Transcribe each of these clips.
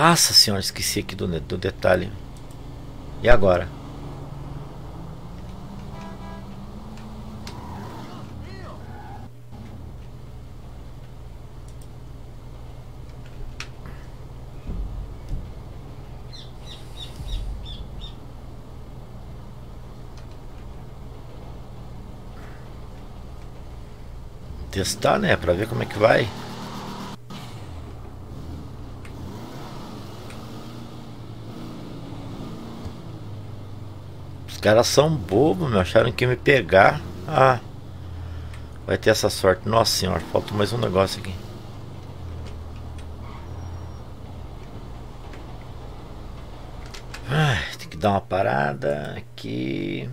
Nossa senhora, esqueci aqui do, do detalhe. E agora? Testar, né? Pra ver como é que vai. Caras são bobos, meu. Acharam que ia me pegar. Ah. Vai ter essa sorte. Nossa senhora, falta mais um negócio aqui. Ah, tem que dar uma parada aqui.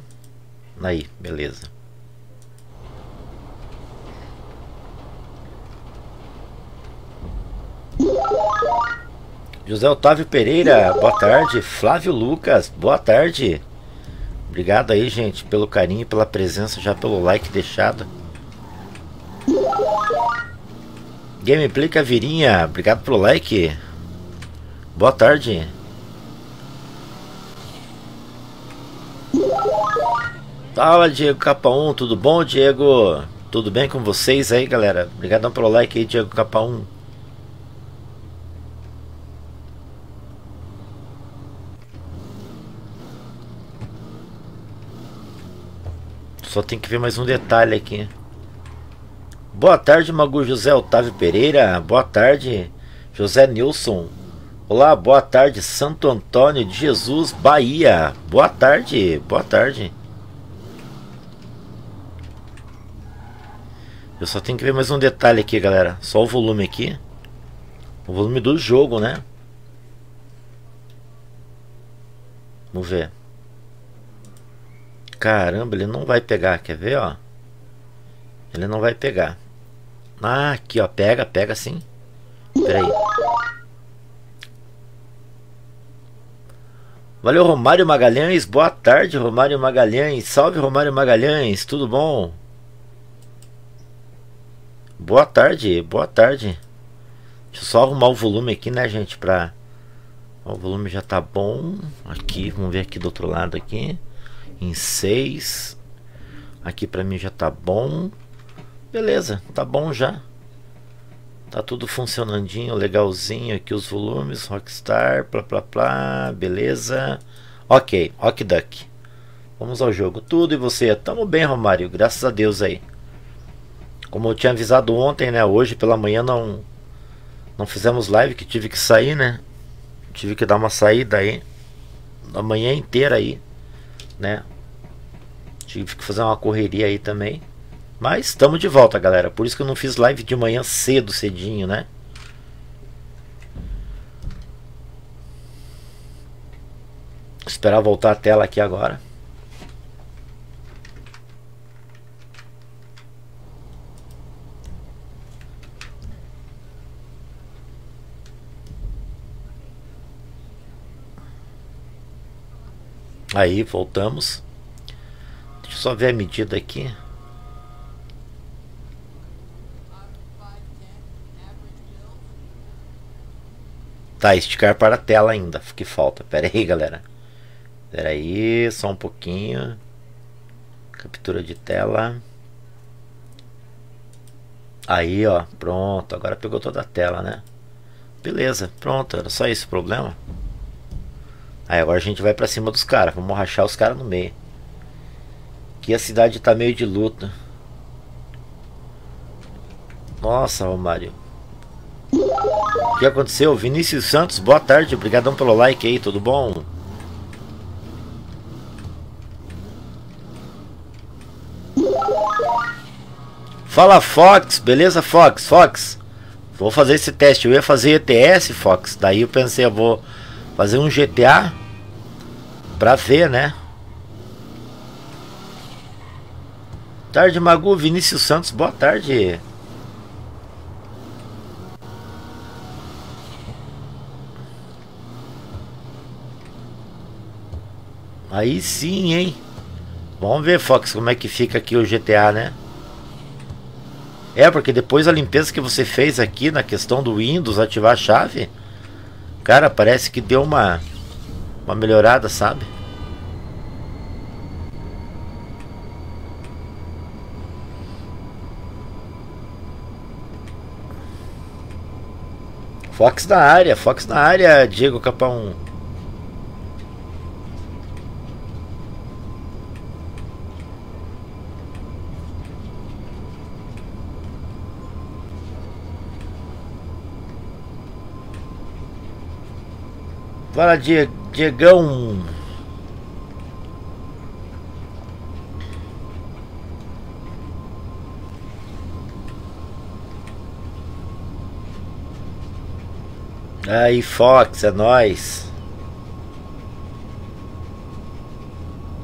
Aí, beleza. José Otávio Pereira, boa tarde. Flávio Lucas, boa tarde. Obrigado aí, gente, pelo carinho, pela presença, já pelo like deixado. Gameplay Cavirinha, obrigado pelo like. Boa tarde. Fala, Diego Capa 1, tudo bom, Diego? Tudo bem com vocês aí, galera? Obrigadão pelo like aí, Diego Capa 1. Só tem que ver mais um detalhe aqui. Boa tarde, Magu José Otávio Pereira. Boa tarde, José Nilson. Olá, boa tarde, Santo Antônio de Jesus, Bahia. Boa tarde, boa tarde. Eu só tenho que ver mais um detalhe aqui, galera. Só o volume aqui. O volume do jogo, né? Vamos ver. Caramba, ele não vai pegar, quer ver, ó? Ele não vai pegar. Ah, aqui, ó, pega, pega sim. Pera aí. Valeu, Romário Magalhães. Boa tarde, Romário Magalhães. Salve, Romário Magalhães. Tudo bom? Boa tarde, boa tarde. Deixa eu só arrumar o volume aqui, né, gente, pra... O volume já tá bom. Aqui, vamos ver aqui do outro lado aqui em 6. Aqui para mim já tá bom. Beleza, tá bom já. Tá tudo funcionandinho, legalzinho aqui os volumes, Rockstar, plá plá plá, beleza. Ok, ok duck. Vamos ao jogo. Tudo e você? Tamo bem, Romário, graças a Deus aí. Como eu tinha avisado ontem, né? Hoje pela manhã não não fizemos live que tive que sair, né? Tive que dar uma saída aí. A manhã inteira aí né? Tive que fazer uma correria aí também. Mas estamos de volta, galera. Por isso que eu não fiz live de manhã cedo, cedinho, né? Esperar voltar a tela aqui agora. Aí, voltamos. Deixa eu só ver a medida aqui. Tá, esticar para a tela ainda, que falta. Pera aí, galera. Pera aí, só um pouquinho. Captura de tela. Aí, ó, pronto. Agora pegou toda a tela, né? Beleza, pronto. Era só esse o problema. Aí agora a gente vai pra cima dos caras. Vamos rachar os caras no meio. Aqui a cidade tá meio de luta. Nossa, Romário. O que aconteceu? Vinícius Santos, boa tarde. Obrigadão pelo like aí, tudo bom? Fala Fox, beleza Fox? Fox, vou fazer esse teste. Eu ia fazer ETS, Fox. Daí eu pensei, eu vou fazer um GTA pra ver, né? Tarde, Magu, Vinícius Santos, boa tarde. Aí sim, hein? Vamos ver, Fox, como é que fica aqui o GTA, né? É, porque depois a limpeza que você fez aqui na questão do Windows, ativar a chave, Cara, parece que deu uma uma melhorada, sabe? Fox na área, Fox na área, Diego Capão. Fala, Diegão. Aí, Fox, é nós.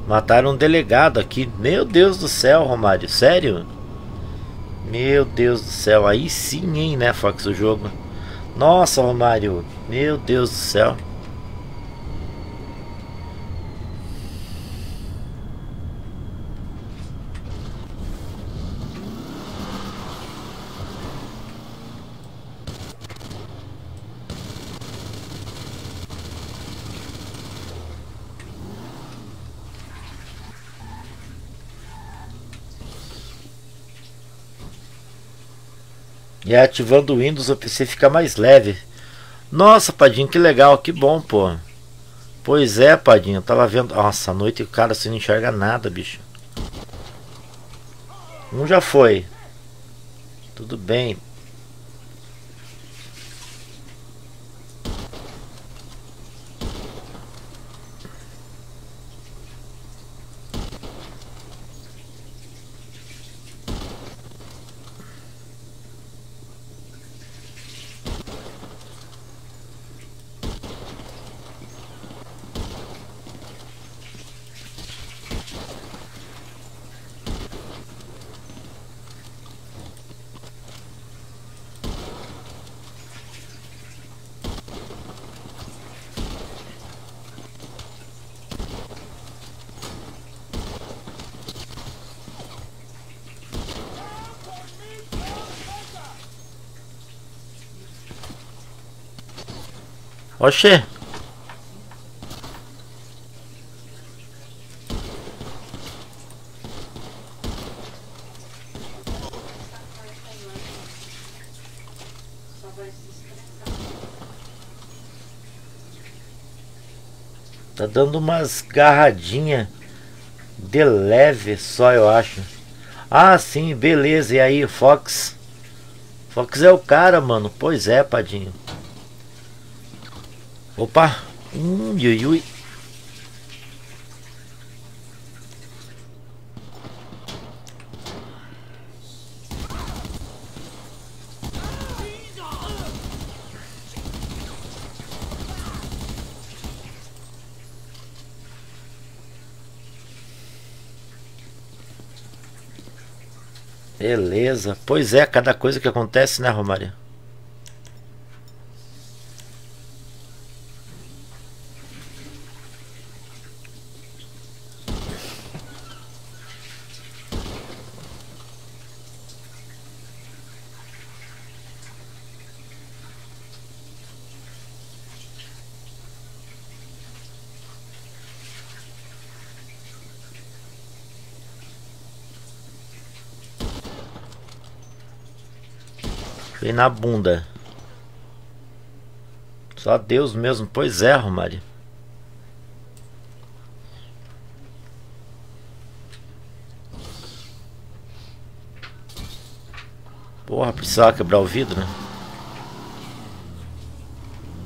Mataram um delegado aqui. Meu Deus do céu, Romário. Sério? Meu Deus do céu. Aí sim, hein, né, Fox, o jogo. Nossa, Romário. Meu Deus do céu. E ativando o Windows o PC fica mais leve. Nossa, Padinho, que legal, que bom, pô. Pois é, Padinho, eu tava vendo. Nossa, à noite o cara você não enxerga nada, bicho. Um já foi. Tudo bem. Oxê. Tá dando umas garradinhas de leve só, eu acho. Ah, sim, beleza. E aí, Fox? Fox é o cara, mano. Pois é, Padinho. Opa! Hum, ui, ui. Beleza. Pois é, cada coisa que acontece, né, Romário? Vem na bunda. Só Deus mesmo. Pois é, Romário. Porra, precisava quebrar o vidro, né?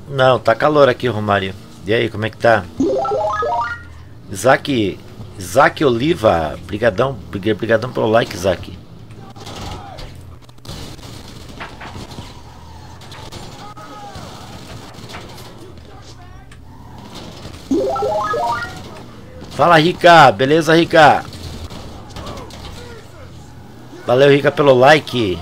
Não, tá calor aqui, Romário. E aí, como é que tá? Isaac, Isaac Oliva, brigadão, brigadão pelo like, Isaac. Fala, Rica. Beleza, Rica? Valeu, Rica, pelo like.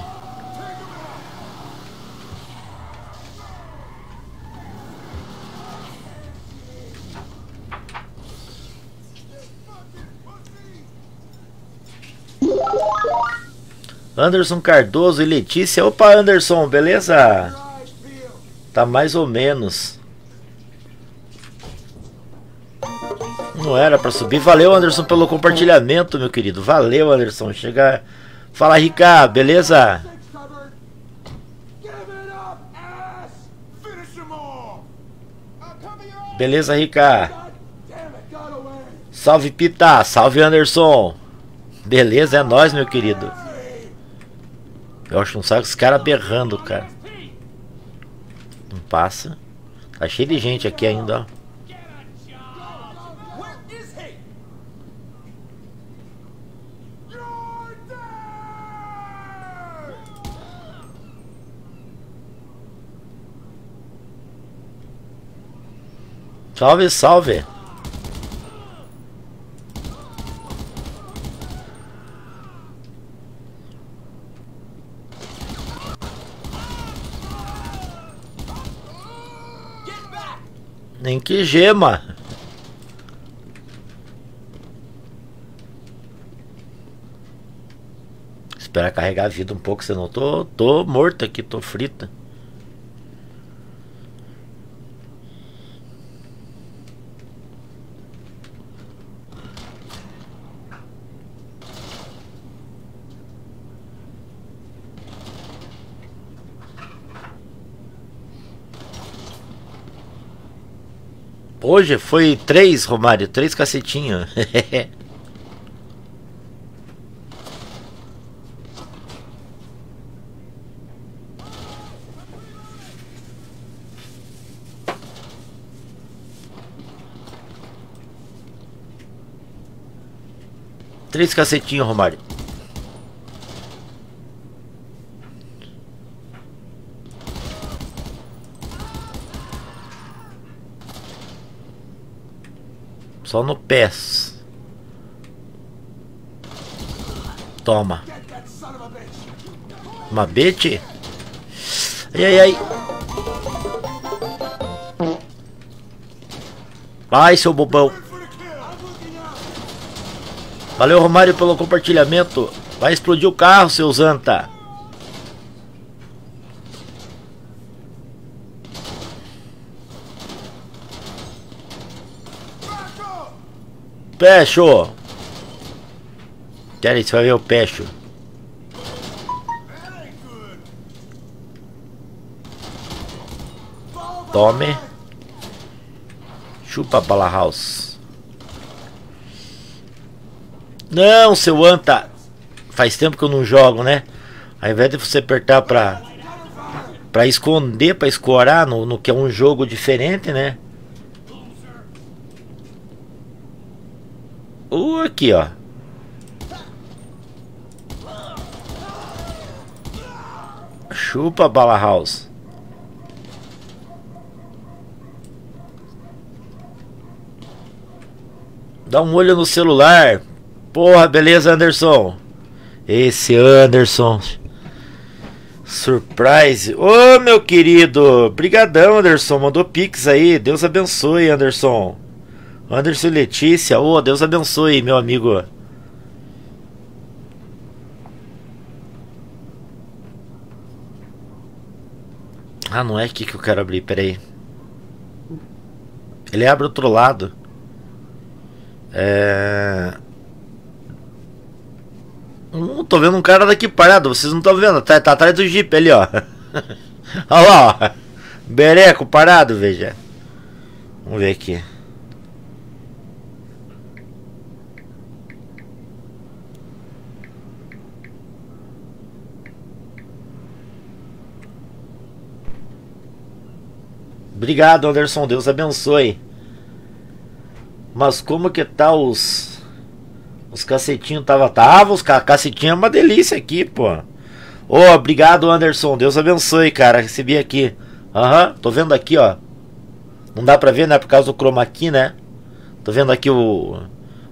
Anderson Cardoso e Letícia. Opa, Anderson, beleza? Tá mais ou menos. Não era pra subir. Valeu, Anderson, pelo compartilhamento, meu querido. Valeu, Anderson. Chega. Fala, Rica, beleza? Beleza, Rica? Salve, Pita. Salve, Anderson. Beleza, é nós, meu querido. Eu acho um saco esse cara berrando, cara. Não passa. Tá cheio de gente aqui ainda, ó. Salve, salve. Nem que gema. Espera carregar a vida um pouco, senão tô, tô morto aqui, tô frita. Hoje foi três, Romário, três cacetinhos. três cacetinhos, Romário. Só no pés. Toma. Uma bete? Ai, ai, ai. Vai, seu bobão. Valeu, Romário, pelo compartilhamento. Vai explodir o carro, seu Zanta. Pecho! Aí, você vai ver o Pecho. Tome. Chupa bala house. Não, seu Anta. Faz tempo que eu não jogo, né? Ao invés de você apertar pra, pra esconder, pra escorar no, no que é um jogo diferente, né? Uh, aqui, ó. Chupa, Bala House. Dá um olho no celular. Porra, beleza, Anderson? Esse Anderson. Surprise. Ô, oh, meu querido. Brigadão, Anderson. Mandou pix aí. Deus abençoe, Anderson. Anderson Letícia, oh, Deus abençoe, meu amigo. Ah, não é aqui que eu quero abrir, peraí. Ele abre outro lado. É... Hum, tô vendo um cara daqui parado, vocês não estão vendo? Tá, tá atrás do Jeep ali, ó. Olha lá, ó. Bereco parado, veja. Vamos ver aqui. Obrigado, Anderson. Deus abençoe. Mas como que tá os. Os cacetinhos tava. Tava, os ca cacetinhos é uma delícia aqui, pô. Ô, oh, obrigado, Anderson. Deus abençoe, cara. Recebi aqui. Aham, uhum, tô vendo aqui, ó. Não dá pra ver, né? Por causa do chroma aqui, né? Tô vendo aqui o.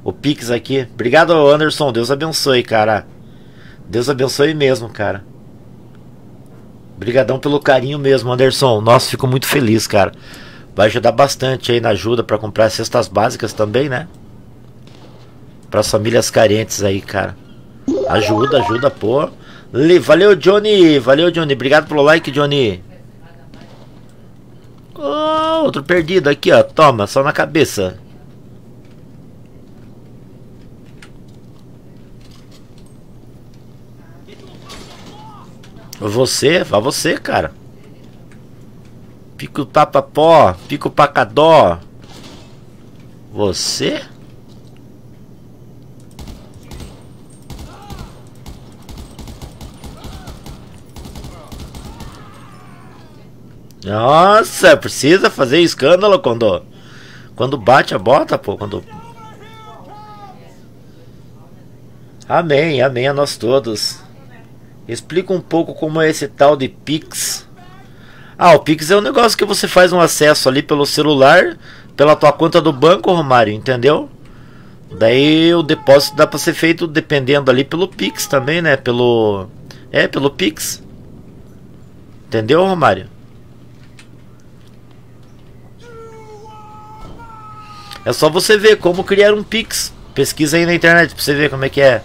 O Pix aqui. Obrigado, Anderson. Deus abençoe, cara. Deus abençoe mesmo, cara. Obrigadão pelo carinho mesmo, Anderson. Nossa, fico muito feliz, cara. Vai ajudar bastante aí na ajuda para comprar cestas básicas também, né? Para as famílias carentes aí, cara. Ajuda, ajuda, pô. Valeu, Johnny. Valeu, Johnny. Obrigado pelo like, Johnny. Oh, outro perdido aqui, ó. Toma, só na cabeça. Você, vá você, cara. Pico papapó, pico pacadó. Você? Nossa, precisa fazer escândalo quando quando bate a bota, pô, quando Amém, amém a nós todos. Explica um pouco como é esse tal de Pix. Ah, o Pix é um negócio que você faz um acesso ali pelo celular, pela tua conta do banco, Romário, entendeu? Daí o depósito dá para ser feito dependendo ali pelo Pix também, né? Pelo é, pelo Pix. Entendeu, Romário? É só você ver como criar um Pix. Pesquisa aí na internet pra você ver como é que é.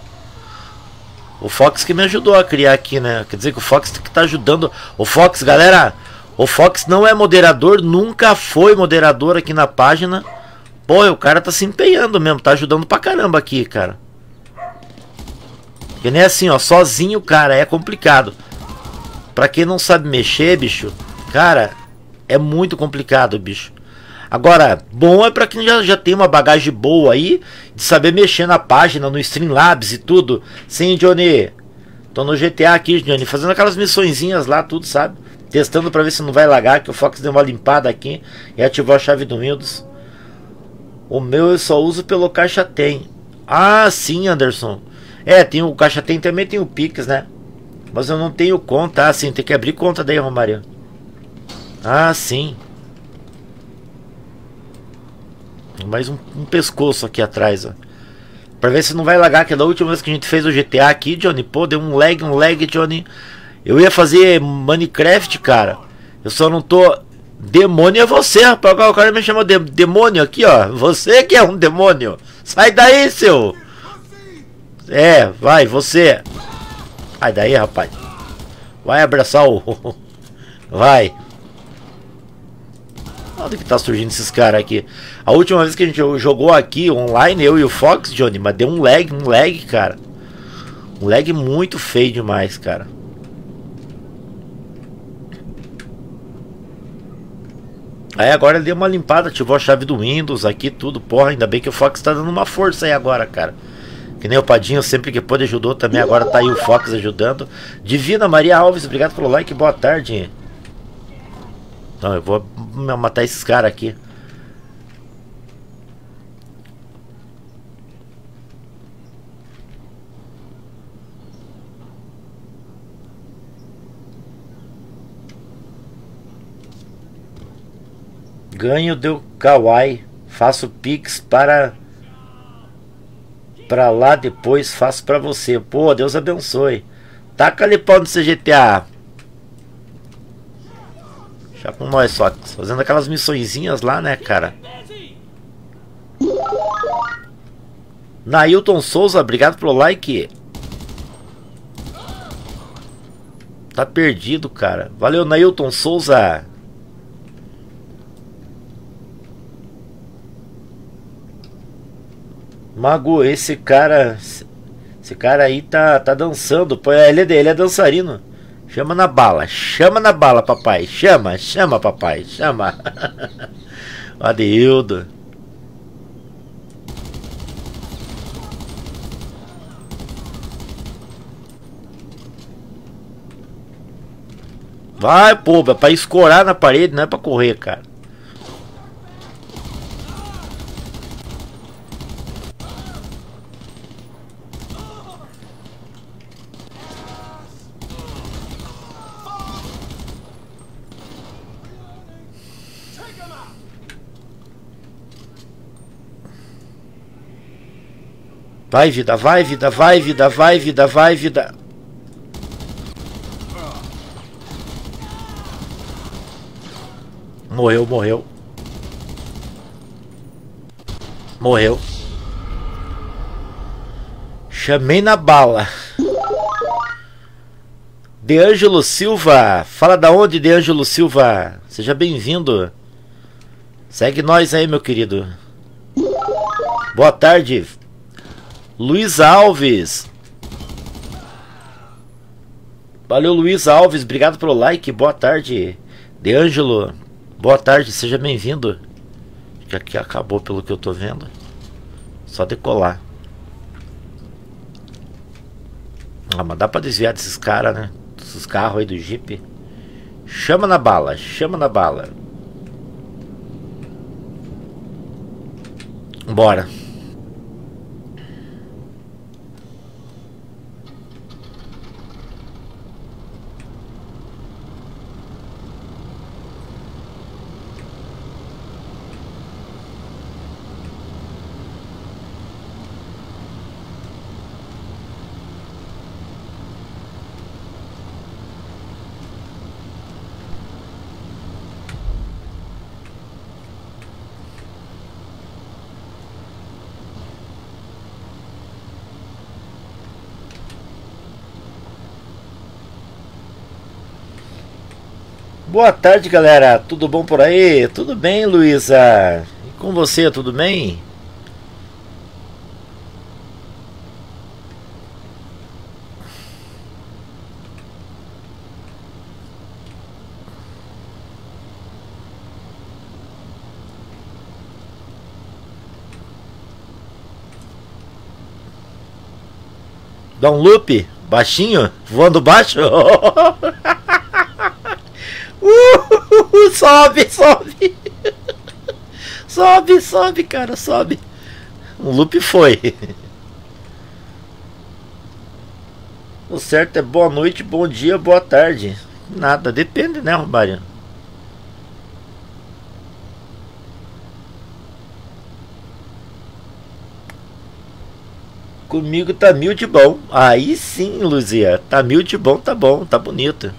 O Fox que me ajudou a criar aqui, né? Quer dizer que o Fox que tá ajudando. O Fox, galera, o Fox não é moderador, nunca foi moderador aqui na página. Pô, o cara tá se empenhando mesmo, tá ajudando pra caramba aqui, cara. Que nem assim, ó, sozinho, cara, é complicado. Pra quem não sabe mexer, bicho, cara, é muito complicado, bicho. Agora, bom é para quem já, já tem uma bagagem boa aí, de saber mexer na página, no Streamlabs e tudo. Sim, Johnny. Tô no GTA aqui, Johnny, fazendo aquelas missõezinhas lá, tudo, sabe? Testando para ver se não vai lagar, que o Fox deu uma limpada aqui e ativou a chave do Windows. O meu eu só uso pelo caixa tem. Ah, sim, Anderson. É, tem o caixa tem também tem o Pix, né? Mas eu não tenho conta, ah, sim, tem que abrir conta daí, Romário. Ah, sim. Mais um, um, pescoço aqui atrás, ó. Pra ver se não vai lagar, que é da última vez que a gente fez o GTA aqui, Johnny. Pô, deu um lag, um lag, Johnny. Eu ia fazer Minecraft, cara. Eu só não tô. Demônio é você, rapaz. O cara me chamou de demônio aqui, ó. Você que é um demônio. Sai daí, seu. É, vai, você. Sai daí, rapaz. Vai abraçar o. Vai. Onde que tá surgindo esses caras aqui? A última vez que a gente jogou aqui online, eu e o Fox, Johnny, mas deu um lag, um lag, cara. Um lag muito feio demais, cara. Aí agora deu uma limpada, ativou a chave do Windows aqui, tudo. Porra, ainda bem que o Fox tá dando uma força aí agora, cara. Que nem o Padinho sempre que pôde ajudou também. Agora tá aí o Fox ajudando. Divina Maria Alves, obrigado pelo like. Boa tarde. Então eu vou matar esses caras aqui. Ganho do Kawaii. Faço Pix para para lá depois faço para você. Pô, Deus abençoe. Taca ali pau no CGTA. Já com nós só. Fazendo aquelas missõezinhas lá, né, cara? Nailton Souza, obrigado pelo like. Tá perdido, cara. Valeu, Nailton Souza. Mago, esse cara. Esse cara aí tá, tá dançando. Pô, ele, é, ele é dançarino. Chama na bala, chama na bala, papai. Chama, chama, papai, chama. Adeildo. Vai, pô, é pra escorar na parede, não é pra correr, cara. Vai, vida, vai, vida, vai, vida, vai, vida, vai, vida. Morreu, morreu. Morreu. Chamei na bala. De Ângelo Silva. Fala da onde, De Ângelo Silva? Seja bem-vindo. Segue nós aí, meu querido. Boa tarde. Luiz Alves. Valeu, Luiz Alves. Obrigado pelo like. Boa tarde. De Ângelo. Boa tarde. Seja bem-vindo. Que aqui acabou pelo que eu tô vendo. Só decolar. Ah, mas dá pra desviar desses caras, né? Desses carros aí do Jeep. Chama na bala. Chama na bala. Bora. Boa tarde, galera. Tudo bom por aí? Tudo bem, Luísa? E com você, tudo bem? Dá um loop baixinho, voando baixo. Uh, sobe, sobe. Sobe, sobe, cara, sobe. Um loop foi. O certo é boa noite, bom dia, boa tarde. Nada, depende, né, Romário? Comigo tá mil de bom. Aí sim, Luzia. Tá mil de bom, tá bom, tá bonito.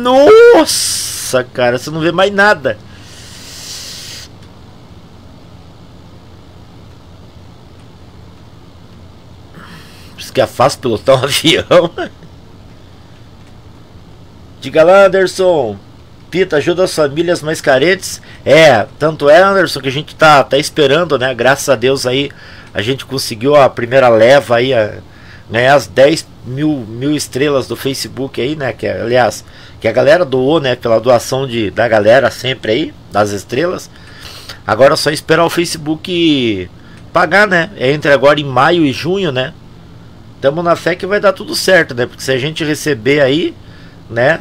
Nossa, cara, você não vê mais nada. Por isso que é fácil pilotar um avião. Diga lá, Anderson. Pita, ajuda as famílias mais carentes. É, tanto é, Anderson, que a gente tá, tá esperando, né? Graças a Deus aí a gente conseguiu a primeira leva aí, a, ganhar as 10 mil, mil estrelas do Facebook aí, né? Que aliás, que a galera doou, né? Pela doação de, da galera sempre aí, das estrelas. Agora é só esperar o Facebook pagar, né? É entre agora em maio e junho, né? Tamo na fé que vai dar tudo certo, né? Porque se a gente receber aí, né?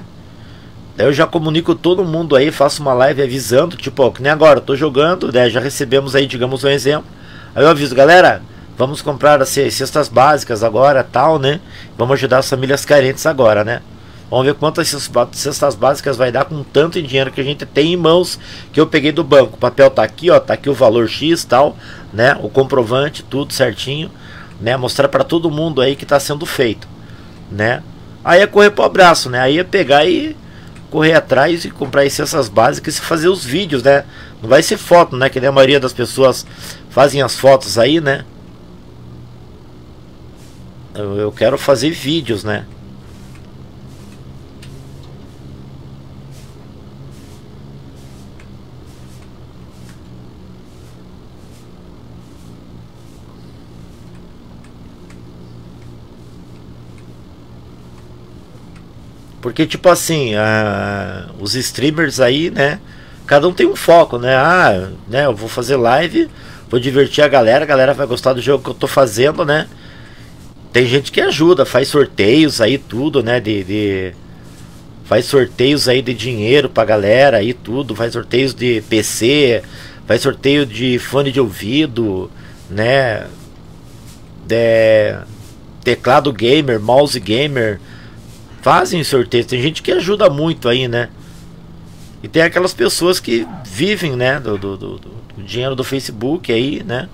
Eu já comunico todo mundo aí, faço uma live avisando, tipo, ó, que nem agora, tô jogando, né? Já recebemos aí, digamos, um exemplo. Aí eu aviso, galera, vamos comprar as cestas básicas agora, tal, né? Vamos ajudar as famílias carentes agora, né? Vamos ver quantas cestas básicas vai dar com tanto dinheiro que a gente tem em mãos que eu peguei do banco. O papel tá aqui, ó, tá aqui o valor X, tal, né? O comprovante, tudo certinho, né? Mostrar para todo mundo aí que tá sendo feito, né? Aí é correr pro abraço, né? Aí é pegar e correr atrás e comprar as cestas básicas e fazer os vídeos, né? Não vai ser foto, né? Que nem a maioria das pessoas fazem as fotos aí, né? Eu, eu quero fazer vídeos, né? Porque, tipo assim, os streamers aí, né? Cada um tem um foco, né? Ah, né? Eu vou fazer live, vou divertir a galera, a galera vai gostar do jogo que eu tô fazendo, né? Tem gente que ajuda, faz sorteios aí, tudo, né? De, de, faz sorteios aí de dinheiro pra galera aí, tudo. Faz sorteios de PC, faz sorteio de fone de ouvido, né? De, teclado gamer, mouse gamer. Fazem sorteios. Tem gente que ajuda muito aí, né? E tem aquelas pessoas que vivem, né? Do, do, do, do dinheiro do Facebook aí, né?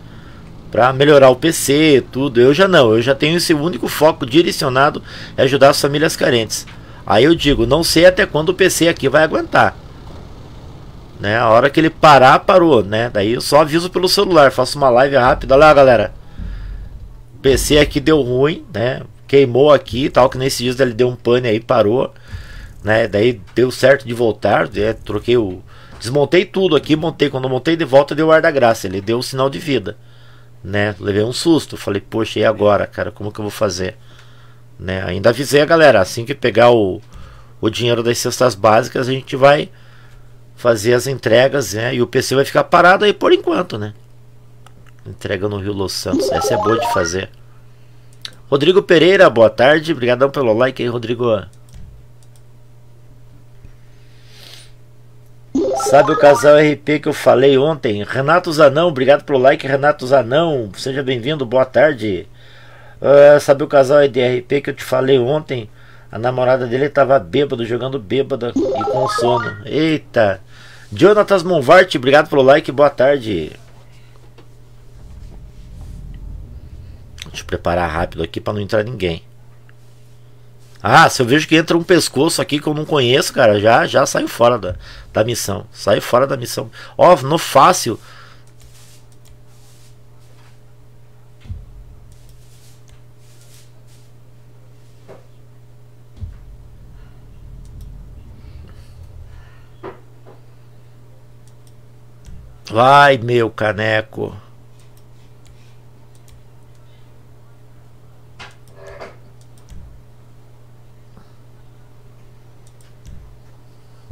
Para melhorar o PC, tudo. Eu já não, eu já tenho esse único foco direcionado é ajudar as famílias carentes. Aí eu digo, não sei até quando o PC aqui vai aguentar. Né? A hora que ele parar, parou, né? Daí eu só aviso pelo celular, faço uma live rápida lá, galera. PC aqui deu ruim, né? Queimou aqui, tal que nesses dias ele deu um pane aí, parou. né? Daí deu certo de voltar, né? troquei o desmontei tudo aqui, montei quando montei de volta deu ar da graça, ele deu um sinal de vida, né? Levei um susto, falei, poxa, e agora, cara, como que eu vou fazer? Né? Ainda avisei a galera, assim que pegar o, o dinheiro das cestas básicas, a gente vai fazer as entregas, né? E o PC vai ficar parado aí por enquanto, né? Entrega no Rio Los Santos, essa é boa de fazer. Rodrigo Pereira, boa tarde, obrigadão pelo like aí, Rodrigo. Sabe o casal RP que eu falei ontem? Renato Zanão, obrigado pelo like, Renato Zanão. Seja bem-vindo, boa tarde. Uh, sabe o casal RP que eu te falei ontem? A namorada dele estava bêbado, jogando bêbada e com sono. Eita! Jonatas Monvart, obrigado pelo like, boa tarde. Deixa eu preparar rápido aqui para não entrar ninguém. Ah, se eu vejo que entra um pescoço aqui que eu não conheço, cara, já já saio fora da, da missão. Saio fora da missão. Ó, no fácil. Vai, meu caneco.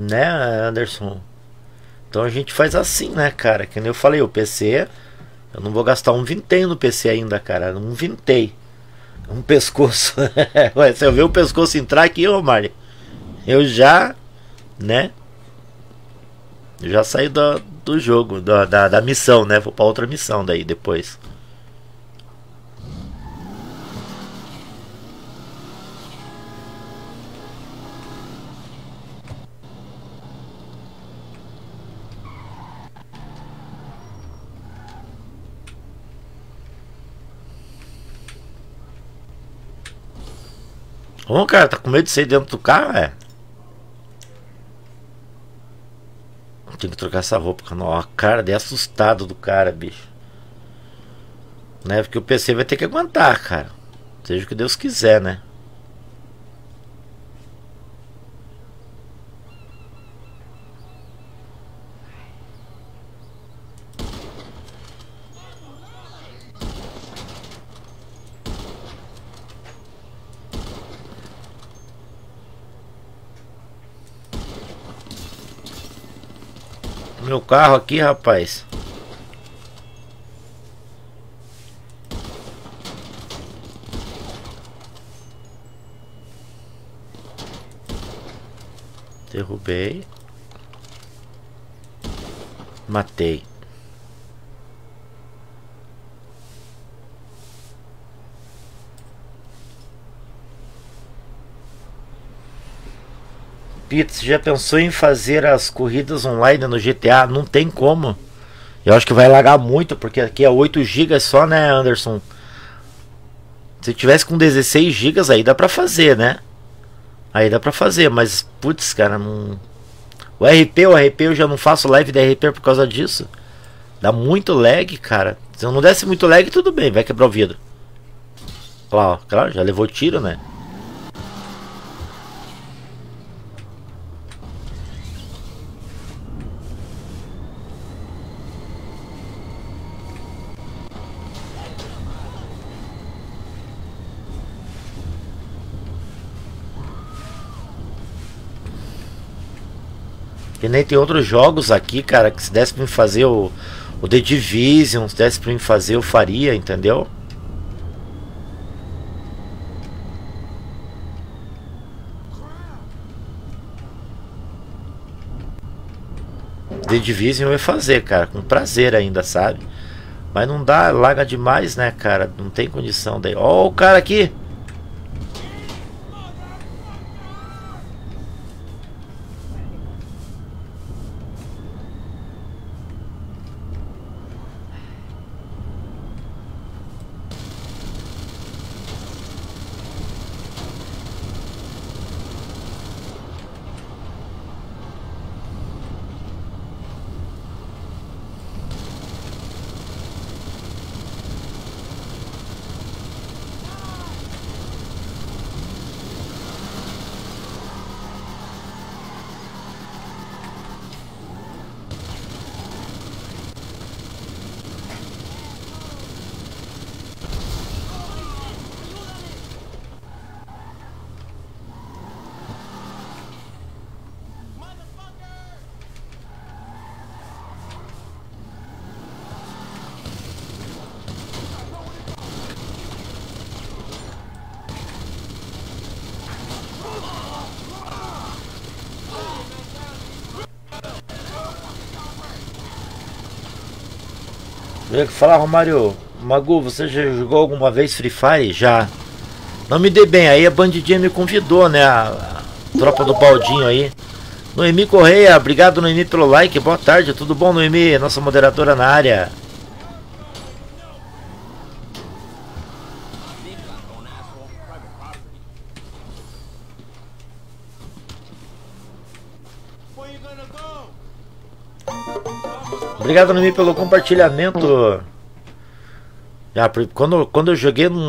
Né, Anderson? Então a gente faz assim, né, cara? Que nem eu falei, o PC. Eu não vou gastar um vintém no PC ainda, cara. Um vintém. Um pescoço. Se eu ver o pescoço entrar aqui, ô Mari, eu já, né? já saí do, do jogo, da, da, da missão, né? Vou pra outra missão daí depois. Ô, cara, tá com medo de sair dentro do carro, é? Tem que trocar essa roupa, cara. A cara de assustado do cara, bicho. Né? Porque o PC vai ter que aguentar, cara. Seja o que Deus quiser, né? Meu carro aqui, rapaz. Derrubei. Matei. Você já pensou em fazer as corridas online no GTA? Não tem como. Eu acho que vai lagar muito, porque aqui é 8 GB só, né, Anderson? Se tivesse com 16 GB aí dá pra fazer, né? Aí dá pra fazer, mas putz, cara, não. O RP, o RP eu já não faço live de RP por causa disso. Dá muito lag, cara. Se eu não desse muito lag, tudo bem, vai quebrar o vidro. Lá, ó, claro, já levou tiro, né? Que nem tem outros jogos aqui, cara, que se desse pra mim fazer o, o The Division, se desse pra mim fazer, eu faria, entendeu? The Division eu ia fazer, cara, com prazer ainda, sabe? Mas não dá, larga demais, né, cara? Não tem condição daí. Ó, oh, o cara aqui! Fala, Romário. Magu, você já jogou alguma vez Free Fire? Já. Não me dei bem. Aí a bandidinha me convidou, né? A, a tropa do baldinho aí. Noemi Correia, obrigado Noemi pelo like. Boa tarde, tudo bom, Noemi? Nossa moderadora na área. Obrigado, Noemi, pelo compartilhamento. Já, quando, quando eu joguei, não,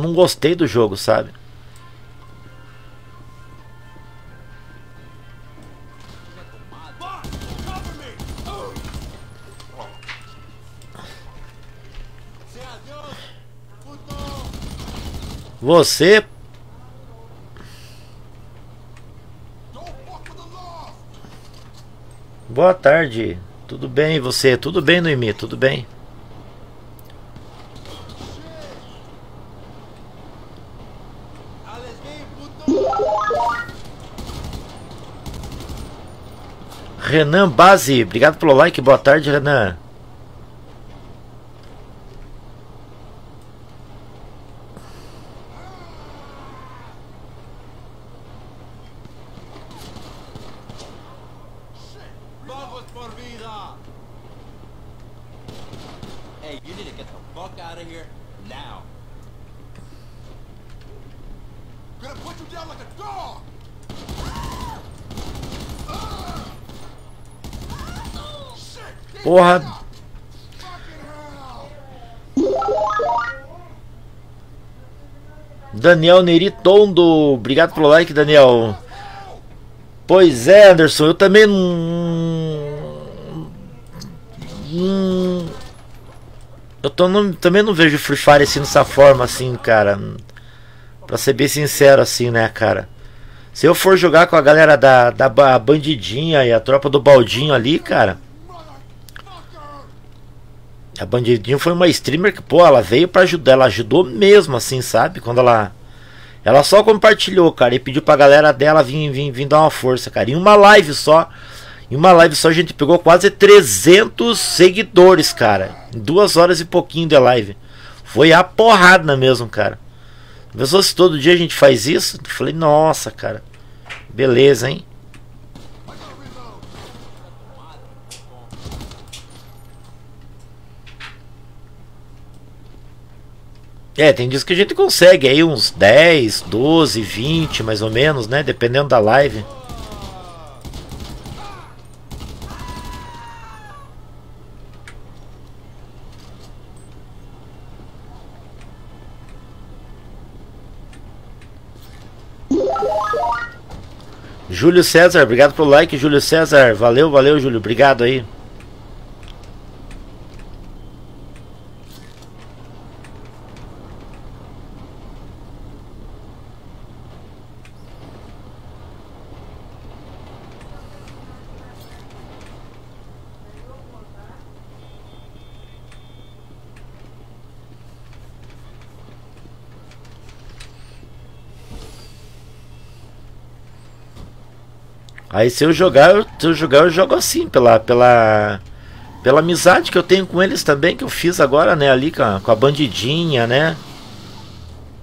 não gostei do jogo, sabe? Você. Boa tarde. Tudo bem, você? Tudo bem, Noemi? Tudo bem? Renan Base, obrigado pelo like, boa tarde, Renan. Porra. Daniel Neritondo. Obrigado pelo like, Daniel. Pois é, Anderson. Eu também não. eu tô, não, também não vejo Free Fire assim dessa forma, assim, cara. Pra ser bem sincero, assim, né, cara. Se eu for jogar com a galera da, da bandidinha e a tropa do baldinho ali, cara. A Bandidinho foi uma streamer que, pô, ela veio para ajudar, ela ajudou mesmo, assim, sabe? Quando ela. Ela só compartilhou, cara, e pediu pra galera dela vir, vir, vir dar uma força, cara. Em uma live só. Em uma live só a gente pegou quase 300 seguidores, cara. Em duas horas e pouquinho de live. Foi a porrada mesmo, cara. Pensou se todo dia a gente faz isso? Eu falei, nossa, cara. Beleza, hein? É, tem dias que a gente consegue aí uns 10, 12, 20 mais ou menos, né? Dependendo da live. Júlio César, obrigado pelo like, Júlio César. Valeu, valeu, Júlio. Obrigado aí. Aí se eu jogar, se eu jogar, eu jogo assim, pela, pela, pela amizade que eu tenho com eles também, que eu fiz agora, né, ali com a, com a bandidinha, né?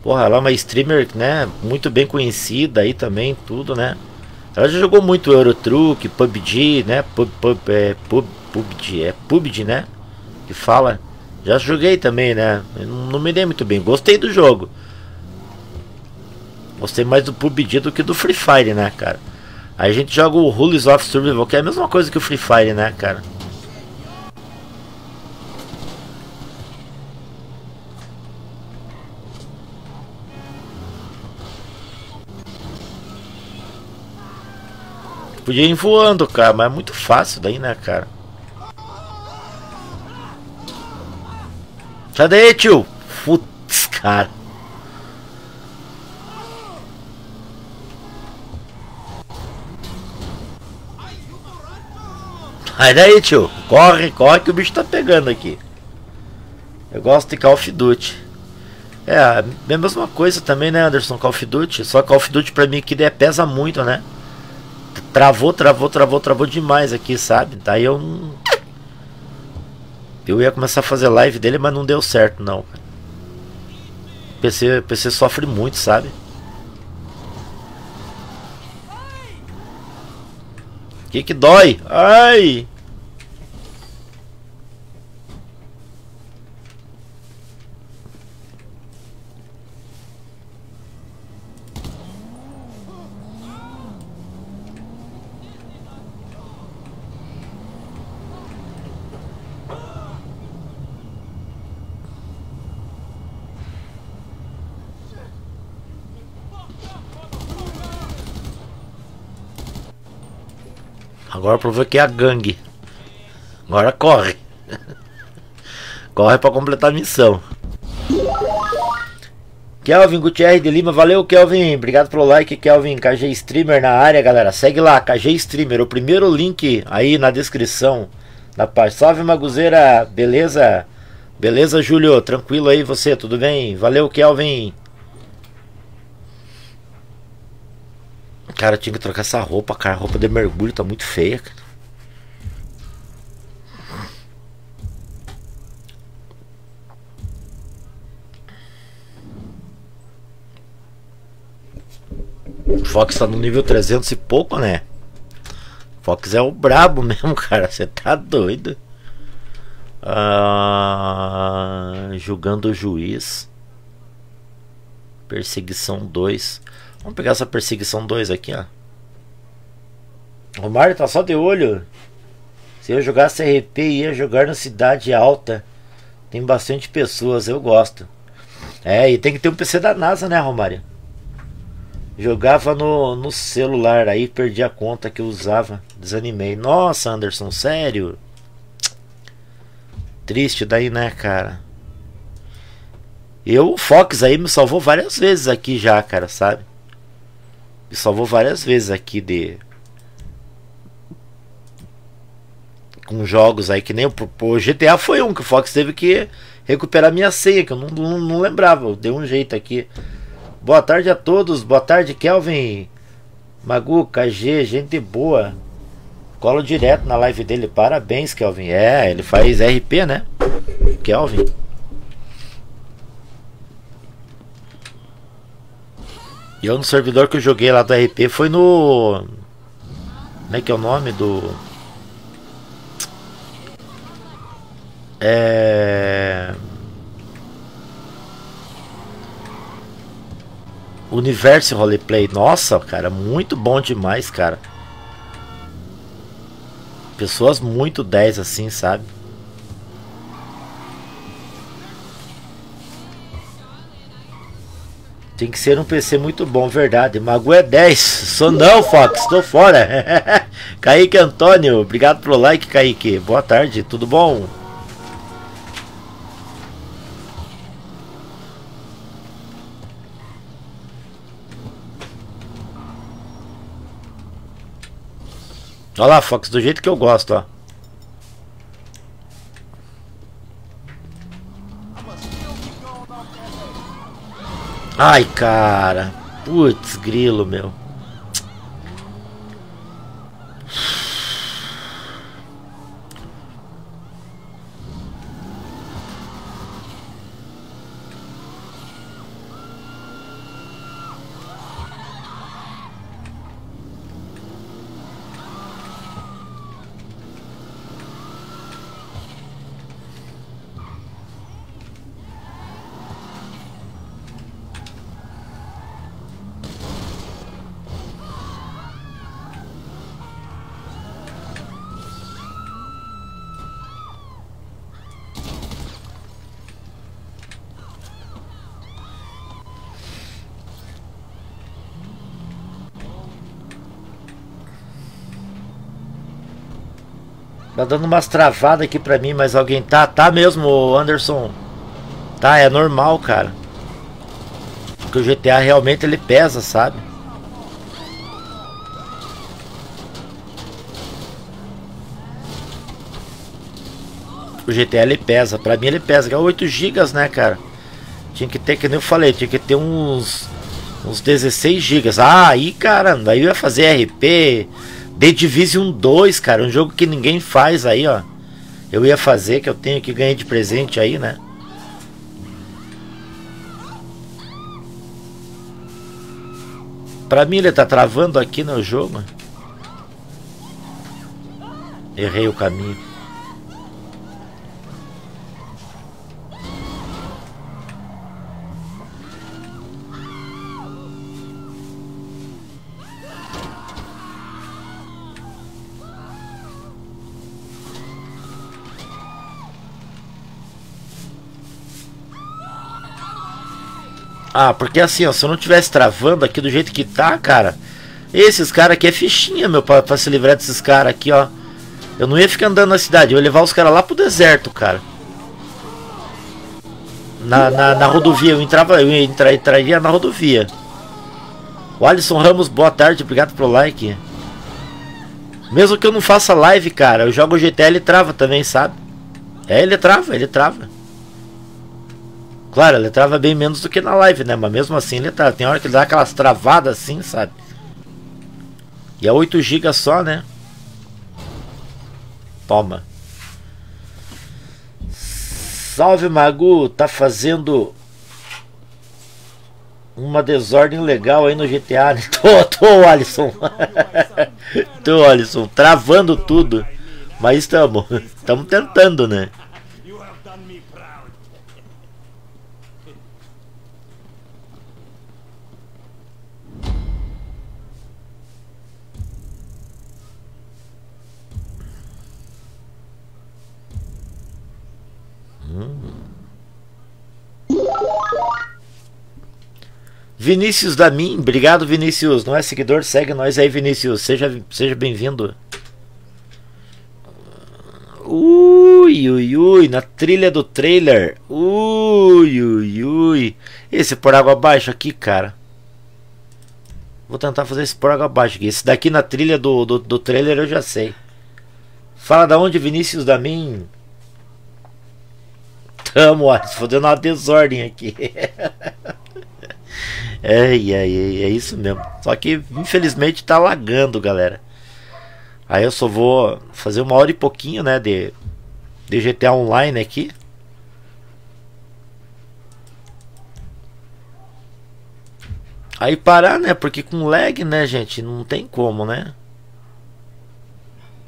Porra, ela é uma streamer, né, muito bem conhecida aí também, tudo, né? Ela já jogou muito Eurotruck, PUBG, né? Pub, pub, é, pub, PUBG, é PUBG, né? Que fala. Já joguei também, né? não me dei muito bem. Gostei do jogo. Gostei mais do PUBG do que do Free Fire, né, cara? Aí a gente joga o Rules of Survival, que é a mesma coisa que o Free Fire, né, cara? Podia ir voando, cara, mas é muito fácil daí, né, cara? Daí, tio! Putz, cara. Sai daí, tio. Corre, corre que o bicho tá pegando aqui. Eu gosto de Call of Duty. É, a mesma coisa também, né, Anderson? Call of Duty. Só Call of Duty pra mim que ideia pesa muito, né? Travou, travou, travou, travou demais aqui, sabe? Daí eu não. Eu ia começar a fazer live dele, mas não deu certo não. PC, PC sofre muito, sabe? Que que dói? Ai! Agora provoquei a gangue. Agora corre. corre para completar a missão. Kelvin Gutierrez de Lima, valeu Kelvin, obrigado pelo like, Kelvin, KG Streamer na área, galera, segue lá, KG Streamer, o primeiro link aí na descrição da página. Salve Maguzeira, beleza? Beleza, Júlio, tranquilo aí você, tudo bem? Valeu, Kelvin. Cara, tinha que trocar essa roupa, cara. A roupa de mergulho tá muito feia, cara. O Fox tá no nível 300 e pouco, né? Fox é o brabo mesmo, cara. Você tá doido. Ah, julgando o juiz. Perseguição 2. Vamos pegar essa perseguição 2 aqui, ó. O Mario tá só de olho. Se eu jogasse RP, ia jogar na cidade alta. Tem bastante pessoas, eu gosto. É, e tem que ter um PC da NASA, né, Romário? Jogava no, no celular, aí perdi a conta que usava. Desanimei. Nossa, Anderson, sério? Triste daí, né, cara? Eu, o Fox aí me salvou várias vezes aqui já, cara, sabe? Me salvou várias vezes aqui de. Com jogos aí que nem o, o GTA foi um que o Fox teve que recuperar minha senha, que eu não, não, não lembrava. Deu um jeito aqui. Boa tarde a todos. Boa tarde, Kelvin. Magu, KG, gente boa. Colo direto na live dele. Parabéns, Kelvin. É, ele faz RP, né? Kelvin. Eu no servidor que eu joguei lá do RP foi no. Como é que é o nome do. É. Universo Roleplay. Nossa, cara, muito bom demais, cara. Pessoas muito 10 assim, sabe? Tem que ser um PC muito bom, verdade. Mago é 10. Sou não, Fox. Tô fora. Kaique Antônio. Obrigado pelo like, Kaique. Boa tarde. Tudo bom? Olha lá, Fox, do jeito que eu gosto, ó. Ai, cara. Putz, grilo, meu. Tá dando umas travadas aqui pra mim, mas alguém tá? Tá mesmo, Anderson. Tá, é normal, cara. Porque o GTA realmente ele pesa, sabe? O GTA ele pesa, pra mim ele pesa, é 8 GB, né, cara? Tinha que ter, que nem eu falei, tinha que ter uns uns 16 GB. Ah, aí, cara, aí eu ia fazer RP, The Division 2, cara, um jogo que ninguém faz aí, ó. Eu ia fazer, que eu tenho que ganhar de presente aí, né? Pra mim ele tá travando aqui no jogo. Errei o caminho. Ah, porque assim, ó, se eu não tivesse travando aqui do jeito que tá, cara, esses caras aqui é fichinha, meu, pra, pra se livrar desses caras aqui, ó. Eu não ia ficar andando na cidade, eu ia levar os caras lá pro deserto, cara. Na, na, na, rodovia, eu entrava, eu entra, entraria na rodovia. O Alisson Ramos, boa tarde, obrigado pelo like. Mesmo que eu não faça live, cara, eu jogo o GTA ele trava também, sabe? É, ele trava, ele trava. Claro, ele trava bem menos do que na live, né? Mas mesmo assim ele trava. Tem hora que ele dá aquelas travadas assim, sabe? E é 8 GB só, né? Toma. Salve Magu, tá fazendo uma desordem legal aí no GTA. Né? Tô, tô, Alisson. tô, Alisson, travando tudo. Mas estamos, estamos tentando, né? Vinícius da Min, obrigado Vinícius, não é seguidor, segue nós aí Vinícius, seja, seja bem-vindo. Ui, ui, ui, na trilha do trailer. Ui, ui, ui. Esse por água abaixo aqui, cara. Vou tentar fazer esse por água abaixo aqui. Esse daqui na trilha do, do, do trailer eu já sei. Fala da onde, Vinícius da Min. Tamo, ó, fodendo uma desordem aqui. É, é, é, é isso mesmo. Só que infelizmente tá lagando, galera. Aí eu só vou fazer uma hora e pouquinho, né, de, de GTA Online aqui. Aí parar, né? Porque com lag, né, gente, não tem como, né?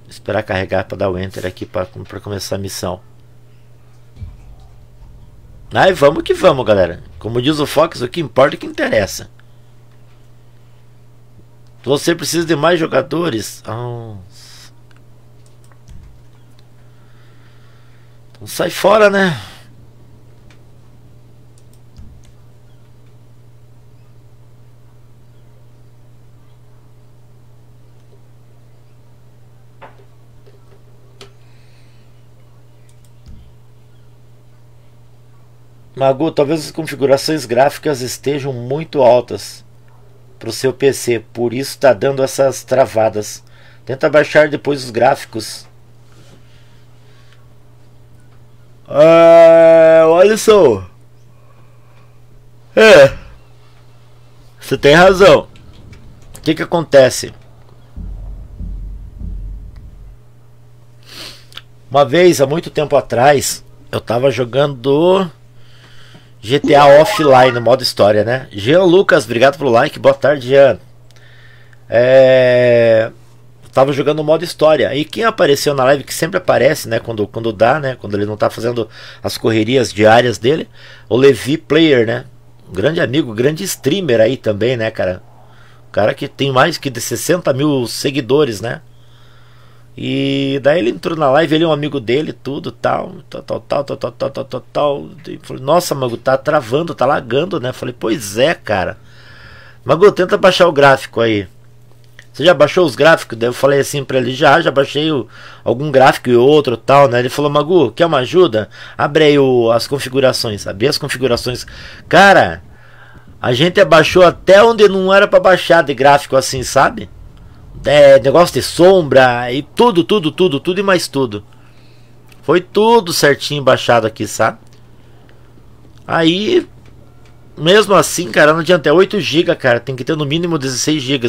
Esperar carregar para dar o enter aqui para começar a missão. Aí vamos que vamos, galera. Como diz o Fox, o que importa é o que interessa. Você precisa de mais jogadores? Então sai fora, né? Magu, talvez as configurações gráficas estejam muito altas para o seu PC, por isso está dando essas travadas. Tenta baixar depois os gráficos. Ah, olha só. É. Você tem razão. O que que acontece? Uma vez, há muito tempo atrás, eu estava jogando GTA Offline, modo história, né? Jean Lucas, obrigado pelo like. Boa tarde, Jean. É... Tava jogando modo história. E quem apareceu na live, que sempre aparece, né? Quando, quando dá, né? Quando ele não tá fazendo as correrias diárias dele. O Levi Player, né? Um grande amigo, grande streamer aí também, né, cara? O cara que tem mais que de 60 mil seguidores, né? E daí ele entrou na live, ele é um amigo dele, tudo, tal, tal, tal, tal, tal, tal, tal, tal, tal, falei, nossa, Mago, tá travando, tá lagando, né? Falei, pois é, cara. Mago, tenta baixar o gráfico aí. Você já baixou os gráficos? Daí eu falei assim pra ele, já, já baixei o, algum gráfico e outro tal, né? Ele falou, Magu, quer uma ajuda? Abre aí o, as configurações, sabe? As configurações. Cara, a gente abaixou até onde não era para baixar de gráfico assim, sabe? É, negócio de sombra e tudo, tudo, tudo, tudo e mais tudo. Foi tudo certinho baixado aqui, sabe? Aí, mesmo assim, cara, não adianta. É 8 GB, cara. Tem que ter no mínimo 16 GB.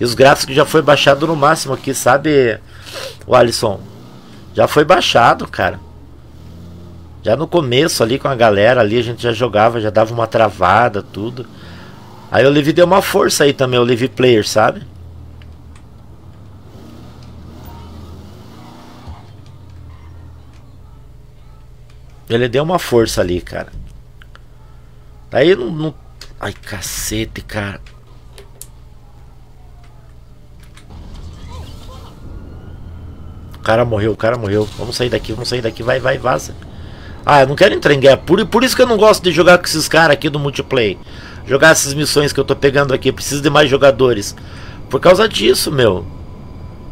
E os gráficos já foi baixado no máximo aqui, sabe, o Alisson? Já foi baixado, cara. Já no começo ali com a galera ali, a gente já jogava, já dava uma travada, tudo. Aí o Live deu uma força aí também, o Live Player, sabe? Ele deu uma força ali, cara. Aí não, não... Ai, cacete, cara. O cara morreu, o cara morreu. Vamos sair daqui, vamos sair daqui. Vai, vai, vaza. Ah, eu não quero entrar em guerra. Por, por isso que eu não gosto de jogar com esses caras aqui do multiplayer. Jogar essas missões que eu tô pegando aqui. Preciso de mais jogadores. Por causa disso, meu.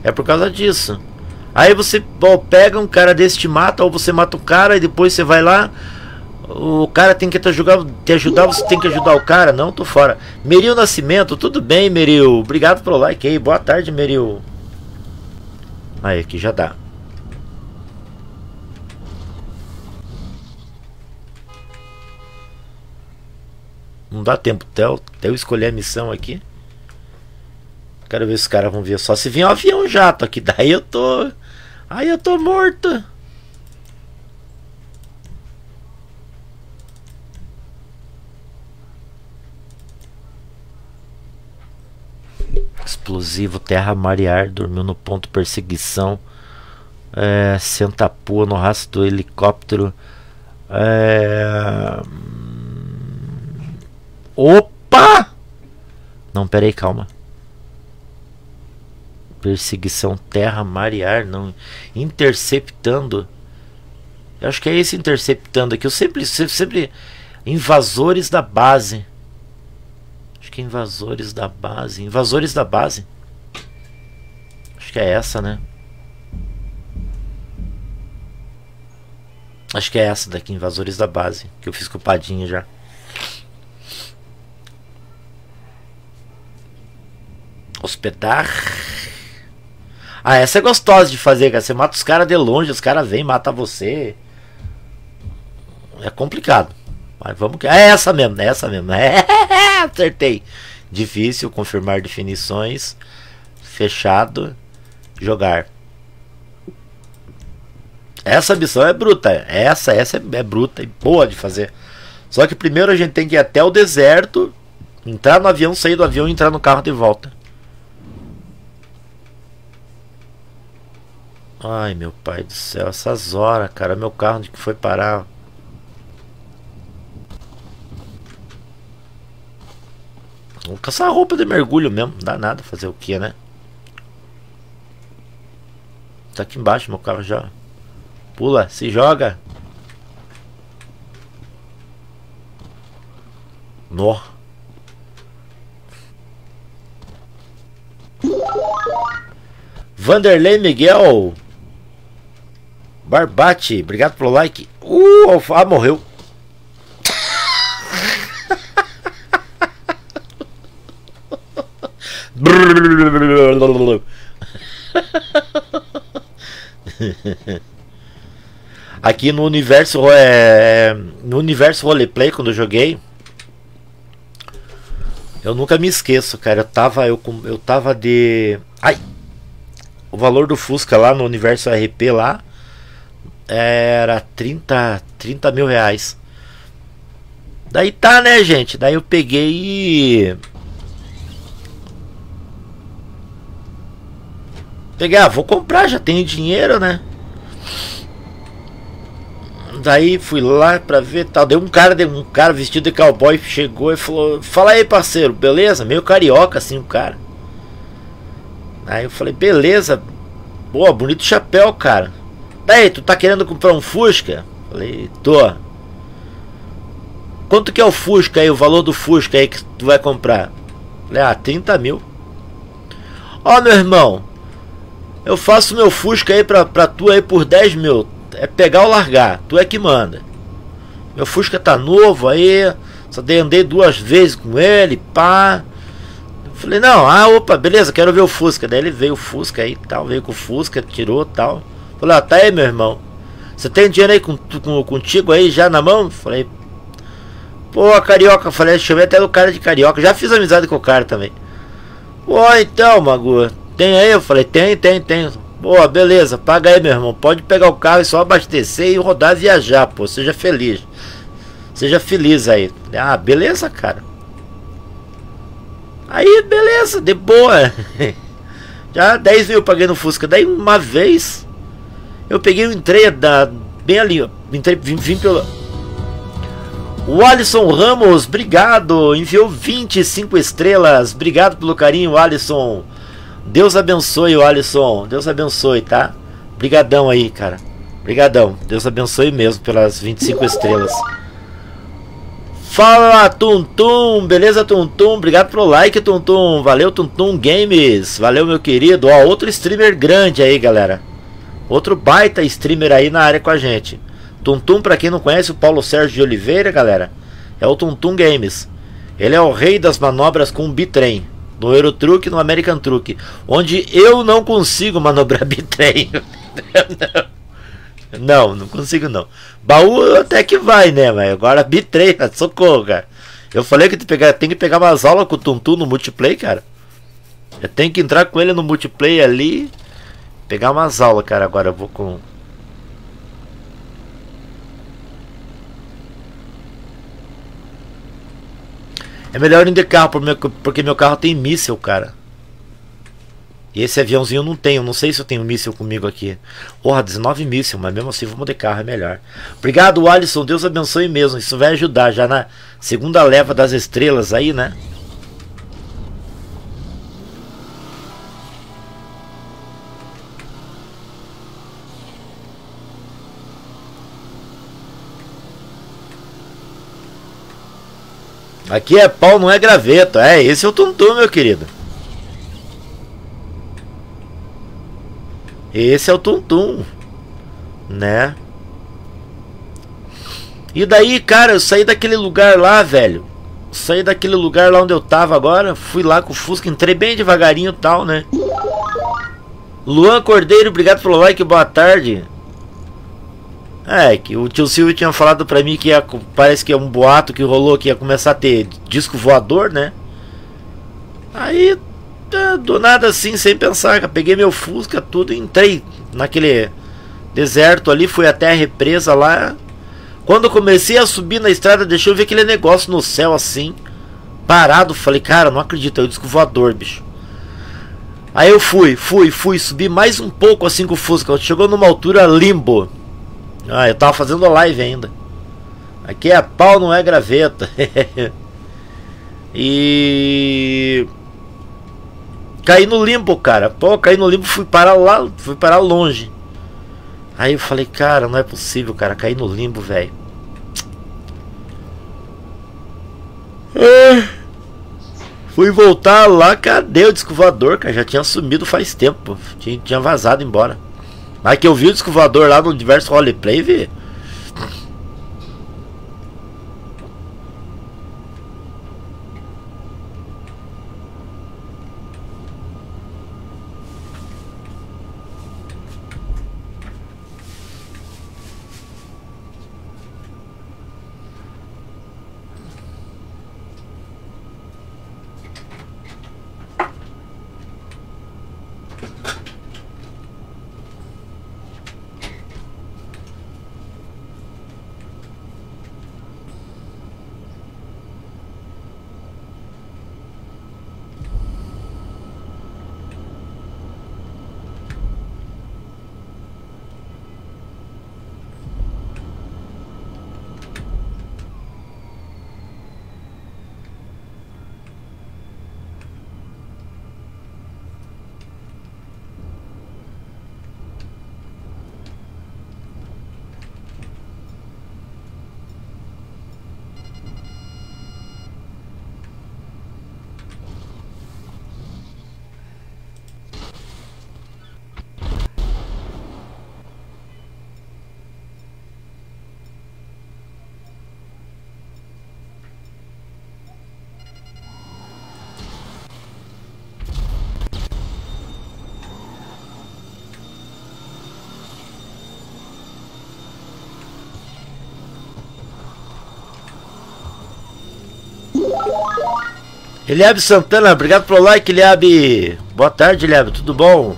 É por causa disso. Aí você ó, pega um cara desse te mata, ou você mata o cara e depois você vai lá. O cara tem que te ajudar, te ajudar, você tem que ajudar o cara. Não, tô fora. Meril Nascimento, tudo bem, Meril? Obrigado pelo like aí. Boa tarde, Meril. Aí, aqui já dá. Não dá tempo até eu, até eu escolher a missão aqui. Quero ver se os caras vão ver. Só se vir um avião jato aqui. Daí eu tô. Aí eu tô morto. Explosivo Terra Marear dormiu no ponto perseguição. É, senta pua no rastro do helicóptero. É... Opa! Não, peraí, calma. Perseguição Terra Marear, não. Interceptando. Eu acho que é esse interceptando aqui. Eu sempre, sempre. Invasores da base. Acho que é invasores da base. Invasores da base. Acho que é essa, né? Acho que é essa daqui, invasores da base. Que eu fiz com já. Hospedar. Ah, essa é gostosa de fazer, cara. Você mata os caras de longe, os caras vêm mata você. É complicado. Mas vamos que. É essa mesmo, é essa mesmo. É, acertei. Difícil confirmar definições. Fechado. Jogar. Essa missão é bruta. Essa, essa é, é bruta e boa de fazer. Só que primeiro a gente tem que ir até o deserto, entrar no avião, sair do avião e entrar no carro de volta. Ai, meu pai do céu, essas horas, cara, meu carro onde que foi parar? Vou caçar roupa de mergulho mesmo, não dá nada fazer o que, né? Tá aqui embaixo meu carro já. Pula, se joga. Nó. Vanderlei Miguel Barbate, obrigado pelo like. Uh, ah, morreu. Aqui no universo é, no universo roleplay quando eu joguei, eu nunca me esqueço, cara. Eu tava eu, eu tava de ai o valor do Fusca lá no universo RP lá era 30, 30 mil reais. Daí tá, né, gente? Daí eu peguei e. Peguei, ah, vou comprar, já tenho dinheiro, né? Daí fui lá pra ver tal. Deu um cara, um cara vestido de cowboy chegou e falou: Fala aí, parceiro, beleza? Meio carioca assim o cara. Aí eu falei: Beleza, boa, bonito chapéu, cara. Daí, tu tá querendo comprar um Fusca? Falei, tô. Quanto que é o Fusca aí, o valor do Fusca aí que tu vai comprar? Falei, ah, 30 mil. Ó, oh, meu irmão, eu faço meu Fusca aí pra, pra tu aí por 10 mil. É pegar ou largar, tu é que manda. Meu Fusca tá novo aí, só dei, andei duas vezes com ele, pá. Falei, não, ah, opa, beleza, quero ver o Fusca. Daí ele veio o Fusca aí tal, veio com o Fusca, tirou tal. Falei, ah, tá aí, meu irmão. Você tem dinheiro aí com, com, contigo aí já na mão? Falei, pô, carioca. Falei, chamei até o cara de carioca. Já fiz amizade com o cara também. Pô, então, Magu, tem aí? Eu falei, tem, tem, tem. Boa, beleza, paga aí, meu irmão. Pode pegar o carro e só abastecer e rodar e viajar, pô. Seja feliz. Seja feliz aí. Ah, beleza, cara. Aí, beleza, de boa. Já 10 mil paguei no Fusca. Daí uma vez eu peguei, eu entrei da, bem ali, ó. Entrei, vim, vim pelo. O Alisson Ramos, obrigado. Enviou 25 estrelas. Obrigado pelo carinho, Alisson. Deus abençoe o Alisson. Deus abençoe, tá? Brigadão aí, cara. Brigadão. Deus abençoe mesmo pelas 25 estrelas. Fala, Tuntum. Beleza, Tuntum? Obrigado pelo like, Tuntum. Valeu, Tuntum Games. Valeu, meu querido. Ó, outro streamer grande aí, galera. Outro baita streamer aí na área com a gente. Tuntum, pra quem não conhece, o Paulo Sérgio de Oliveira, galera. É o Tuntum Games. Ele é o rei das manobras com bitrem no Eurotruck e no American Truck, onde eu não consigo manobrar bitrem. não, não consigo não. Baú até que vai, né, mas agora bitrem, socorro, cara. Eu falei que tem que pegar umas aulas com o Tuntum no multiplayer, cara. Eu tenho que entrar com ele no multiplayer ali, pegar umas aulas, cara. Agora eu vou com É melhor ir de carro porque meu carro tem míssil, cara. E esse aviãozinho eu não tenho. Não sei se eu tenho míssil comigo aqui. Porra, 19 míssil, mas mesmo assim vamos de carro, é melhor. Obrigado, Alisson. Deus abençoe mesmo. Isso vai ajudar já na segunda leva das estrelas aí, né? Aqui é pau, não é graveto. É, esse é o Tuntum, meu querido. Esse é o Tuntum. Né? E daí, cara, eu saí daquele lugar lá, velho. Saí daquele lugar lá onde eu tava agora. Fui lá com o Fusca, entrei bem devagarinho e tal, né? Luan Cordeiro, obrigado pelo like, boa tarde. É, que o tio Silvio tinha falado pra mim que ia, parece que é um boato que rolou que ia começar a ter disco voador, né? Aí, é, do nada assim, sem pensar, peguei meu Fusca, tudo, entrei naquele deserto ali, fui até a represa lá. Quando comecei a subir na estrada, deixei eu ver aquele negócio no céu assim, parado. Falei, cara, não acredito, é o disco voador, bicho. Aí eu fui, fui, fui, subi mais um pouco assim com o Fusca. Chegou numa altura limbo. Ah, eu tava fazendo live ainda. Aqui é pau, não é graveta. e caí no limbo, cara. Pô, caí no limbo, fui parar lá, fui parar longe. Aí eu falei, cara, não é possível, cara, cair no limbo, velho. É. Fui voltar lá, cadê o disco voador, cara? Já tinha sumido faz tempo. Tinha, tinha vazado embora. Mas que eu vi o disco voador lá no diverso roleplay, vi. Eliabe Santana, obrigado pelo like, Eliabe. Boa tarde, Eliabe, tudo bom?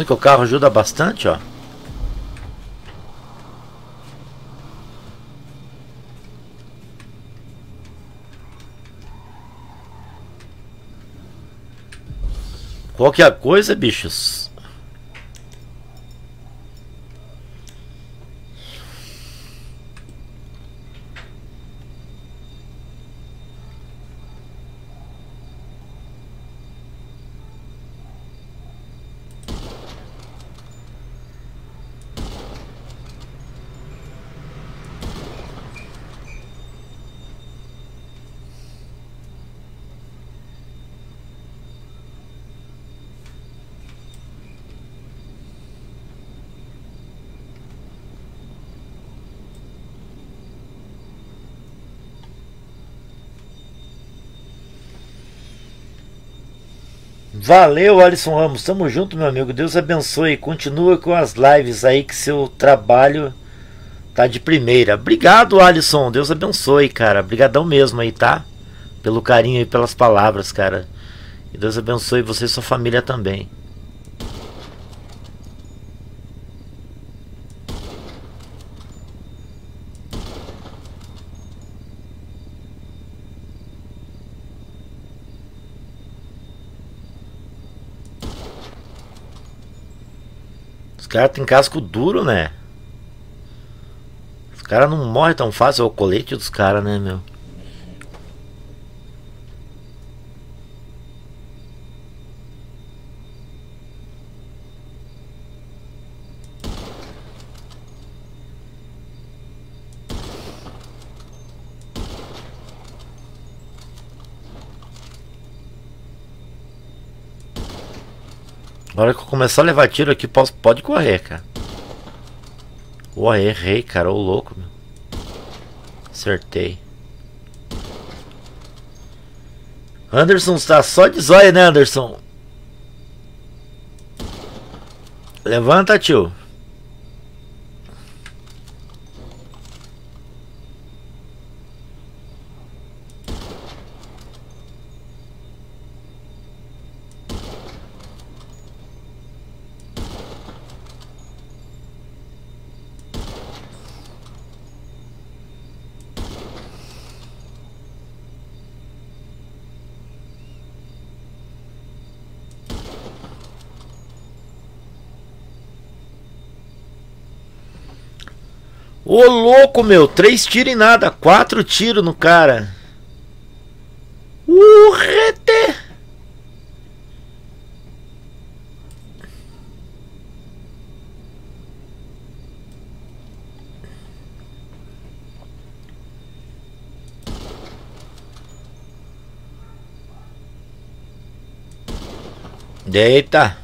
Falando que o carro ajuda bastante, ó. Qualquer coisa, bichos. Valeu, Alisson Ramos. Tamo junto, meu amigo. Deus abençoe. Continua com as lives aí, que seu trabalho tá de primeira. Obrigado, Alisson. Deus abençoe, cara. Obrigadão mesmo aí, tá? Pelo carinho e pelas palavras, cara. E Deus abençoe você e sua família também. Caras têm casco duro, né? Os caras não morrem tão fácil, é o colete dos caras, né, meu? Começar a levar tiro aqui, posso, pode correr, cara. Ué, errei, cara. Ô louco, meu. Acertei. Anderson está só de zóia, né, Anderson? Levanta, tio. Ô louco, meu, três tiros em nada, quatro tiros no cara. Urrete! Deita.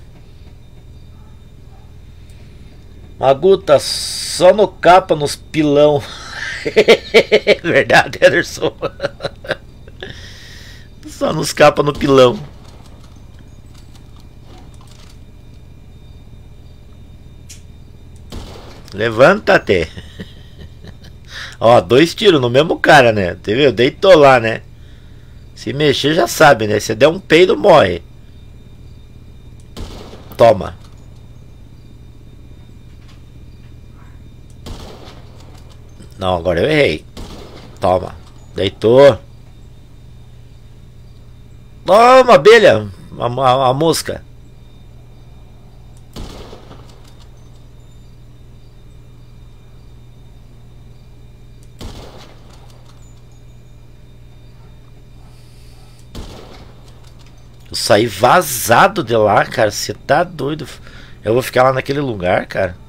Maguta, só no capa, nos pilão. Verdade, Ederson. Só nos capa no pilão. Levanta-te. Ó, dois tiros no mesmo cara, né? Entendeu? Deitou lá, né? Se mexer já sabe, né? Se der um peido, morre. Toma. Não, agora eu errei. Toma. Deitou. Toma, abelha. A, a, a mosca. Eu saí vazado de lá, cara. Você tá doido? Eu vou ficar lá naquele lugar, cara.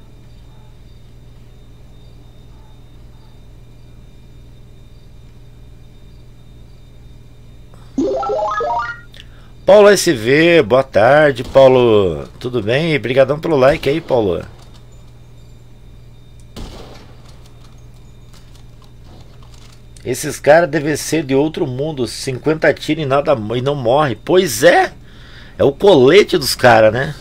Paulo SV, boa tarde, Paulo. Tudo bem? Obrigadão pelo like aí, Paulo. Esses caras devem ser de outro mundo. 50 tiros e nada e não morre. Pois é. É o colete dos caras, né?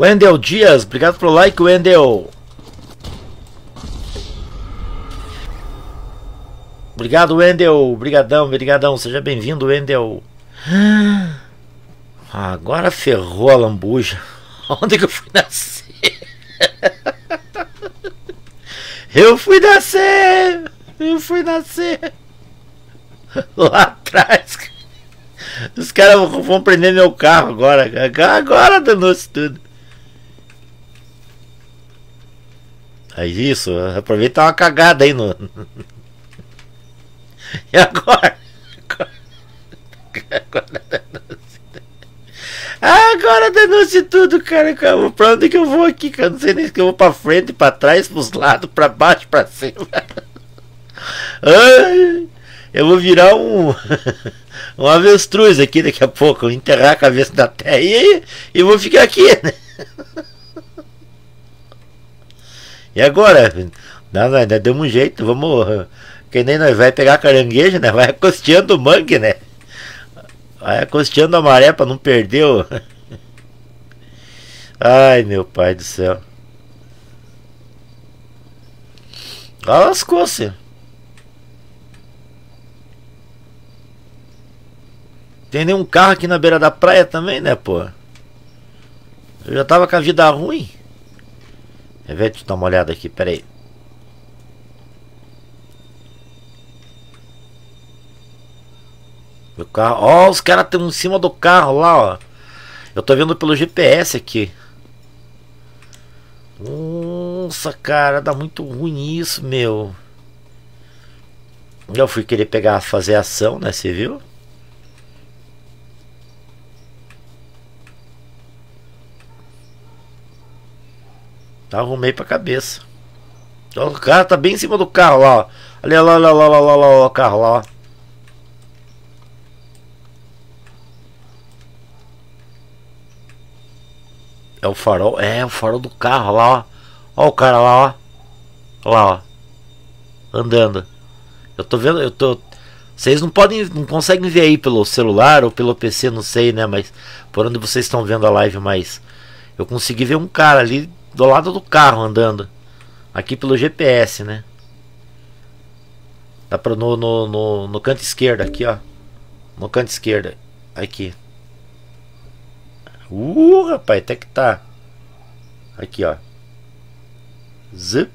Wendel Dias, obrigado pelo like, Wendel. Obrigado, Wendel. Obrigadão, obrigadão. Seja bem-vindo, Wendel. Agora ferrou a lambuja. Onde que eu fui nascer? Eu fui nascer! Eu fui nascer! Lá atrás. Os caras vão prender meu carro agora. Agora danou-se tudo. Isso, aproveita uma cagada aí no. E agora? Agora denuncie tudo, cara. Pra onde que eu vou aqui, cara? Não sei nem se eu vou pra frente, pra trás, pros lados, pra baixo, pra cima. Eu vou virar um. um avestruz aqui daqui a pouco. Enterrar a cabeça na terra e, e vou ficar aqui, né? E agora? Não, não, demos um jeito, vamos. Que nem nós vai pegar caranguejo, né? Vai costeando o mangue, né? Vai costeando a maré pra não perder o... Ai, meu pai do céu. Olha lascou-se. Tem nenhum carro aqui na beira da praia também, né, pô? Eu já tava com a vida ruim. Deixa eu dar uma olhada aqui, peraí. O carro. Ó, os caras estão em cima do carro lá, ó. Eu tô vendo pelo GPS aqui. Nossa, cara, dá muito ruim isso, meu. Eu fui querer pegar, fazer ação, né? Você viu? Arrumei pra cabeça. O cara tá bem em cima do carro lá, ó. Ali, lá, lá, lá, lá, lá, lá, lá, o carro lá, ó. É o farol. É, o farol do carro lá, ó. Ó o cara lá, ó. Lá, ó. Andando. Eu tô vendo, eu tô. Vocês não podem, não conseguem ver aí pelo celular ou pelo PC, não sei, né? Mas por onde vocês estão vendo a live, mas eu consegui ver um cara ali do lado do carro andando. Aqui pelo GPS, né? Dá pra, no, no, no, no canto esquerdo, aqui, ó. No canto esquerdo. Aqui. Uh, rapaz, até que tá. Aqui, ó. Zip.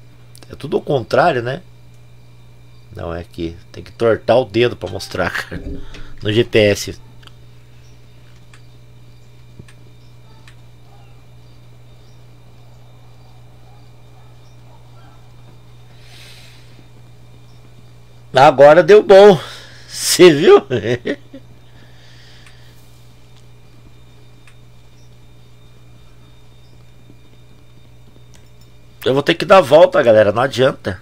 É tudo ao contrário, né? Não, é aqui. Tem que tortar o dedo para mostrar, cara. No GPS. Agora deu bom. Você viu? Eu vou ter que dar volta, galera. Não adianta.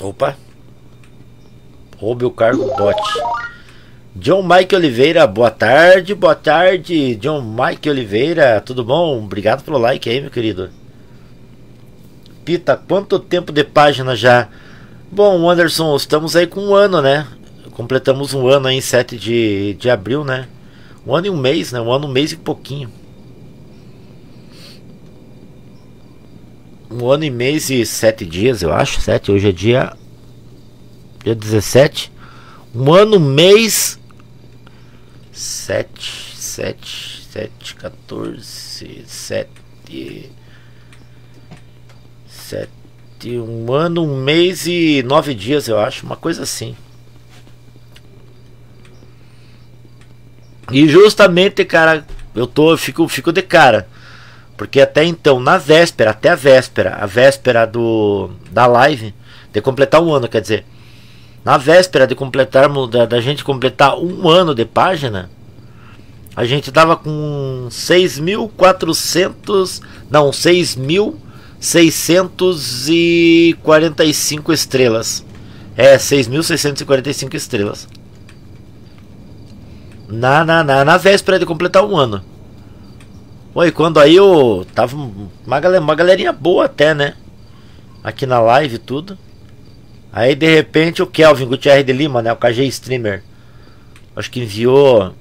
Opa. Roube o cargo bot. John Mike Oliveira, boa tarde, boa tarde. John Mike Oliveira, tudo bom? Obrigado pelo like aí, meu querido. Pita, quanto tempo de página já? Bom, Anderson, estamos aí com um ano, né? Completamos um ano aí em 7 de, de abril, né? Um ano e um mês, né? Um ano, um mês e pouquinho. Um ano e mês e sete dias, eu acho. Sete, hoje é dia. Dia 17. Um ano, mês. Sete, sete, sete, 14, sete sete, um ano, um mês e nove dias, eu acho, uma coisa assim. E justamente, cara, eu tô, eu fico, fico de cara. Porque até então, na véspera, até a véspera, a véspera do da live, de completar um ano, quer dizer, na véspera de completarmos, da, da gente completar um ano de página, a gente tava com 6.400, não, 6.000 645 estrelas. É, 6.645 estrelas. Na, na, na, na véspera de completar um ano. Oi, quando aí eu tava uma, galera, uma galerinha boa até, né? Aqui na live tudo. Aí de repente o Kelvin Gutierrez de Lima, né? O KG Streamer. Acho que enviou.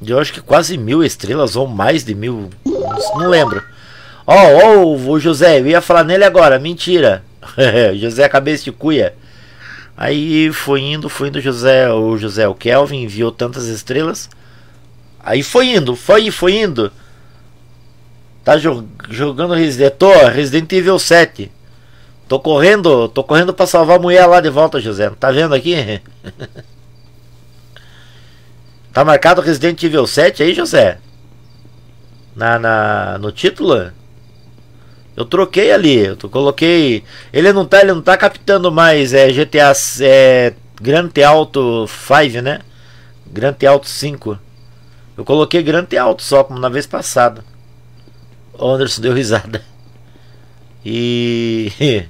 De acho que quase mil estrelas ou mais de mil. Não lembro. Ó, oh, oh, o José, eu ia falar nele agora, mentira. José Cabeça de Cuia. Aí foi indo, foi indo José, o José, o Kelvin enviou tantas estrelas. Aí foi indo, foi, foi indo. Tá jog jogando Resident, tô, Resident Evil 7. Tô correndo, tô correndo para salvar a mulher lá de volta, José. Tá vendo aqui? tá marcado Resident Evil 7 aí, José? Na, na no título? Eu troquei ali, eu coloquei. Ele não tá, ele não tá captando mais é, GTA é, Grand Theft Auto 5, né? Grand Theft Auto 5. Eu coloquei Grand Theft Auto só, como na vez passada. O Anderson deu risada. E.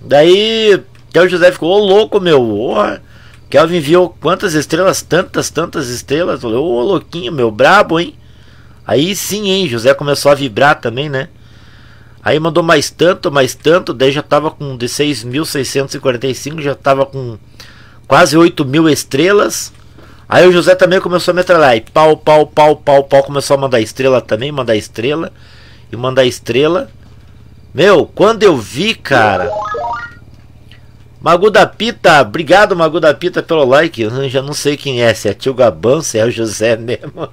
Daí. O José ficou louco, meu. Porra. Kelvin enviou quantas estrelas? Tantas, tantas estrelas. Falei, ô louquinho, meu, brabo, hein? Aí sim, hein? José começou a vibrar também, né? Aí mandou mais tanto, mais tanto, daí já tava com 16.645, já tava com quase 8 mil estrelas. Aí o José também começou a metralhar, e pau, pau, pau, pau, pau, começou a mandar estrela também, mandar estrela, e mandar estrela. Meu, quando eu vi, cara... Magu da Pita, obrigado Magu da Pita pelo like. Eu já não sei quem é, se é tio Gabão, se é o José mesmo.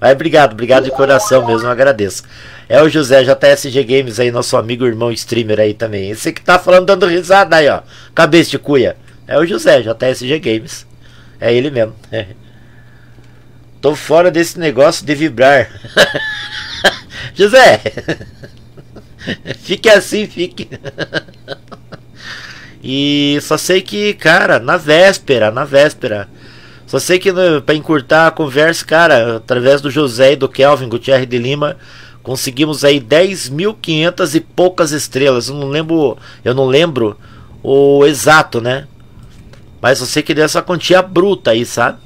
Mas obrigado, obrigado de coração mesmo, agradeço. É o José JSG Games aí, nosso amigo irmão streamer aí também. Esse que tá falando dando risada aí, ó. Cabeça de cuia. É o José, JSG Games. É ele mesmo. É. Tô fora desse negócio de vibrar. José! fique assim, fique. e só sei que, cara, na véspera, na véspera. Só sei que para encurtar a conversa, cara, através do José e do Kelvin Gutierrez de Lima, Conseguimos aí 10.500 e poucas estrelas. Eu não lembro, eu não lembro o exato, né? Mas eu sei que deu essa quantia bruta aí, sabe?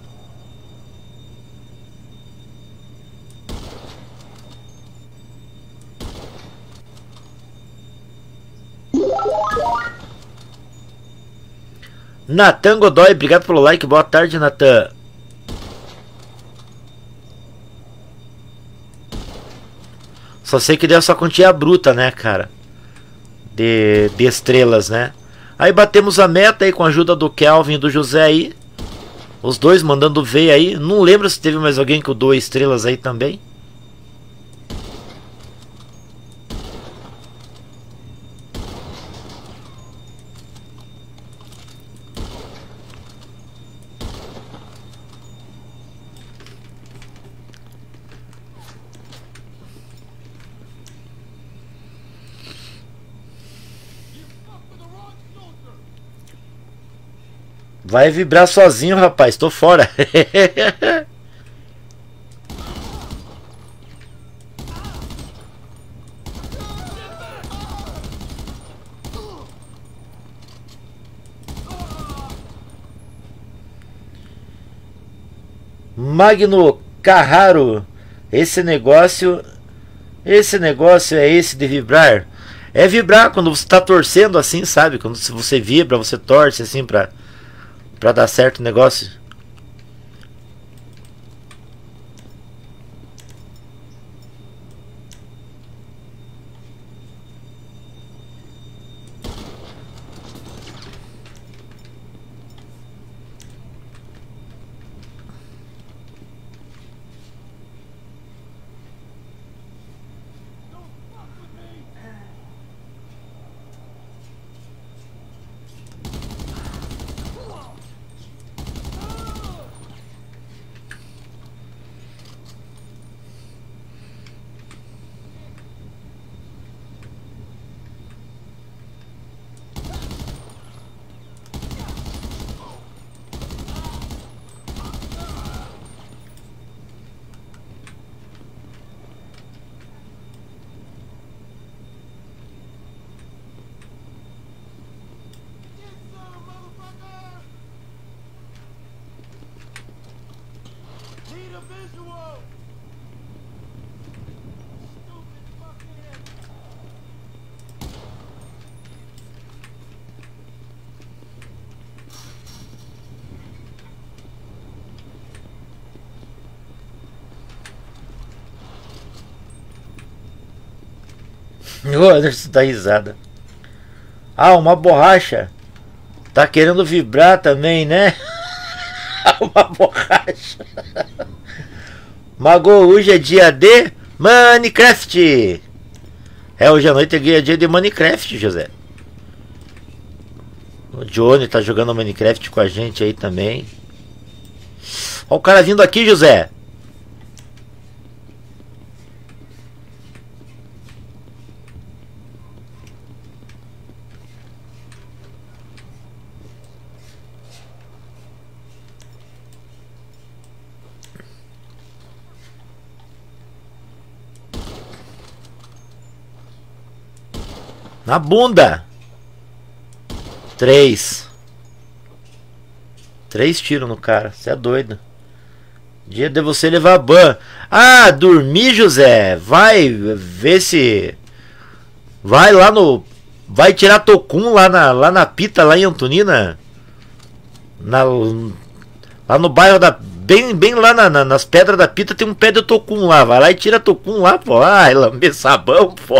Natan Godoy, obrigado pelo like. Boa tarde, Natan. Só sei que deu essa quantia bruta, né, cara? De, de estrelas, né? Aí batemos a meta aí com a ajuda do Kelvin e do José aí. Os dois mandando ver aí. Não lembro se teve mais alguém que deu estrelas aí também. Vai vibrar sozinho, rapaz. Tô fora. Magno Carraro. Esse negócio. Esse negócio é esse de vibrar. É vibrar quando você está torcendo assim, sabe? Quando você vibra, você torce assim para para dar certo o negócio. O Anderson dá risada. Ah, uma borracha. Tá querendo vibrar também, né? uma borracha. Mago, hoje é dia de Minecraft. É, hoje à noite é dia de Minecraft, José. O Johnny tá jogando Minecraft com a gente aí também. Olha o cara vindo aqui, José. Na bunda. Três. Três tiros no cara. Você é doido. Dia de você levar ban. Ah, dormir, José. Vai ver se. Vai lá no. Vai tirar Tocum lá na, lá na Pita, lá em Antonina. Na, lá no bairro da. Bem, bem lá na, na, nas pedras da Pita tem um pé de Tocum lá. Vai lá e tira Tocum lá, pô. Ai, lamber sabão, pô.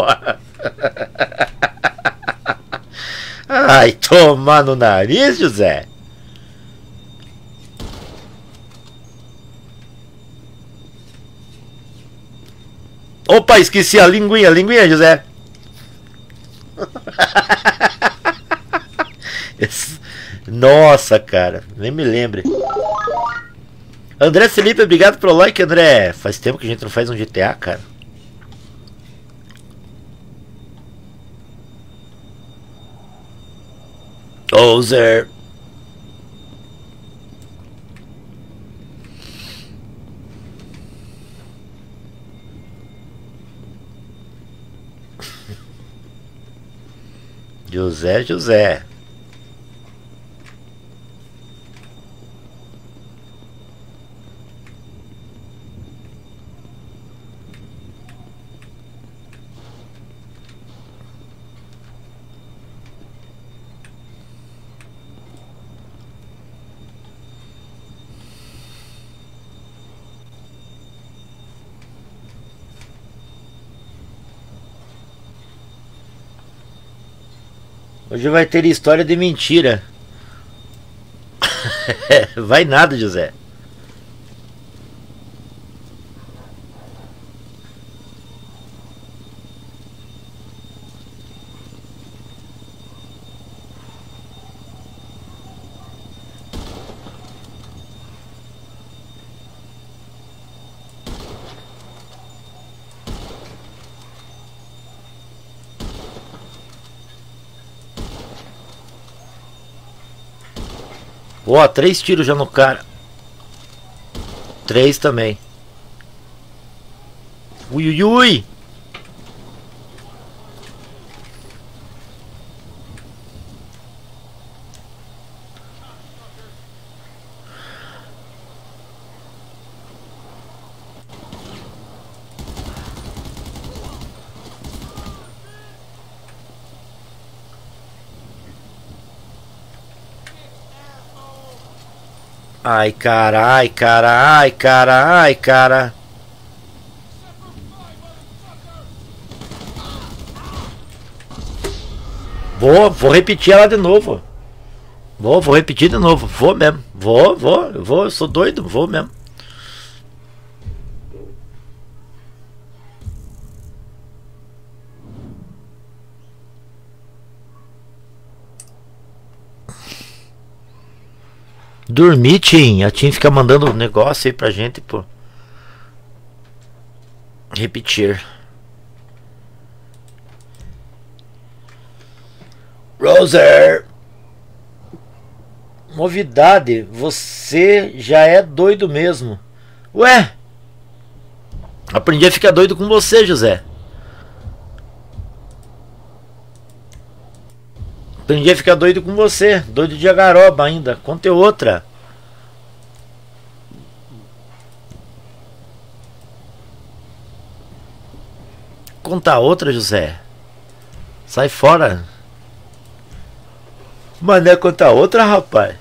Ai, toma no nariz, José. Opa, esqueci a linguinha, linguinha, José. Nossa, cara, nem me lembre. André Felipe, obrigado pelo like, André. Faz tempo que a gente não faz um GTA, cara. Poser. José José. Hoje vai ter história de mentira. vai nada, José. Ó, três tiros já no cara. Três também. Ui, ui, ui. Ai, cara, ai, cara, ai, cara. Vou, vou repetir ela de novo. Vou, vou repetir de novo. Vou mesmo. Vou, vou, vou. Eu sou doido, vou mesmo. Dormir, Tim. A Tim fica mandando negócio aí pra gente, pô. Repetir. Roser. Novidade, você já é doido mesmo. Ué? Aprendi a ficar doido com você, José. Tem dia fica doido com você, doido de agaroba ainda. Conta é outra. Conta outra, José. Sai fora. Mané, conta outra, rapaz.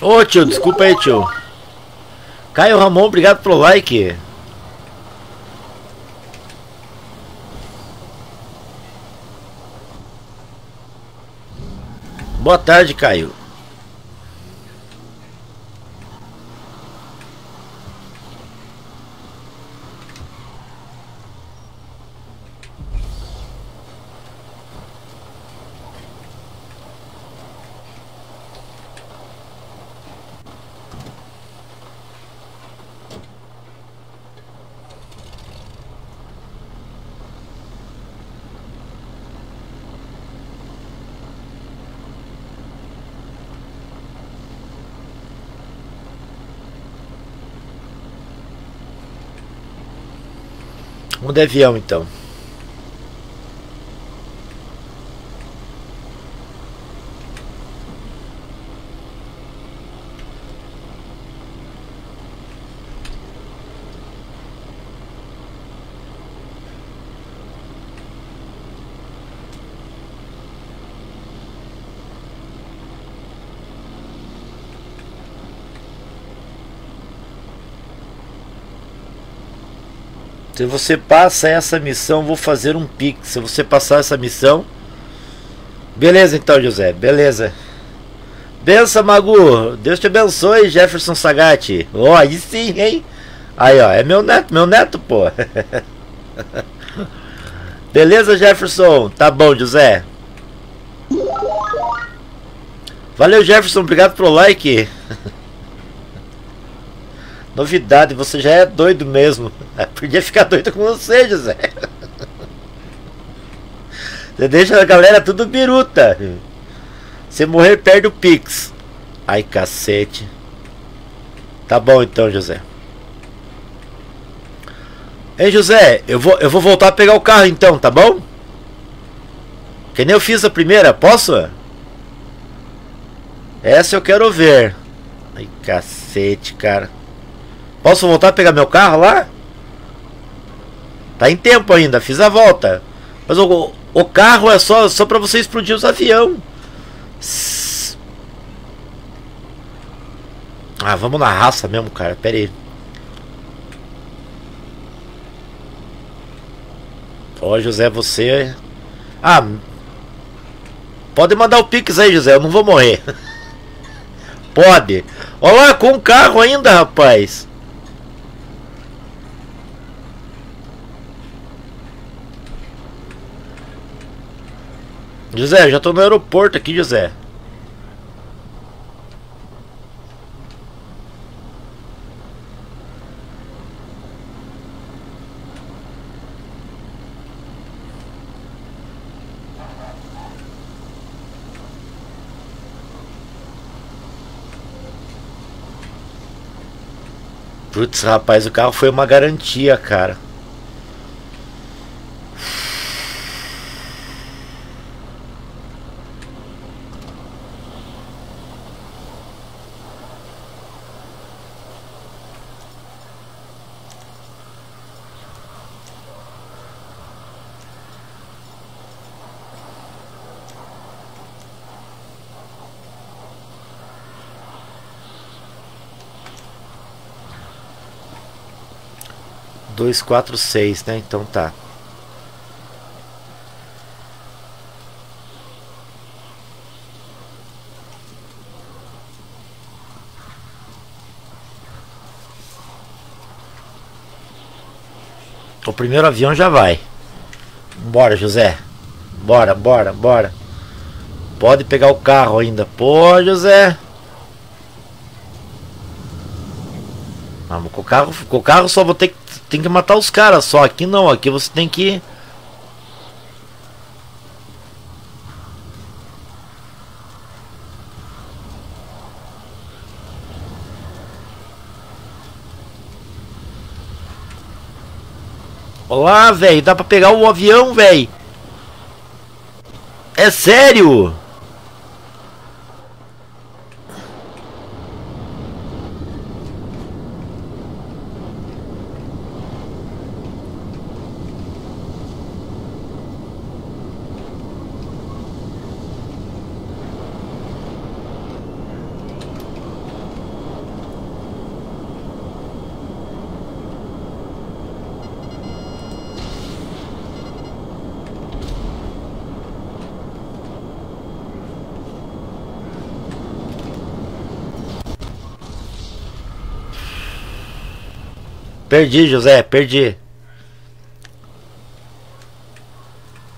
Ô tio, desculpa aí, tio. Caio Ramon, obrigado pelo like. Boa tarde, Caio. De avião então. Se você passa essa missão, vou fazer um pix. Se você passar essa missão. Beleza então, José. Beleza. Benção, Magu. Deus te abençoe, Jefferson Sagatti. Ó, oh, aí sim, hein? Aí, ó. É meu neto, meu neto, pô. Beleza, Jefferson? Tá bom, José. Valeu, Jefferson. Obrigado pelo like. Novidade, você já é doido mesmo. Podia ficar doido com você, José. Você deixa a galera tudo biruta. Se morrer, perde o Pix. Ai, cacete. Tá bom então, José. Ei, José, eu vou, eu vou voltar a pegar o carro então, tá bom? Que nem eu fiz a primeira, posso? Essa eu quero ver. Ai, cacete, cara. Posso voltar a pegar meu carro lá? Tá em tempo ainda, fiz a volta. Mas o, o carro é só, só pra você explodir os avião. Ah, vamos na raça mesmo, cara. Pera aí. Ó, José, você... Ah... Pode mandar o Pix aí, José. Eu não vou morrer. Pode. Olha lá, com o carro ainda, rapaz. José, já tô no aeroporto aqui, José. Putz, rapaz, o carro foi uma garantia, cara. Dois, quatro, seis, né? Então tá. O primeiro avião já vai. Bora, José. Bora, bora, bora. Pode pegar o carro ainda. Pô, José. Vamos, com o carro, com o carro só vou ter que tem que matar os caras só. Aqui não, aqui você tem que. Olá, velho, dá pra pegar o avião, velho. É sério? Perdi, José, perdi.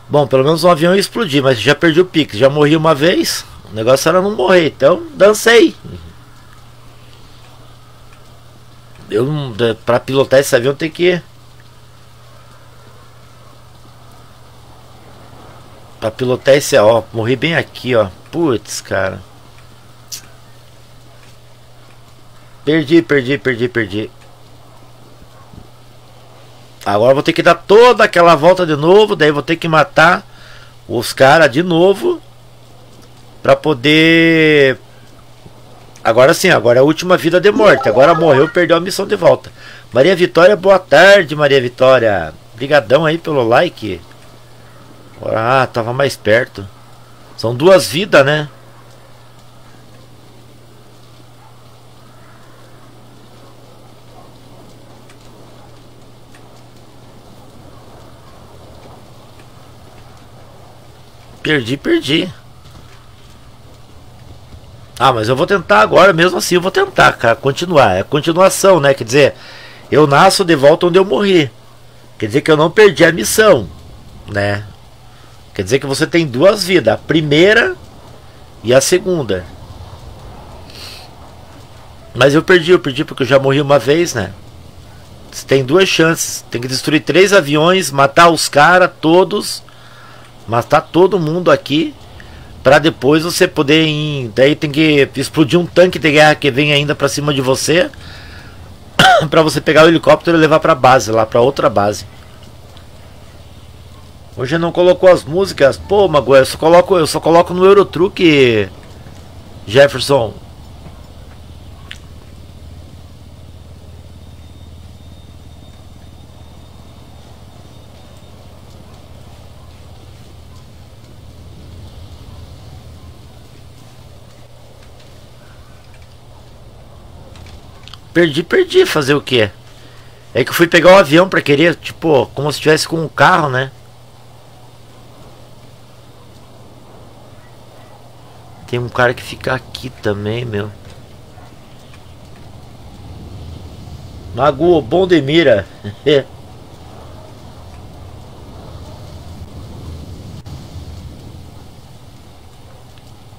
Bom, pelo menos um avião ia explodir, mas já perdi o pique. Já morri uma vez. O negócio era não morrer, então dancei. Eu para pilotar esse avião tem que Pra pilotar esse, ó, morri bem aqui, ó. Putz, cara. Perdi, perdi, perdi, perdi. Agora vou ter que dar toda aquela volta de novo. Daí vou ter que matar os caras de novo. Pra poder. Agora sim, agora é a última vida de morte. Agora morreu, perdeu a missão de volta. Maria Vitória, boa tarde, Maria Vitória. Obrigadão aí pelo like. Ah, tava mais perto. São duas vidas, né? Perdi, perdi. Ah, mas eu vou tentar agora, mesmo assim eu vou tentar, cara, continuar. É continuação, né? Quer dizer, eu nasço de volta onde eu morri. Quer dizer que eu não perdi a missão, né? Quer dizer que você tem duas vidas, a primeira e a segunda. Mas eu perdi, eu perdi porque eu já morri uma vez, né? Você tem duas chances. Tem que destruir três aviões, matar os caras todos matar todo mundo aqui para depois você poder ir, daí tem que explodir um tanque de guerra que vem ainda para cima de você para você pegar o helicóptero e levar para base lá para outra base. Hoje não colocou as músicas, pô, Mago, eu só coloco, eu só coloco no Eurotruck Jefferson. Perdi, perdi. Fazer o quê? É que eu fui pegar o avião pra querer, tipo, como se estivesse com um carro, né? Tem um cara que fica aqui também, meu. Magu, bom de mira.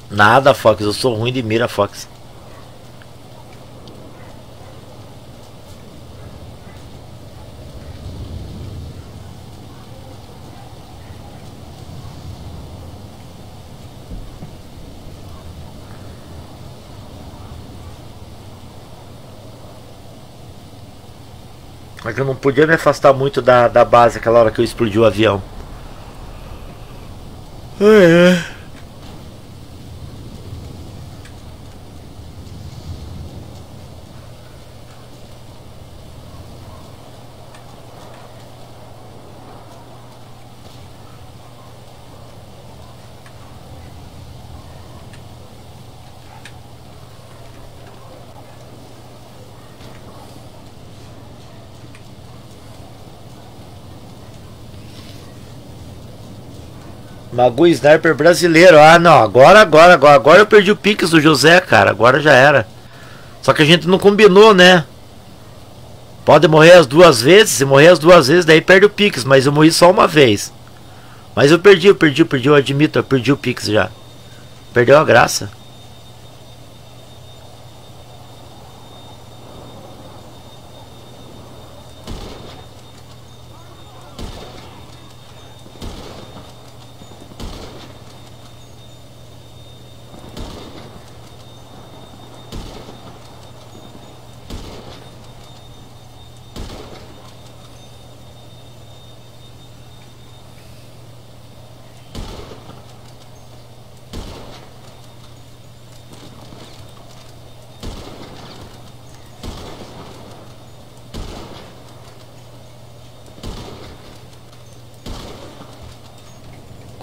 Nada, Fox. Eu sou ruim de mira, Fox. Mas eu não podia me afastar muito da, da base aquela hora que eu explodi o avião. É, Magu Sniper brasileiro. Ah, não. Agora, agora, agora. Agora eu perdi o Pix do José, cara. Agora já era. Só que a gente não combinou, né? Pode morrer as duas vezes. Se morrer as duas vezes, daí perde o Pix. Mas eu morri só uma vez. Mas eu perdi, eu perdi, eu perdi. Eu admito, eu perdi o Pix já. Perdeu a graça.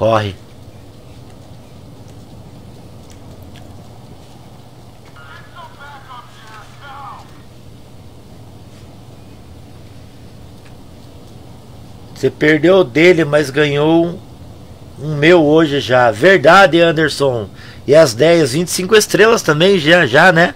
Corre. Você perdeu dele, mas ganhou um meu hoje já. Verdade, Anderson. E as 10, 25 estrelas também já, já, né?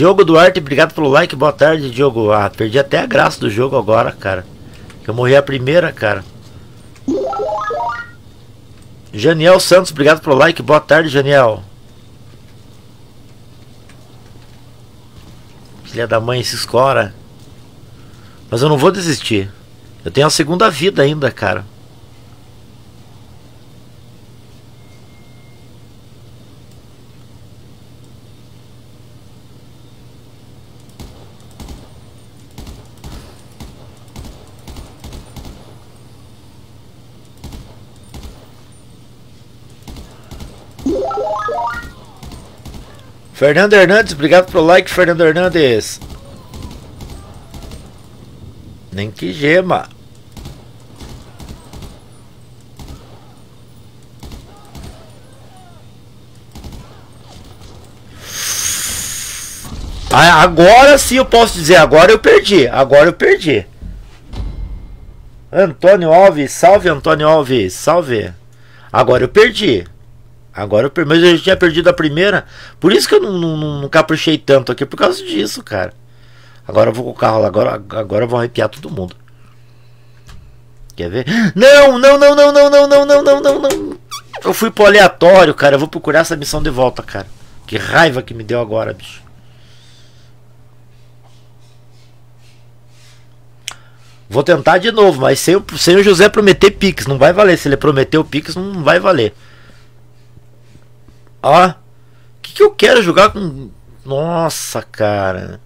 Diogo Duarte, obrigado pelo like. Boa tarde, Diogo. Ah, perdi até a graça do jogo agora, cara. Eu morri a primeira, cara. Janiel Santos, obrigado pelo like. Boa tarde, Janiel. Filha da mãe se escora. Mas eu não vou desistir. Eu tenho a segunda vida ainda, cara. Fernando Hernandes, obrigado pelo like, Fernando Hernandes. Nem que gema. Ah, agora sim eu posso dizer, agora eu perdi, agora eu perdi. Antônio Alves, salve Antônio Alves, salve. Agora eu perdi. Agora eu mas eu já tinha perdido a primeira. Por isso que eu não, não, não caprichei tanto aqui, por causa disso, cara. Agora eu vou com o carro lá, agora, agora eu vou arrepiar todo mundo. Quer ver? Não, não, não, não, não, não, não, não, não, não, não. Eu fui pro aleatório, cara. Eu vou procurar essa missão de volta, cara. Que raiva que me deu agora, bicho. Vou tentar de novo, mas sem, sem o José prometer Pix. Não vai valer. Se ele prometeu Pix, não vai valer. Ó. O que, que eu quero jogar com. Nossa, cara.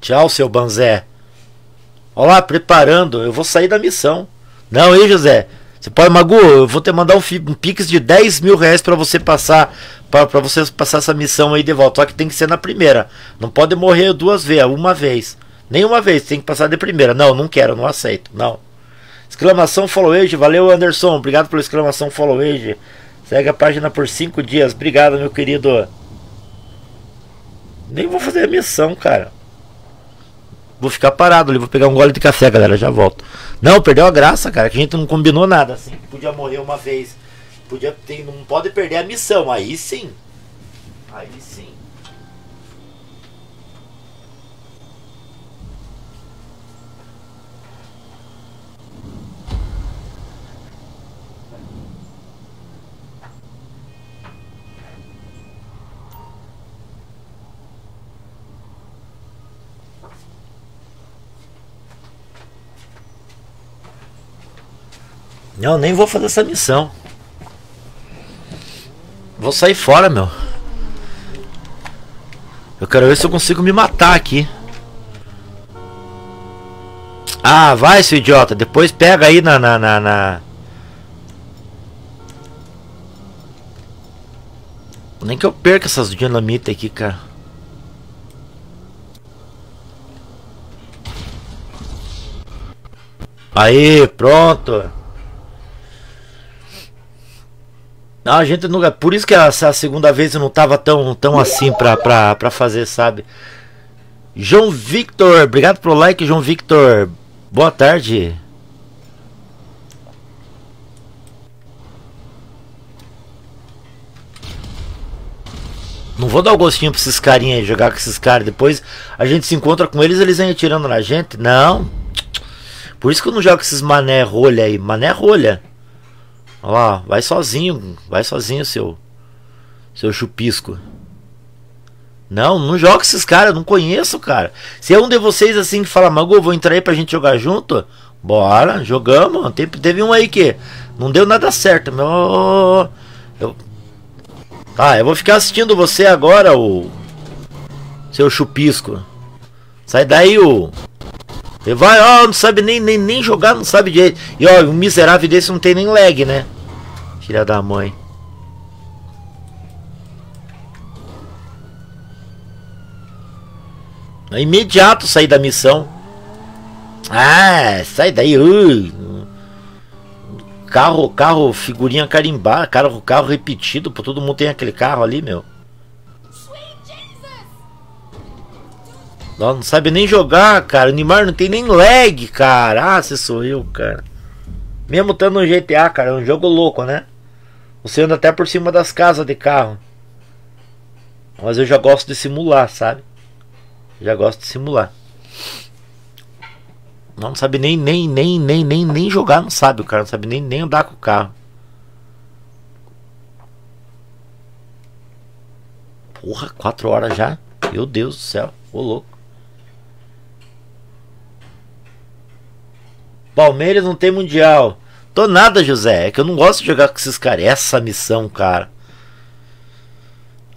Tchau, seu Banzé. Olha lá, preparando. Eu vou sair da missão. Não, aí, José. Você pode, Magu, eu vou te mandar um, um pix de 10 mil reais para você passar para você passar essa missão aí de volta. Só que tem que ser na primeira. Não pode morrer duas vezes, uma vez. Nenhuma vez, tem que passar de primeira. Não, não quero, não aceito. Não. Exclamação follow age, valeu Anderson, obrigado pela exclamação follow age. Segue a página por 5 dias, obrigado meu querido. Nem vou fazer a missão, cara. Vou ficar parado ali, vou pegar um gole de café, galera, já volto. Não, perdeu a graça, cara, que a gente não combinou nada, assim. Podia morrer uma vez. Podia ter, não pode perder a missão, aí sim. Aí sim. Não, nem vou fazer essa missão. Vou sair fora, meu. Eu quero ver se eu consigo me matar aqui. Ah, vai, seu idiota. Depois pega aí na, na, na, na... Nem que eu perca essas dinamite aqui, cara. Aí, pronto. Não, a gente nunca. Por isso que essa segunda vez eu não tava tão, tão assim pra, pra, pra fazer, sabe? João Victor, obrigado pelo like, João Victor. Boa tarde. Não vou dar o gostinho pra esses carinha aí, jogar com esses caras. Depois a gente se encontra com eles, eles vêm atirando na gente. Não. Por isso que eu não jogo com esses mané rolha aí. Mané rolha. Olha lá, vai sozinho, vai sozinho, seu seu chupisco. Não, não joga esses caras, não conheço, cara. Se é um de vocês assim que fala, Mago, vou entrar aí pra gente jogar junto, bora, jogamos. Teve, teve um aí que não deu nada certo, meu. Eu... Ah, eu vou ficar assistindo você agora, o seu chupisco. Sai daí, o Ele vai, ó, não sabe nem, nem, nem jogar, não sabe direito. E ó, um miserável desse não tem nem lag, né? Filha da mãe. É imediato sair da missão. Ah, sai daí. Uh. Carro, carro, figurinha carimbada, carro, carro repetido, pô, todo mundo tem aquele carro ali, meu. Não, não sabe nem jogar, cara. O Neymar não tem nem lag, cara. Ah, você sou eu, cara. Mesmo estando no GTA, cara, é um jogo louco, né? Você anda até por cima das casas de carro. Mas eu já gosto de simular, sabe? Já gosto de simular. Não sabe nem nem nem nem nem nem jogar, não sabe o cara, não sabe nem nem andar com o carro. Porra, quatro horas já? Meu Deus do céu, ô louco. Palmeiras não tem mundial. Tô nada, José. É que eu não gosto de jogar com esses caras. Essa missão, cara.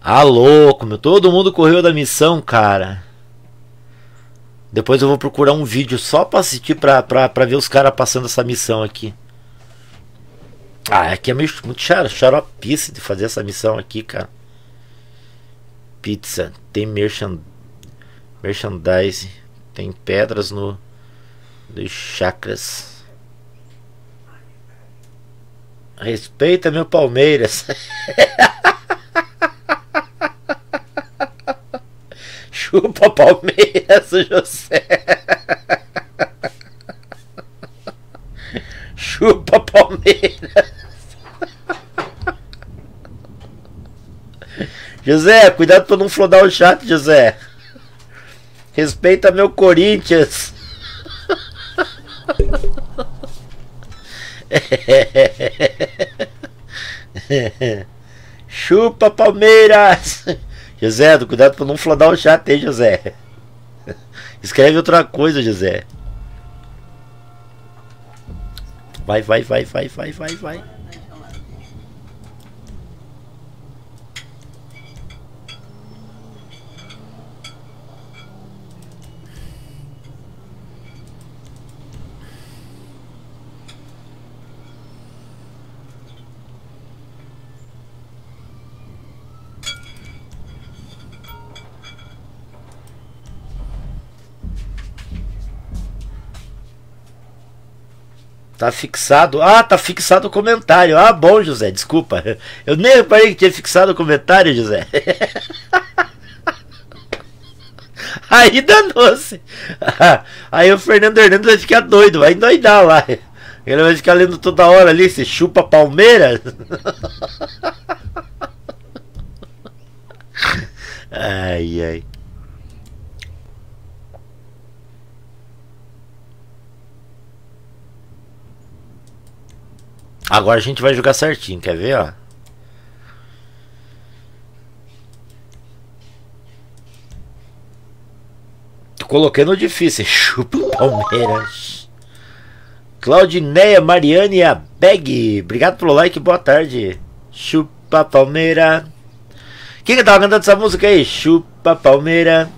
Ah, louco, meu. Todo mundo correu da missão, cara. Depois eu vou procurar um vídeo só pra assistir pra, pra, pra ver os caras passando essa missão aqui. Ah, aqui é meio muito xaropice de fazer essa missão aqui, cara. Pizza. Tem merchand... merchandise. Tem pedras no dos chakras. Respeita meu Palmeiras. Chupa Palmeiras, José. Chupa Palmeiras. José, cuidado para não flodar o chat, José. Respeita meu Corinthians. Chupa Palmeiras! José, cuidado para não flodar o chat José. Escreve outra coisa, José. Vai, vai, vai, vai, vai, vai, vai. Tá fixado. Ah, tá fixado o comentário. Ah, bom, José, desculpa. Eu nem reparei que tinha fixado o comentário, José. Aí danou-se. Aí o Fernando Hernandes vai ficar doido, vai endoidar lá. Ele vai ficar lendo toda hora ali, se chupa Palmeiras. Ai, ai. Agora a gente vai jogar certinho, quer ver, ó? Coloquei no difícil. Chupa Palmeiras. Claudineia Mariane Abeg. Obrigado pelo like, boa tarde. Chupa Palmeira. Quem que tava cantando essa música aí? Chupa Palmeira.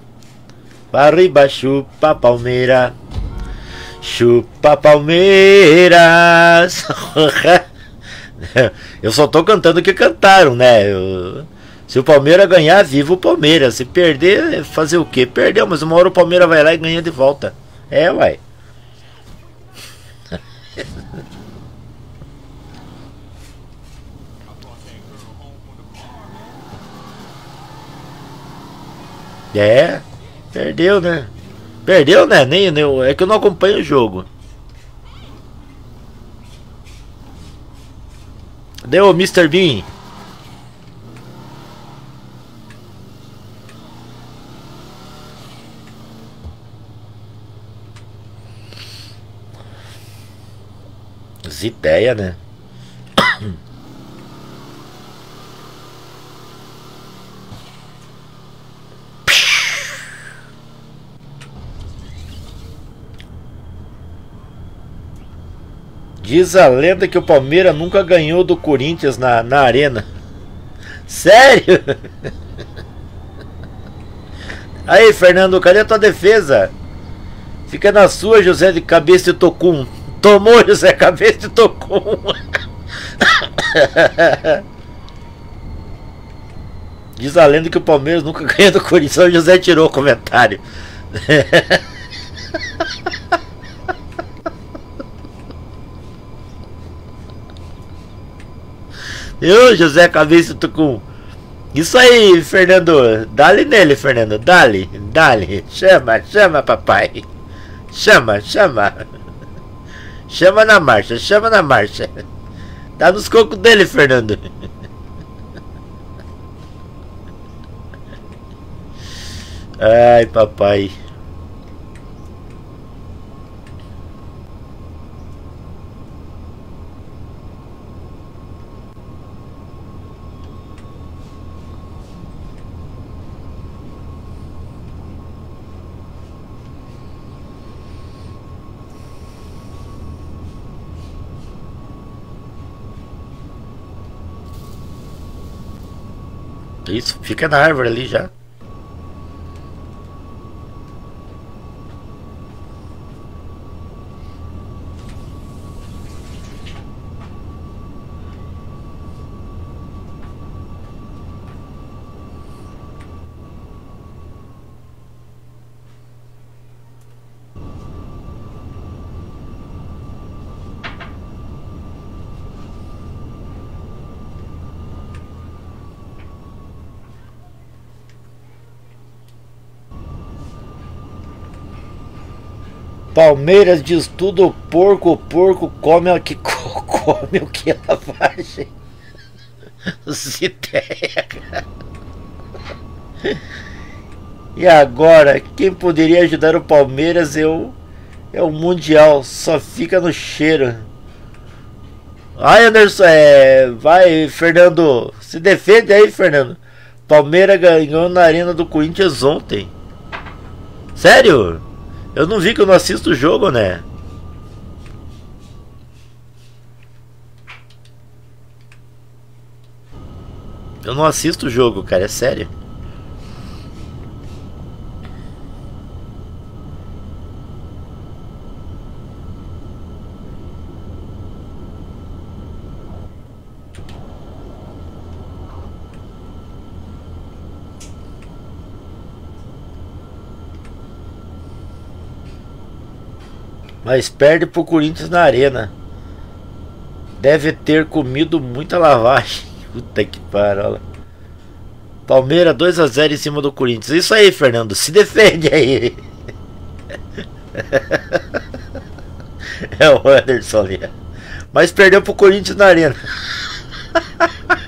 Arriba, chupa Palmeira. Chupa Palmeiras. Eu só tô cantando o que cantaram, né? Eu, se o Palmeiras ganhar, viva o Palmeiras. Se perder, fazer o quê? Perdeu, mas uma hora o Palmeiras vai lá e ganha de volta. É, uai. É, perdeu, né? Perdeu, né? Nem, nem, é que eu não acompanho o jogo. Deu Mr. Bean. Ideia, né? Diz a lenda que o Palmeiras nunca ganhou do Corinthians na, na arena. Sério? Aí, Fernando, cadê a tua defesa? Fica na sua, José de Cabeça de Tocum. Tomou, José Cabeça de Tocum. Diz a lenda que o Palmeiras nunca ganha do Corinthians. O José tirou o comentário. Eu, José Cabeça Tucum. Isso aí, Fernando. Dale nele, Fernando. Dale, dale. Chama, chama, papai. Chama, chama. Chama na marcha, chama na marcha. Dá nos cocos dele, Fernando. Ai, papai. Isso, fica na árvore ali já. Palmeiras diz tudo, porco, porco come o que come o que lavagem. Ziteca. E agora, quem poderia ajudar o Palmeiras é o, é o Mundial, só fica no cheiro. Ai, Anderson, é, vai, Fernando, se defende aí, Fernando. Palmeiras ganhou na arena do Corinthians ontem. Sério? Eu não vi que eu não assisto o jogo, né? Eu não assisto o jogo, cara, é sério. Mas perde pro Corinthians na arena. Deve ter comido muita lavagem. Puta que parola. Palmeiras 2 a 0 em cima do Corinthians. Isso aí, Fernando, se defende aí. é o Anderson ali. Mas perdeu pro Corinthians na arena.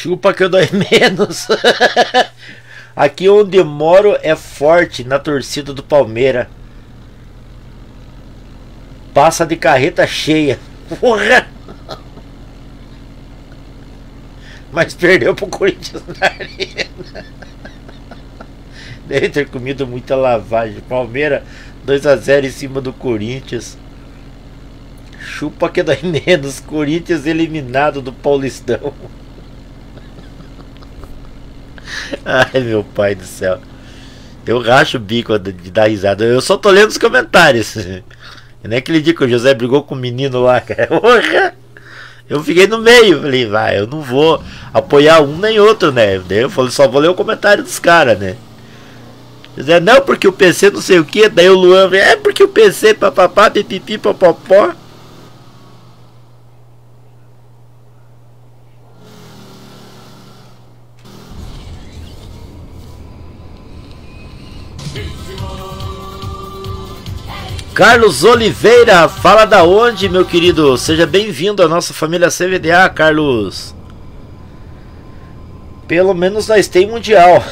Chupa que eu dói menos. Aqui onde moro é forte na torcida do Palmeiras. Passa de carreta cheia. Porra! Mas perdeu pro Corinthians na arena. Deve ter comido muita lavagem. Palmeiras 2 a 0 em cima do Corinthians. Chupa que dói menos. Corinthians eliminado do Paulistão. Ai, meu pai do céu. Eu racho o bico de, dar risada. Eu só tô lendo os comentários. É nem aquele dia que o José brigou com o menino lá, cara. Eu fiquei no meio. Falei, vai, eu não vou apoiar um nem outro, né? Eu falei, só vou ler o comentário dos caras, né? José, não, porque o PC não sei o que. Daí o Luan, é porque o PC, papapá, pipipi, popopó. Carlos Oliveira, fala da onde, meu querido? Seja bem-vindo à nossa família CVDA, Carlos. Pelo menos nós tem mundial.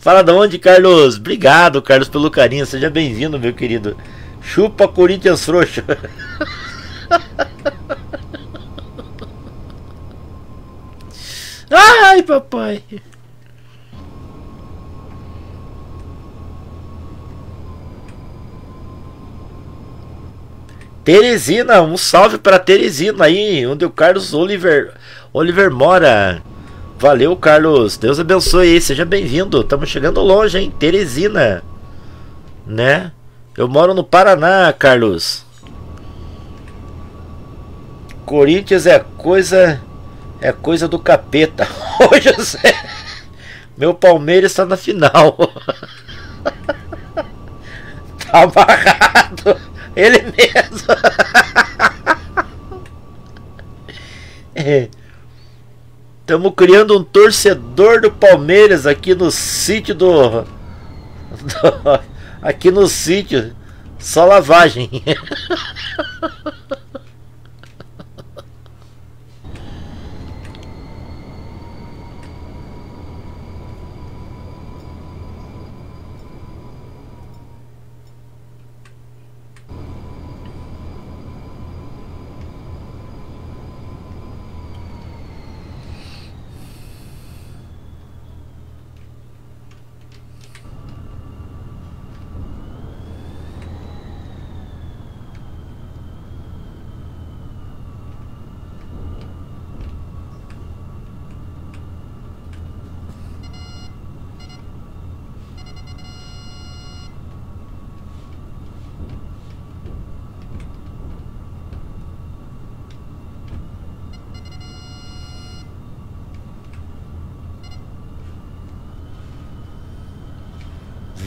Fala de onde, Carlos? Obrigado, Carlos, pelo carinho. Seja bem-vindo, meu querido. Chupa Corinthians frouxo. Ai, papai. Teresina, um salve para Teresina aí, onde o Carlos Oliver, Oliver mora. Valeu, Carlos. Deus abençoe aí. Seja bem-vindo. Estamos chegando longe, hein? Teresina. Né? Eu moro no Paraná, Carlos. Corinthians é coisa é coisa do capeta. Ô José, meu Palmeiras está na final. tá amarrado. Ele mesmo. Estamos é. criando um torcedor do Palmeiras aqui no sítio do, do aqui no sítio. Só lavagem.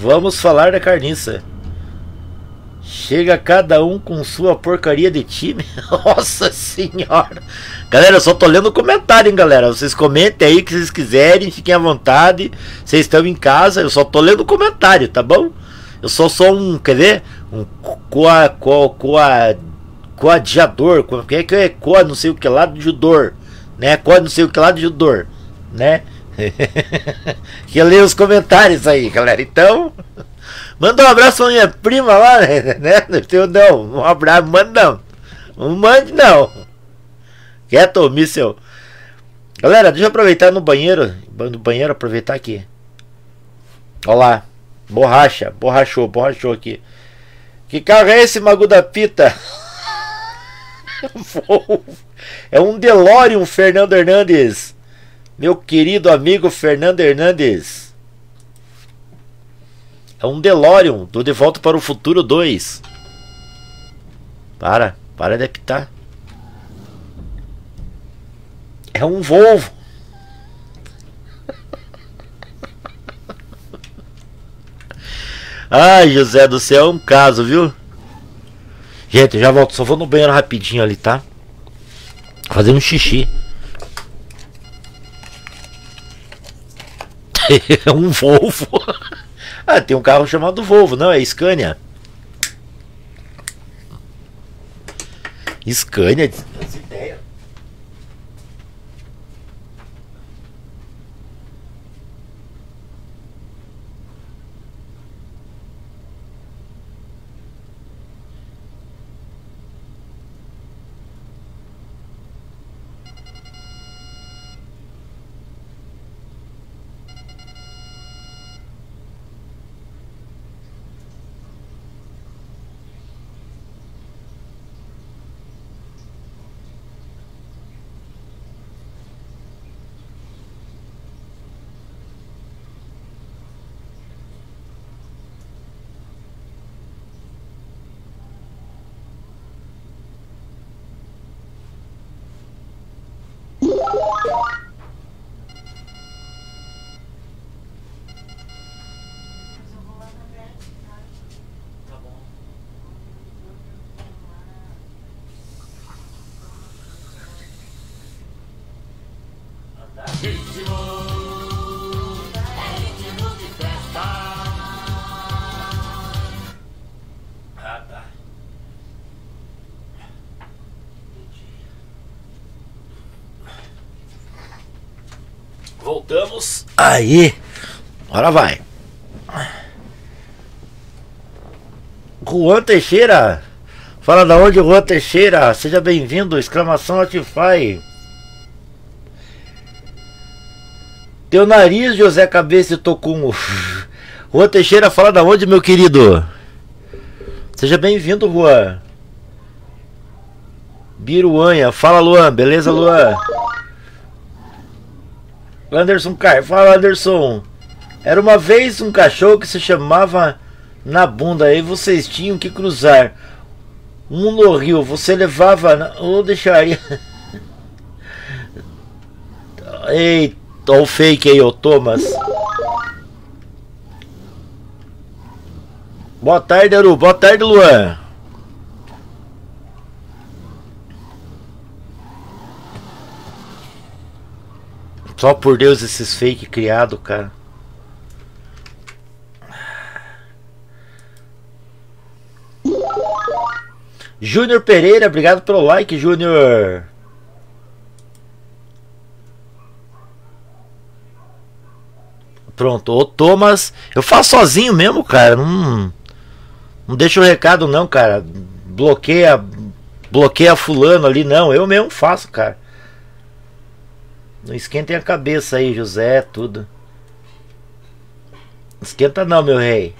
Vamos falar da carniça. Chega cada um com sua porcaria de time. Nossa senhora. Galera, eu só tô lendo o comentário, hein, galera. Vocês comentem aí o que vocês quiserem, fiquem à vontade. Vocês estão em casa, eu só tô lendo o comentário, tá bom? Eu só sou um, quer ver? Um coa, coa, coa, coadiador. O que é que é coa, não sei o que lá de judor, né? Coa, não sei o que lá de judor, né? que ler os comentários aí, galera. Então, manda um abraço pra minha prima lá, né? Não, um abraço, manda não. Não mande não. Quieto, míssel. Galera, deixa eu aproveitar no banheiro. No banheiro, aproveitar aqui. Olha lá. Borracha, borrachou, borrachou aqui. Que carro é esse, Magu da Pita? é um DeLorean, Fernando Hernandes. Meu querido amigo Fernando Hernandes. É um DeLorean do De Volta para o Futuro 2. Para, para de apitar. É um Volvo. Ai, José do céu, é um caso, viu? Gente, já volto. Só vou no banheiro rapidinho ali, tá? Fazer um xixi. é um Volvo. ah, tem um carro chamado Volvo, não, é Scania. Scania, Voltamos. Aí. Agora vai. Juan Teixeira. Fala da onde, Juan Teixeira. Seja bem-vindo. Exclamação Notify. Teu nariz, José Cabeça e Tocum. Juan Teixeira, fala da onde, meu querido? Seja bem-vindo, Juan. Biruanha. Fala, Luan. Beleza, Luan? Anderson Car. Fala, Anderson. Era uma vez um cachorro que se chamava na bunda. Aí vocês tinham que cruzar. Um no rio. Você levava ou deixaria... Eita, o fake aí, ô Thomas. Boa tarde, Aru. Boa tarde, Luan. Só por Deus esses fake criado, cara. Júnior Pereira, obrigado pelo like, Júnior. Pronto, o Thomas, eu faço sozinho mesmo, cara. Não não deixa o recado não, cara. Bloqueia, bloqueia fulano ali, não. Eu mesmo faço, cara. Não esquentem a cabeça aí, José, tudo. Esquenta não, meu rei.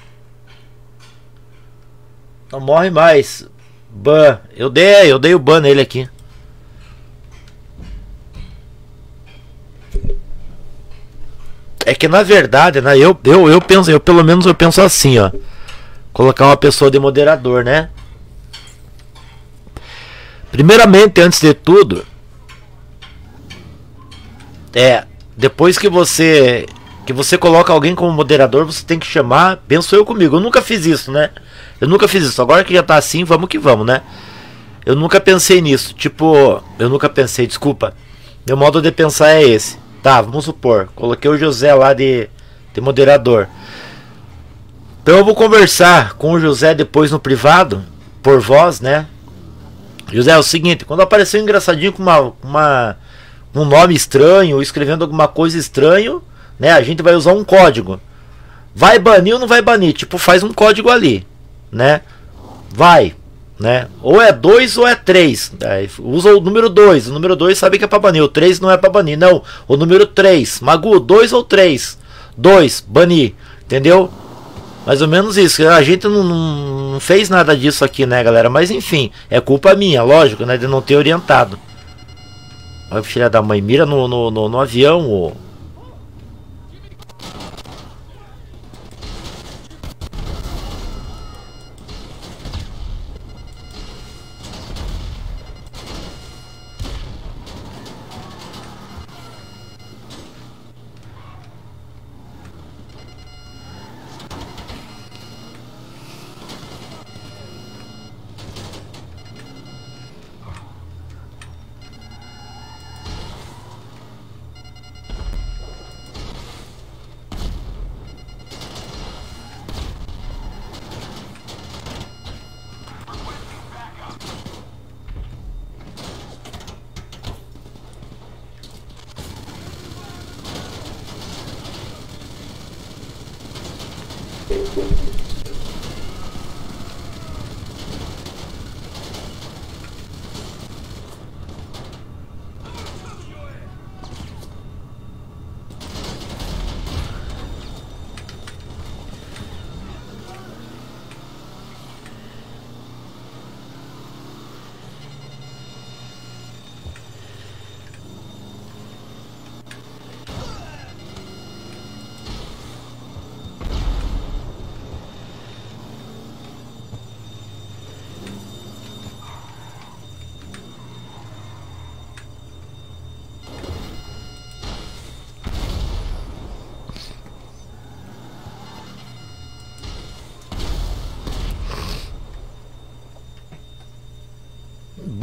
Não morre mais. Ban. Eu dei, eu dei o ban nele aqui. É que na verdade, né, eu, eu, eu penso, eu pelo menos eu penso assim, ó. Colocar uma pessoa de moderador, né? Primeiramente, antes de tudo, é, depois que você que você coloca alguém como moderador, você tem que chamar, penso eu comigo. Eu nunca fiz isso, né? Eu nunca fiz isso. Agora que já tá assim, vamos que vamos, né? Eu nunca pensei nisso. Tipo, eu nunca pensei, desculpa. Meu modo de pensar é esse. Tá, vamos supor, coloquei o José lá de, de moderador. Então eu vou conversar com o José depois no privado, por voz, né? José, é o seguinte, quando aparecer um engraçadinho com uma, uma, um nome estranho, escrevendo alguma coisa estranho, né? A gente vai usar um código. Vai banir ou não vai banir? Tipo, faz um código ali, né? Vai, né? Ou é 2 ou é 3. Usa o número 2. O número 2 sabe que é para banir. O 3 não é para banir. Não, o número 3. Magu, 2 ou 3? 2, banir. Entendeu? Mais ou menos isso. A gente não, não, fez nada disso aqui, né, galera? Mas enfim, é culpa minha, lógico, né? De não ter orientado. Olha, filha da mãe, mira no, no, no, no avião, ô.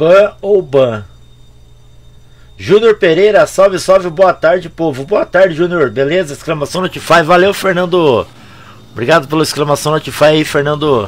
Ban ou ban? Júnior Pereira, salve, salve, boa tarde, povo. Boa tarde, Júnior. Beleza? Exclamação Notify. Valeu, Fernando. Obrigado pela exclamação Notify aí, Fernando.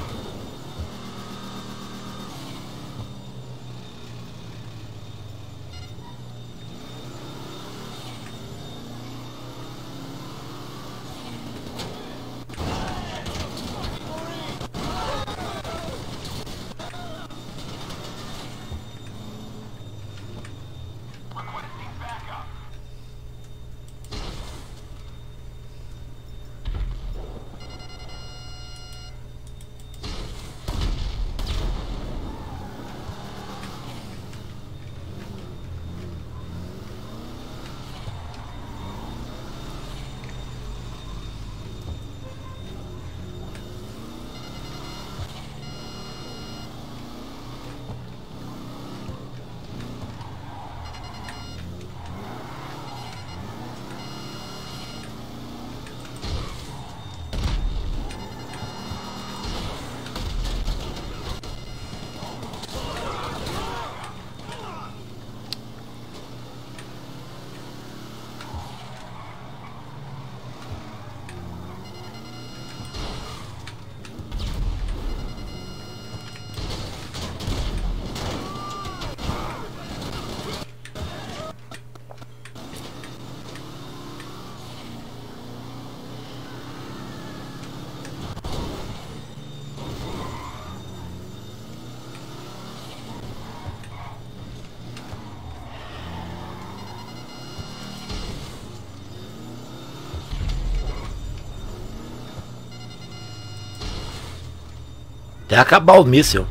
Até acabar o míssil.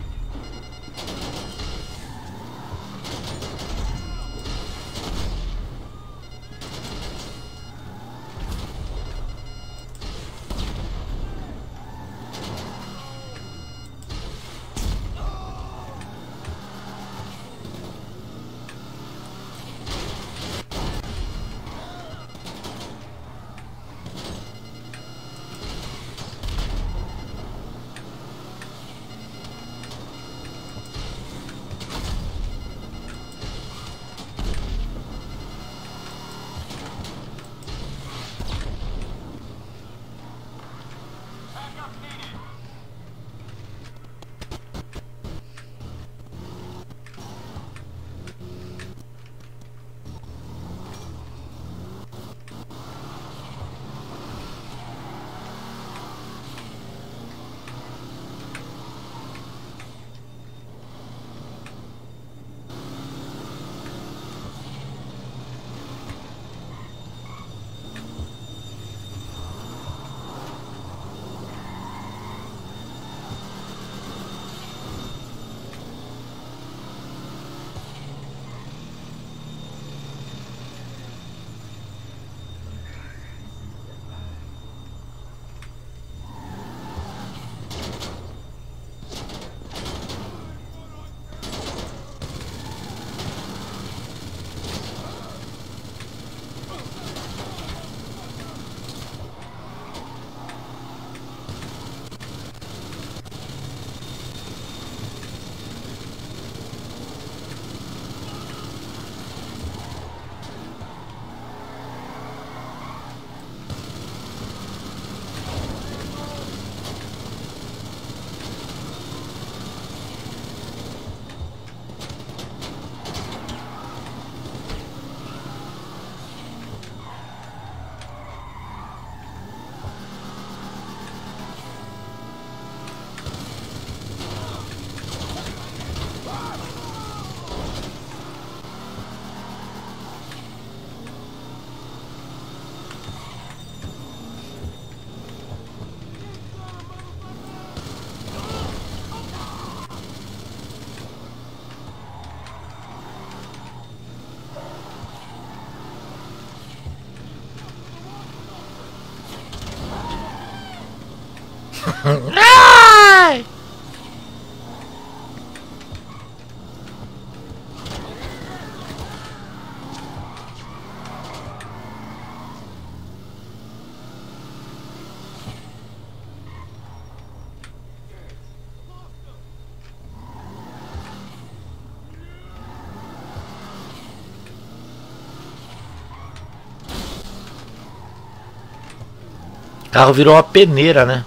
Carro virou uma peneira, né?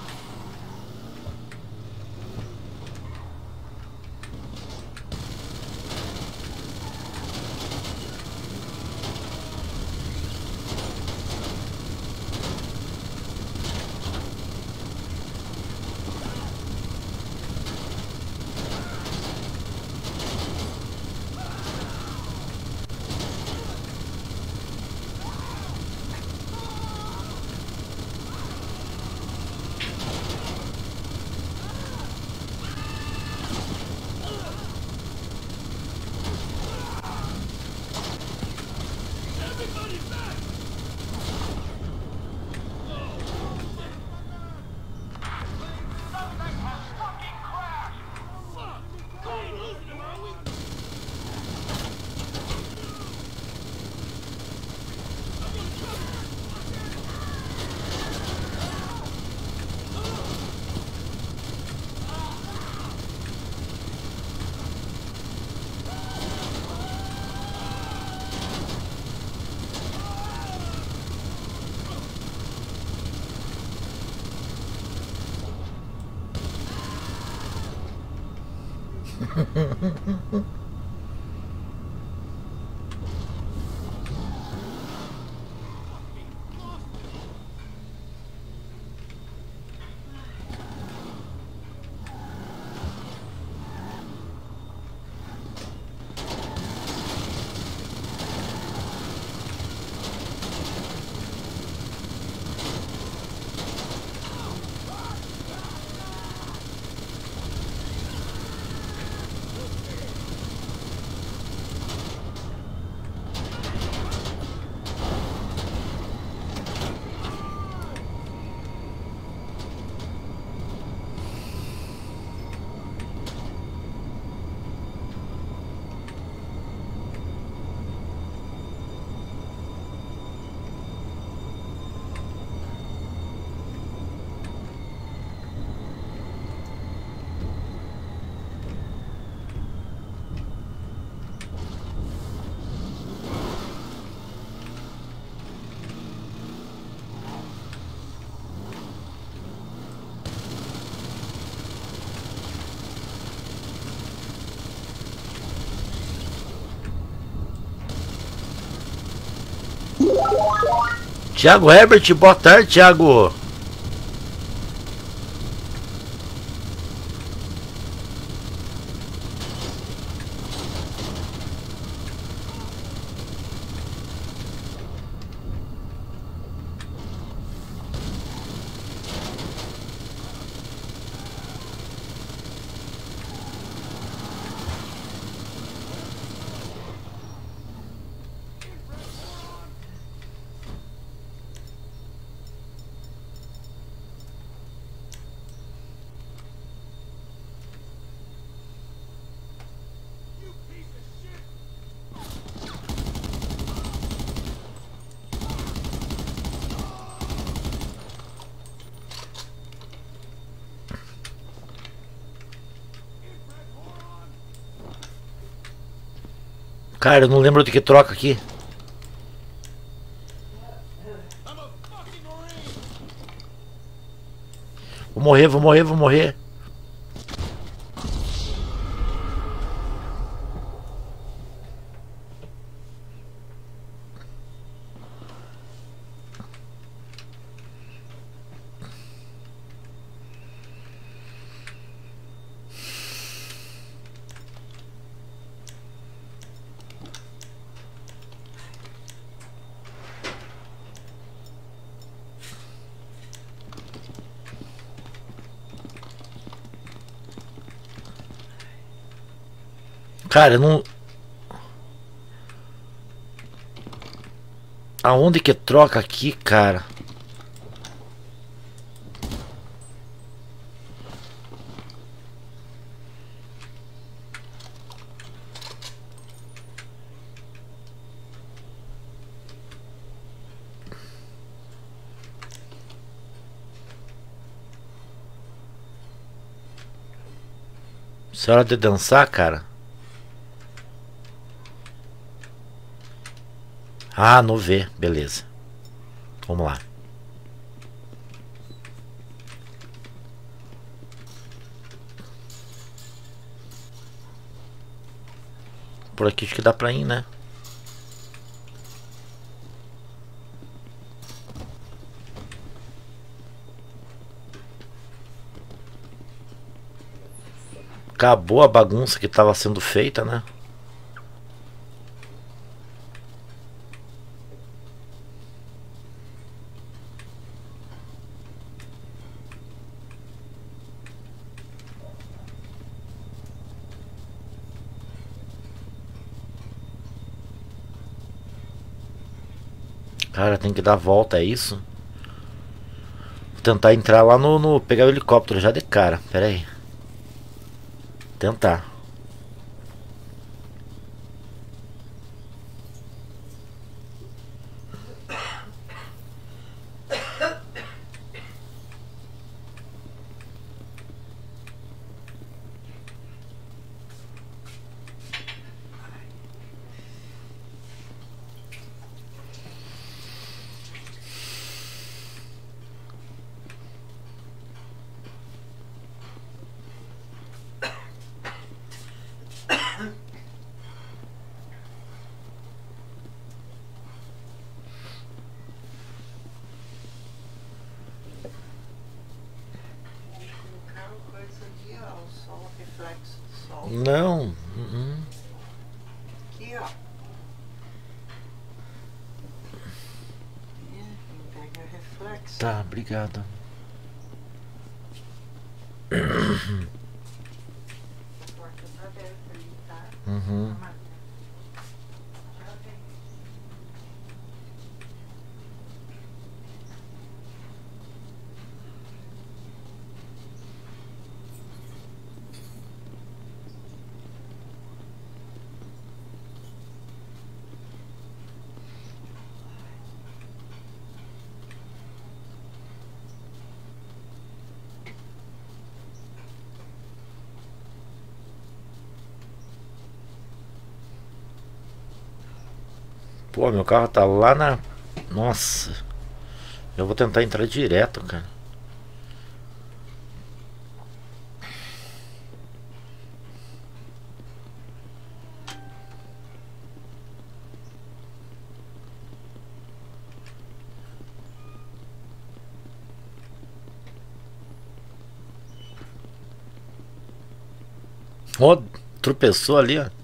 Tiago Herbert, boa tarde, Tiago. Cara, eu não lembro de que troca aqui. Vou morrer, vou morrer, vou morrer. Cara, não. Aonde que troca aqui, cara? Isso é hora de dançar, cara? Ah, no V, beleza. Vamos lá. Por aqui acho que dá pra ir, né? Acabou a bagunça que estava sendo feita, né? Cara, tem que dar volta, é isso? Vou tentar entrar lá no, no... Pegar o helicóptero já de cara, pera aí. Tentar. Não. Uh Aqui, ó. Pega reflexo. Tá, obrigado. Pô, meu carro tá lá na. Nossa. Eu vou tentar entrar direto, cara. Ó, oh, tropeçou ali, ó.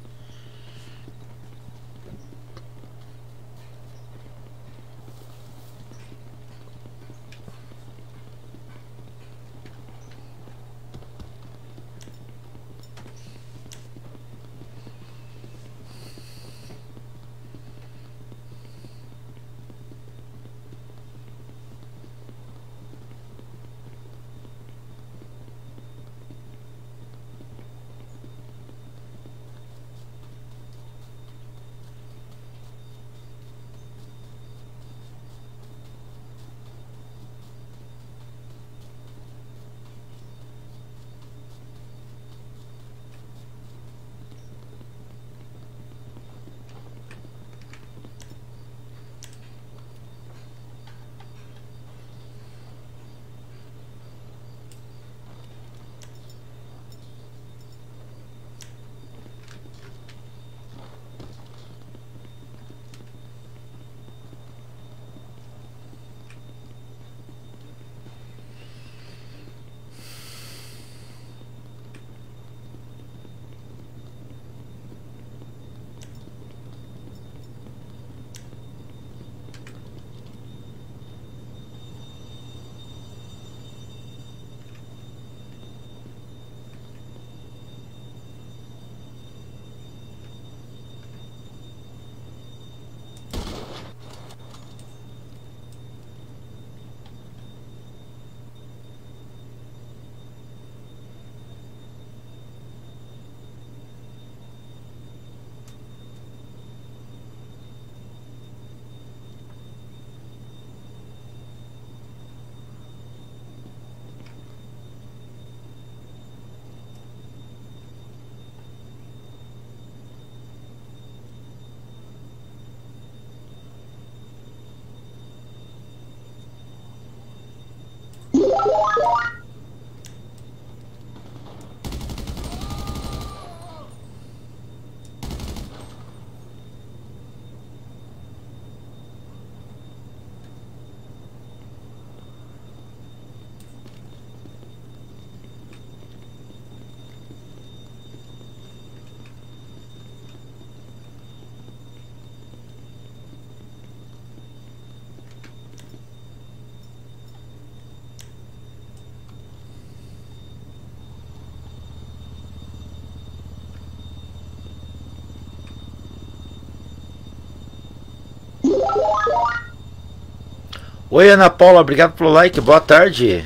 Oi, Ana Paula, obrigado pelo like. Boa tarde.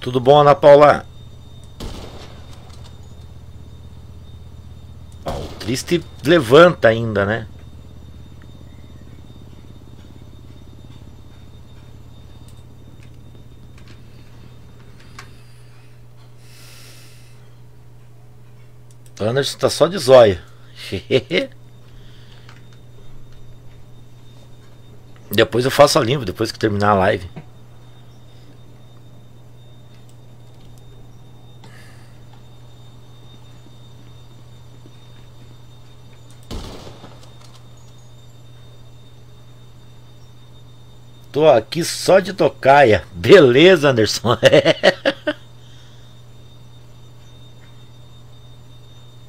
Tudo bom, Ana Paula? Ó, o triste levanta ainda, né? Anderson tá só de zóio. Depois eu faço a limpo, depois que terminar a live. Tô aqui só de tocaia. Beleza, Anderson.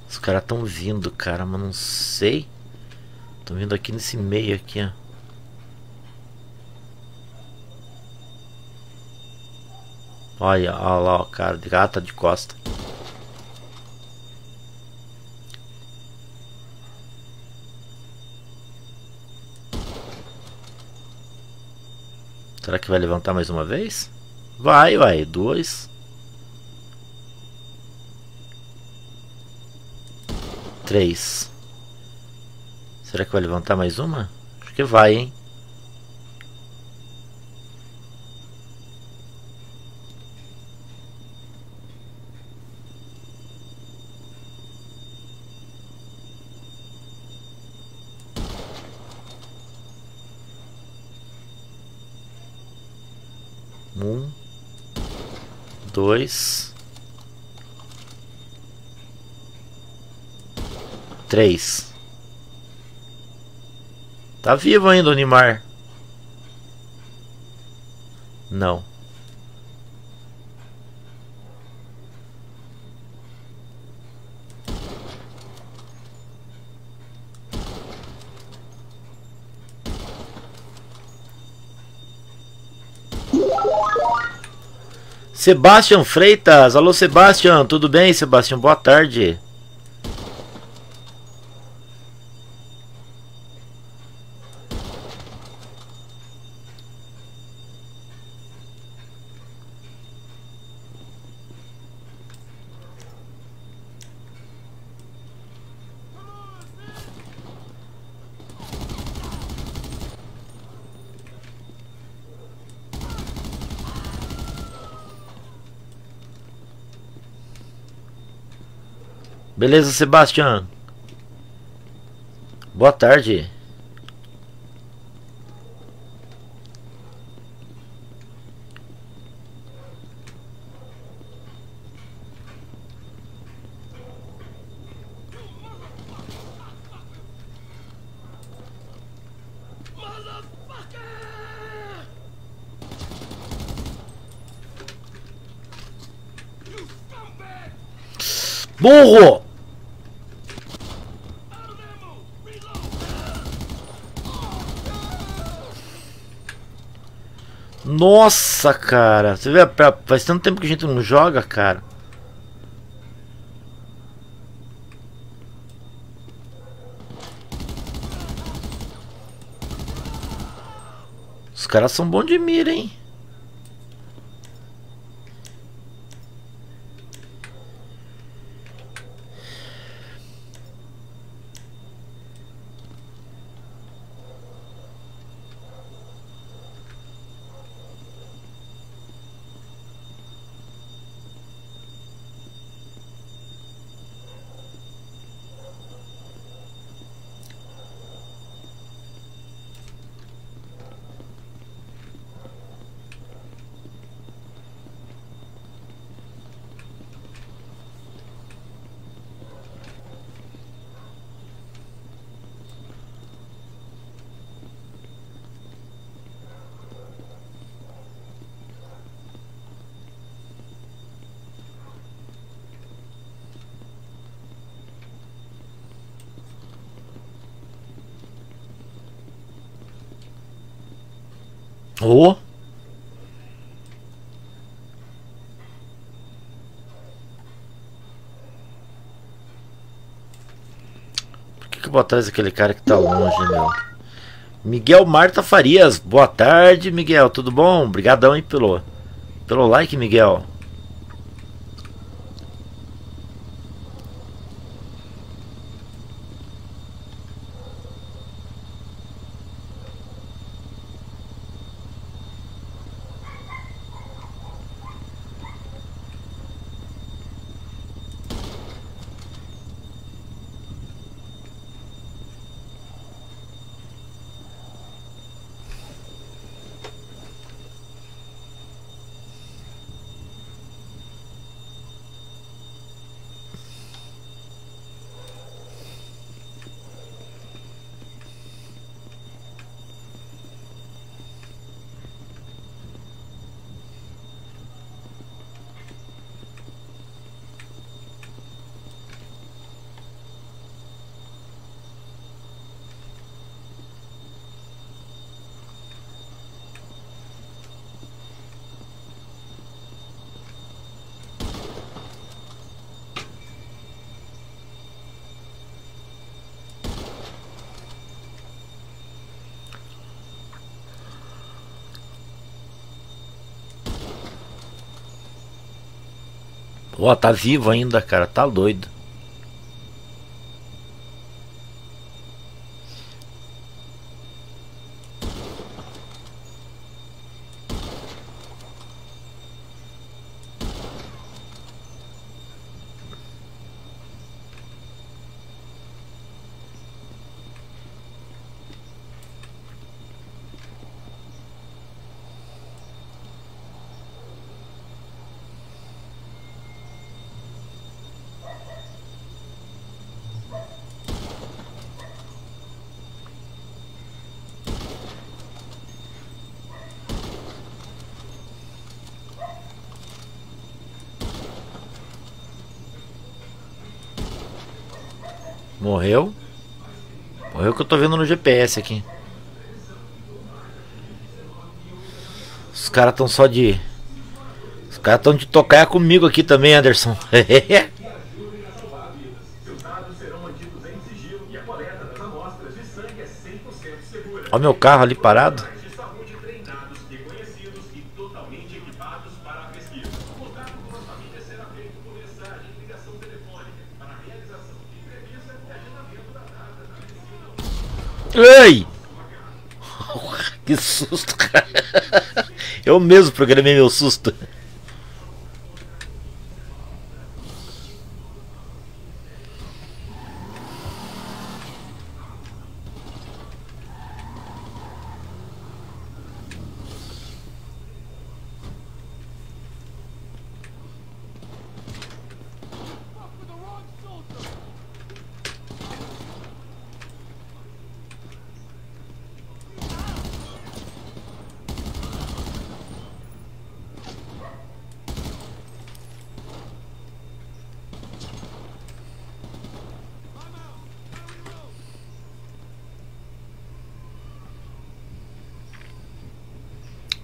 Os caras estão vindo, cara, mas não sei. Estão vindo aqui nesse meio aqui, ó. Olha, olha lá o cara de gata de costa. Será que vai levantar mais uma vez? Vai, vai. Dois. Três. Será que vai levantar mais uma? Acho que vai, hein? Um, dois, três. Tá vivo ainda o Neymar? Não. Sebastian Freitas. Alô, Sebastian. Tudo bem, Sebastian? Boa tarde. Beleza, Sebastião? Boa tarde. Burro! Nossa, cara. Você vê, faz tanto tempo que a gente não joga, cara. Os caras são bons de mira, hein? Oh. Por que, que eu vou atrás daquele cara que tá longe, meu? Miguel Marta Farias. Boa tarde, Miguel. Tudo bom? Obrigadão aí pelo, pelo like, Miguel. Ó, tá vivo ainda, cara. Tá doido. Morreu. Morreu que eu tô vendo no GPS aqui. Os caras tão só de. Os caras estão de tocar comigo aqui também, Anderson. Olha meu carro ali parado. Eu mesmo programei meu susto.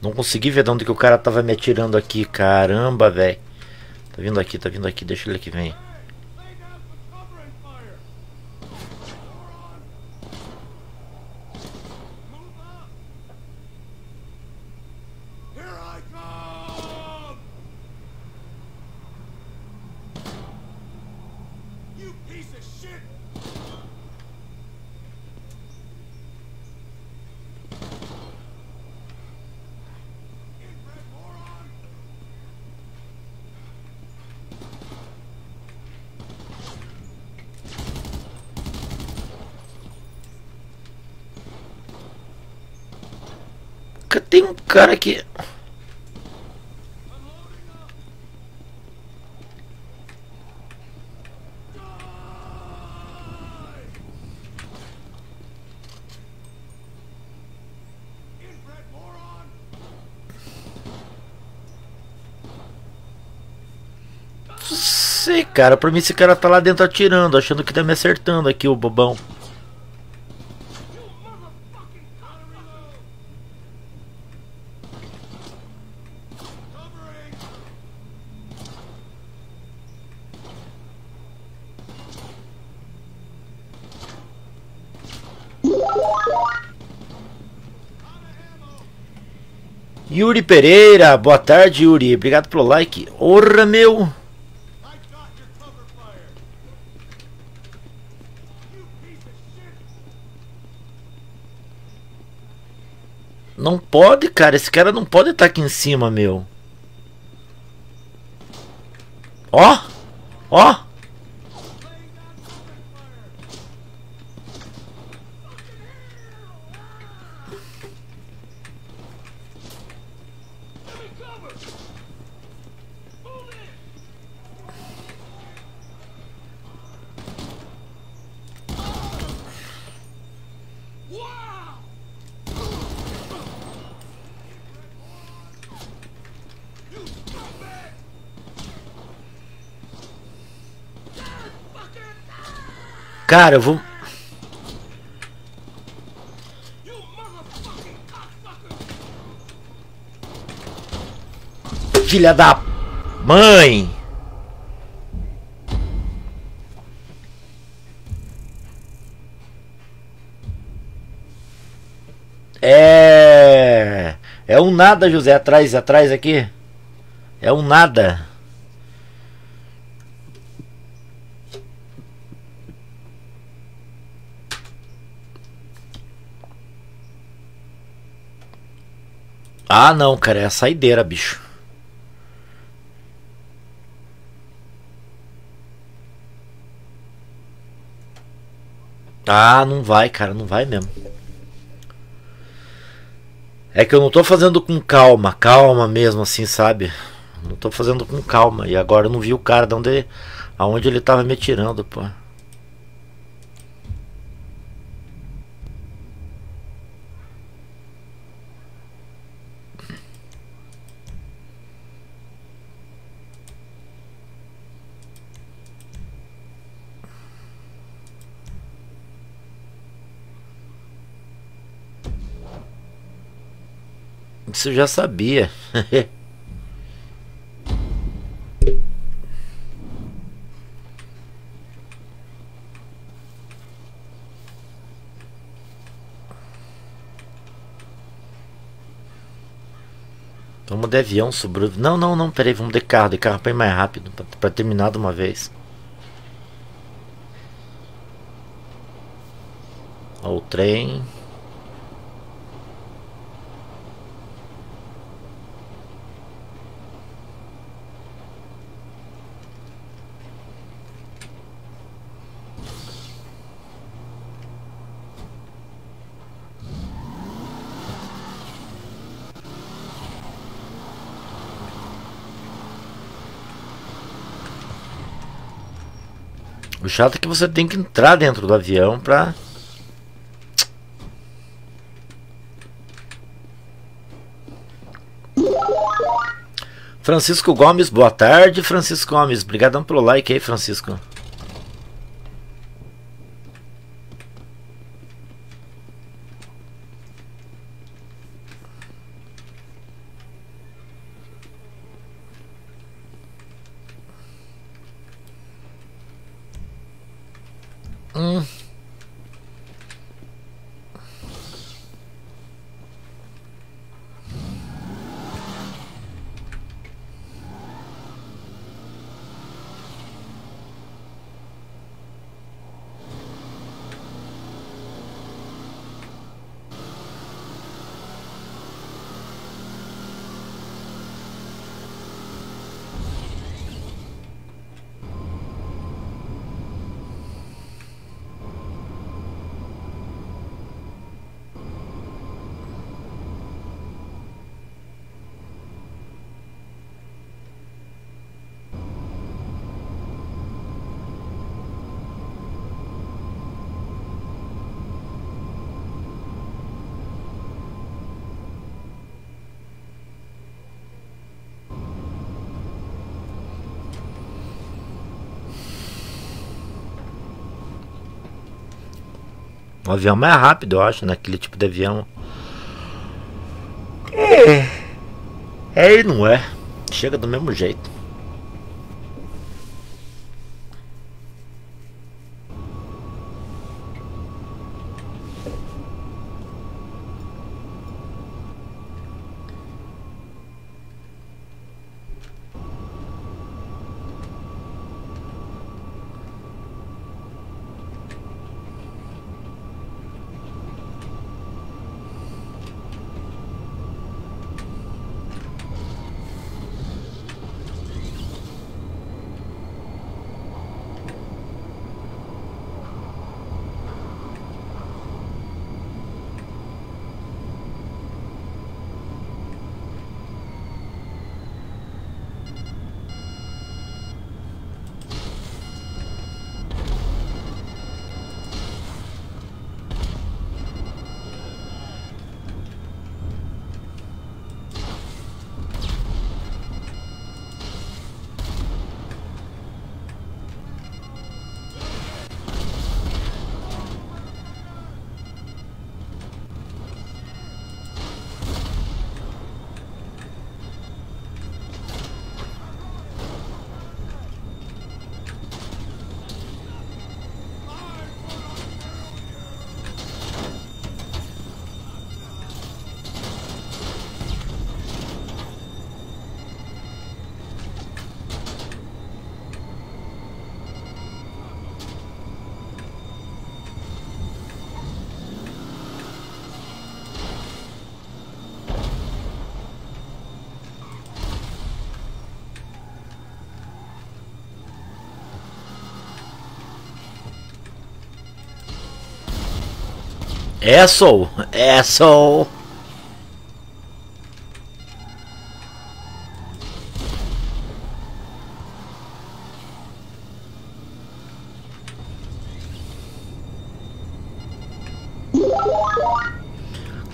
Não consegui ver de onde que o cara tava me atirando aqui. Caramba, velho. Tá vindo aqui, tá vindo aqui. Deixa ele que vem. Tem um cara que. Sei, cara. Pra mim esse cara tá lá dentro atirando, achando que tá me acertando aqui, o bobão. Yuri Pereira, boa tarde Yuri, obrigado pelo like. Orra meu! Não pode, cara, esse cara não pode estar aqui em cima, meu. Ó! Ó! Cara, eu vou. Filha da mãe! É. É um nada, José, atrás, atrás aqui. É um nada. Ah, não, cara, é a saideira, bicho. Ah, não vai, cara, não vai mesmo. É que eu não tô fazendo com calma, calma mesmo assim, sabe? Não tô fazendo com calma. E agora eu não vi o cara de onde, aonde ele tava me tirando, pô. Isso eu já sabia. Vamos de avião, sobrou. Não, não, não, peraí, vamos de carro, de carro pra ir mais rápido, pra, pra terminar de uma vez. Olha o trem. O chato é que você tem que entrar dentro do avião pra. Francisco Gomes, boa tarde, Francisco Gomes. Obrigadão pelo like aí, Francisco. Hum. Um avião mais rápido, eu acho, naquele tipo de avião. É. É e não é. Chega do mesmo jeito. Asshole, asshole.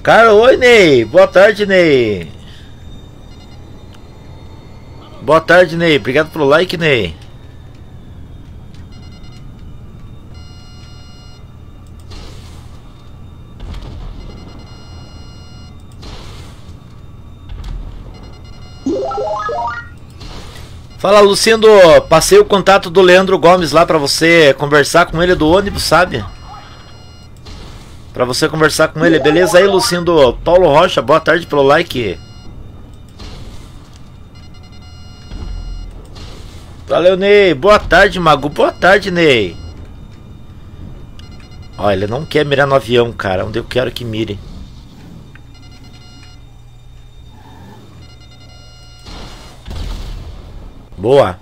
Cara, oi Ney, boa tarde Ney. Boa tarde Ney, obrigado pelo like Ney. Fala, Lucindo, passei o contato do Leandro Gomes lá para você conversar com ele do ônibus, sabe? Para você conversar com ele, beleza aí, Lucindo? Paulo Rocha, boa tarde pelo like. Valeu, Ney. Boa tarde, Mago. Boa tarde, Ney. Olha, ele não quer mirar no avião, cara. Onde eu quero que mire. Boa.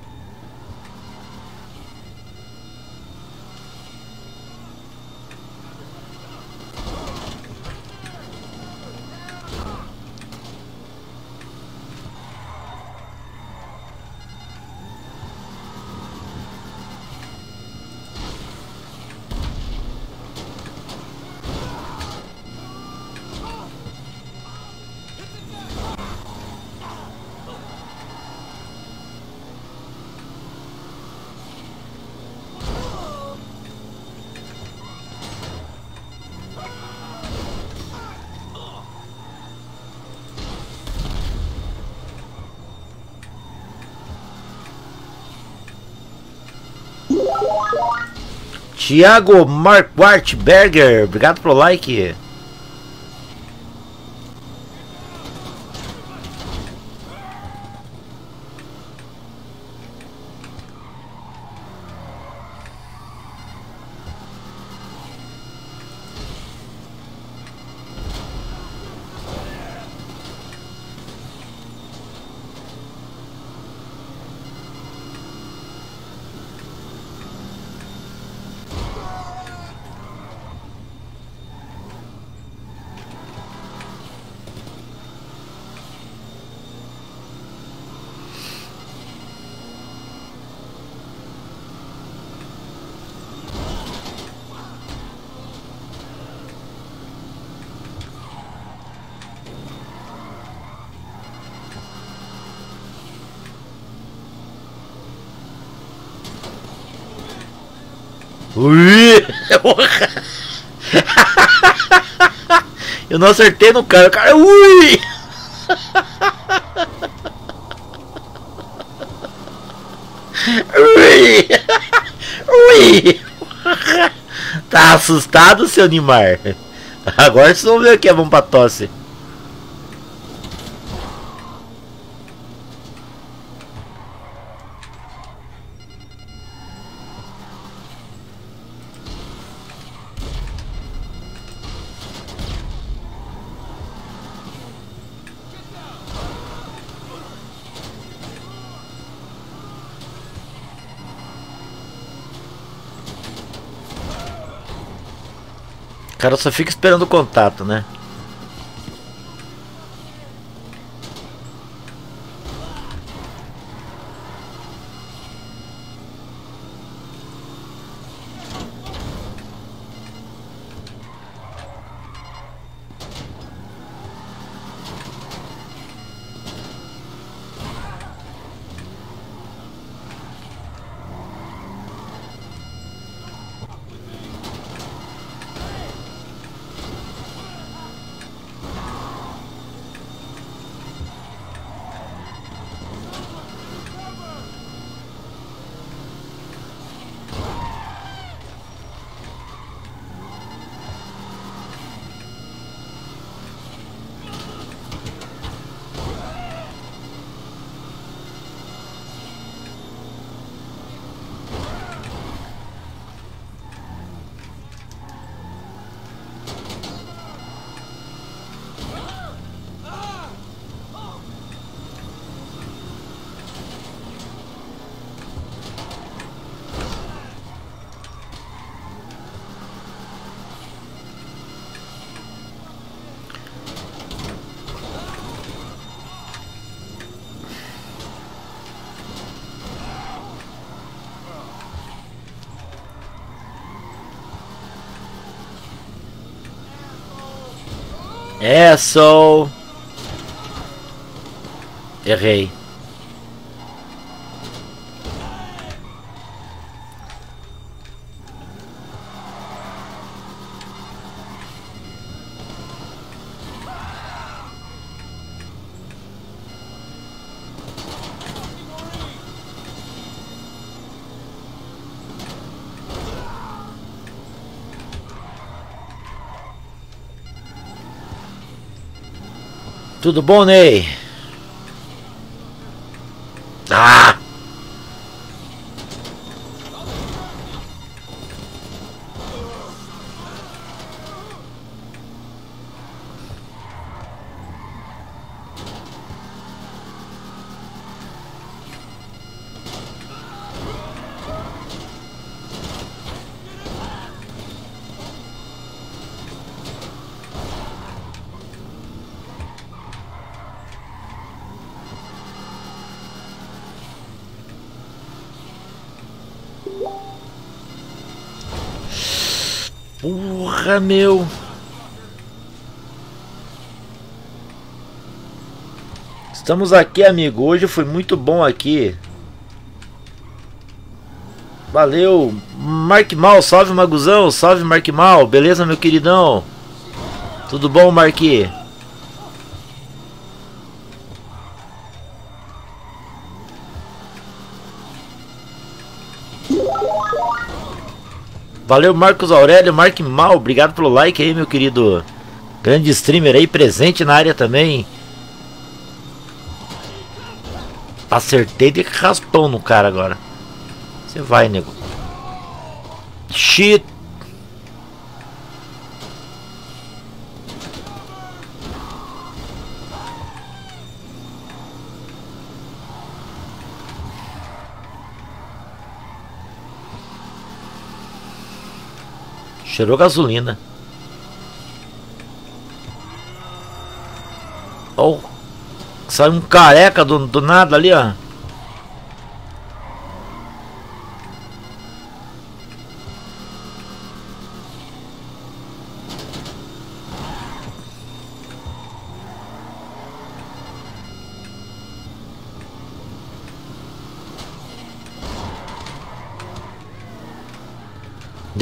Thiago Marquartberger, obrigado pelo like. Ui! Eu não acertei no cara, o cara. Ui! Ui! Ui! Tá assustado, seu Nimar? Agora vocês vão ver o que é bom pra tosse. Cara só fica esperando o contato, né? É, sou. Errei. Tudo bom, Ney? Porra, meu. Estamos aqui, amigo. Hoje foi muito bom aqui. Valeu. Mark Mal, salve Maguzão. Salve Mark Mal. Beleza, meu queridão? Tudo bom, Mark? Valeu, Marcos Aurélio, Mark Mal, obrigado pelo like aí, meu querido. Grande streamer aí, presente na área também. Acertei de raspão no cara agora. Você vai, nego. Shit. Cheirou gasolina. Oh, sai um careca do, do nada ali, ó.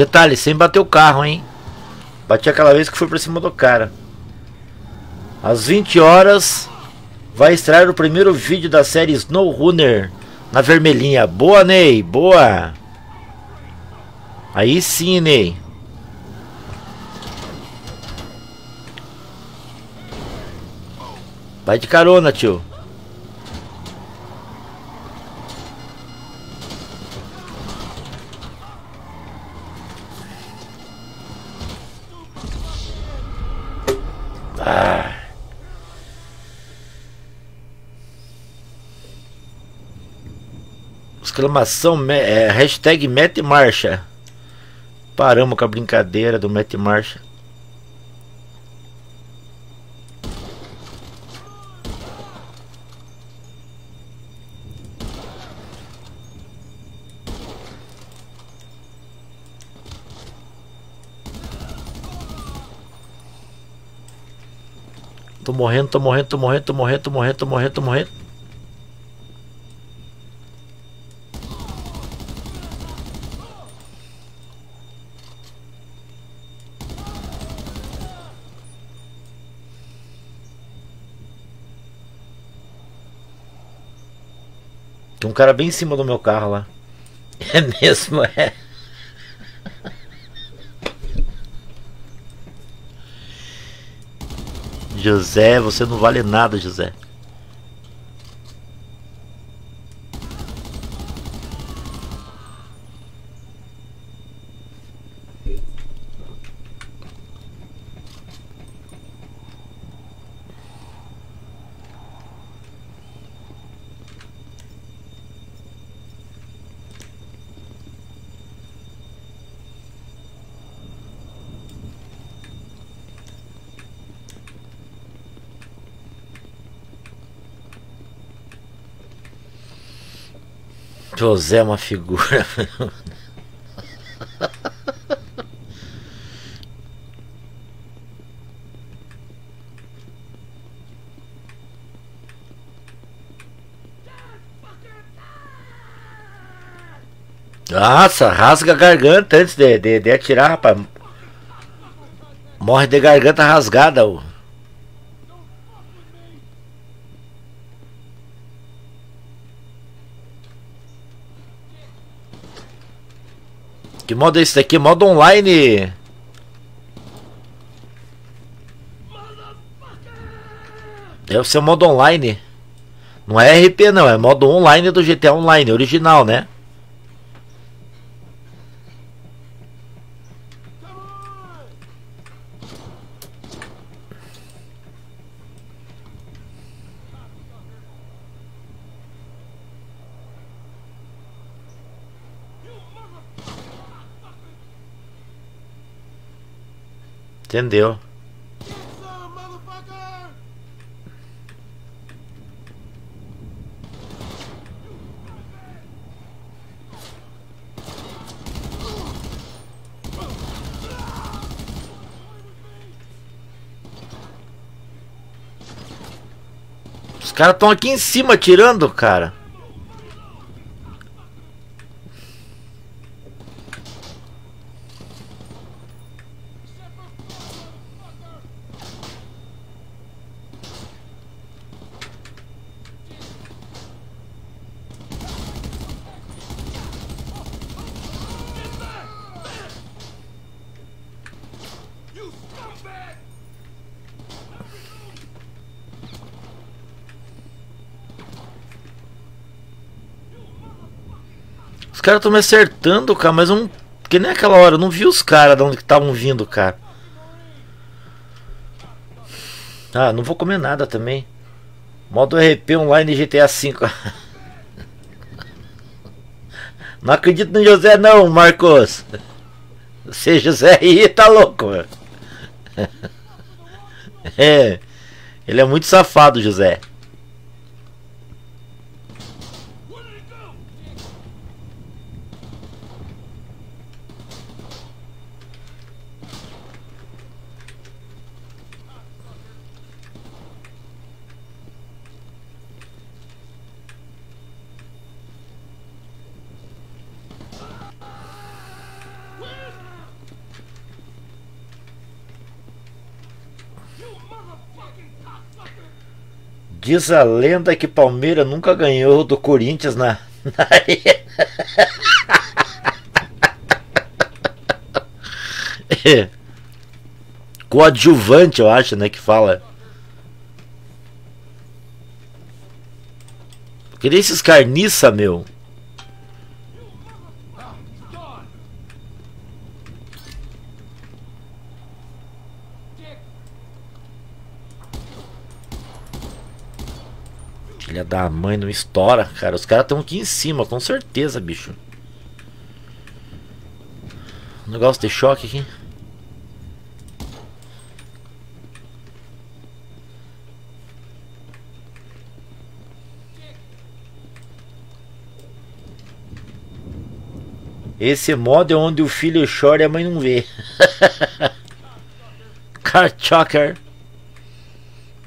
Detalhe, sem bater o carro, hein? Bati aquela vez que fui pra cima do cara. Às 20 horas vai estrear o primeiro vídeo da série Snow Runner na vermelhinha. Boa, Ney, boa. Aí sim, Ney. Vai de carona, tio. Exclamação, é, hashtag mete marcha. Paramos com a brincadeira do mete marcha. Tô morrendo, tô morrendo, tô morrendo, tô morrendo, tô morrendo, tô morrendo, tô morrendo. Um cara bem em cima do meu carro lá. É mesmo, é. José, você não vale nada, José. José é uma figura. Nossa, rasga a garganta antes de, de, de atirar, rapaz. Morre de garganta rasgada. Ó. Que modo é esse daqui? Modo online. É o seu modo online. Não é RP não, é modo online do GTA Online, original, né? Entendeu? Os caras estão aqui em cima tirando, cara. Caras estão me acertando, cara, mas eu não. Que nem aquela hora, eu não vi os caras de onde que estavam vindo, cara. Ah, não vou comer nada também. Modo RP online GTA V. Não acredito no José não, Marcos. Você José aí tá louco, mano. É. Ele é muito safado, José. Diz a lenda que Palmeiras nunca ganhou do Corinthians na, na é. Coadjuvante, eu acho, né? Que fala. Queria esses carniça, meu. Filha da mãe, não estoura, cara. Os caras estão aqui em cima, com certeza, bicho. Um negócio de choque aqui. Esse modo é onde o filho chora e a mãe não vê. Car Choker.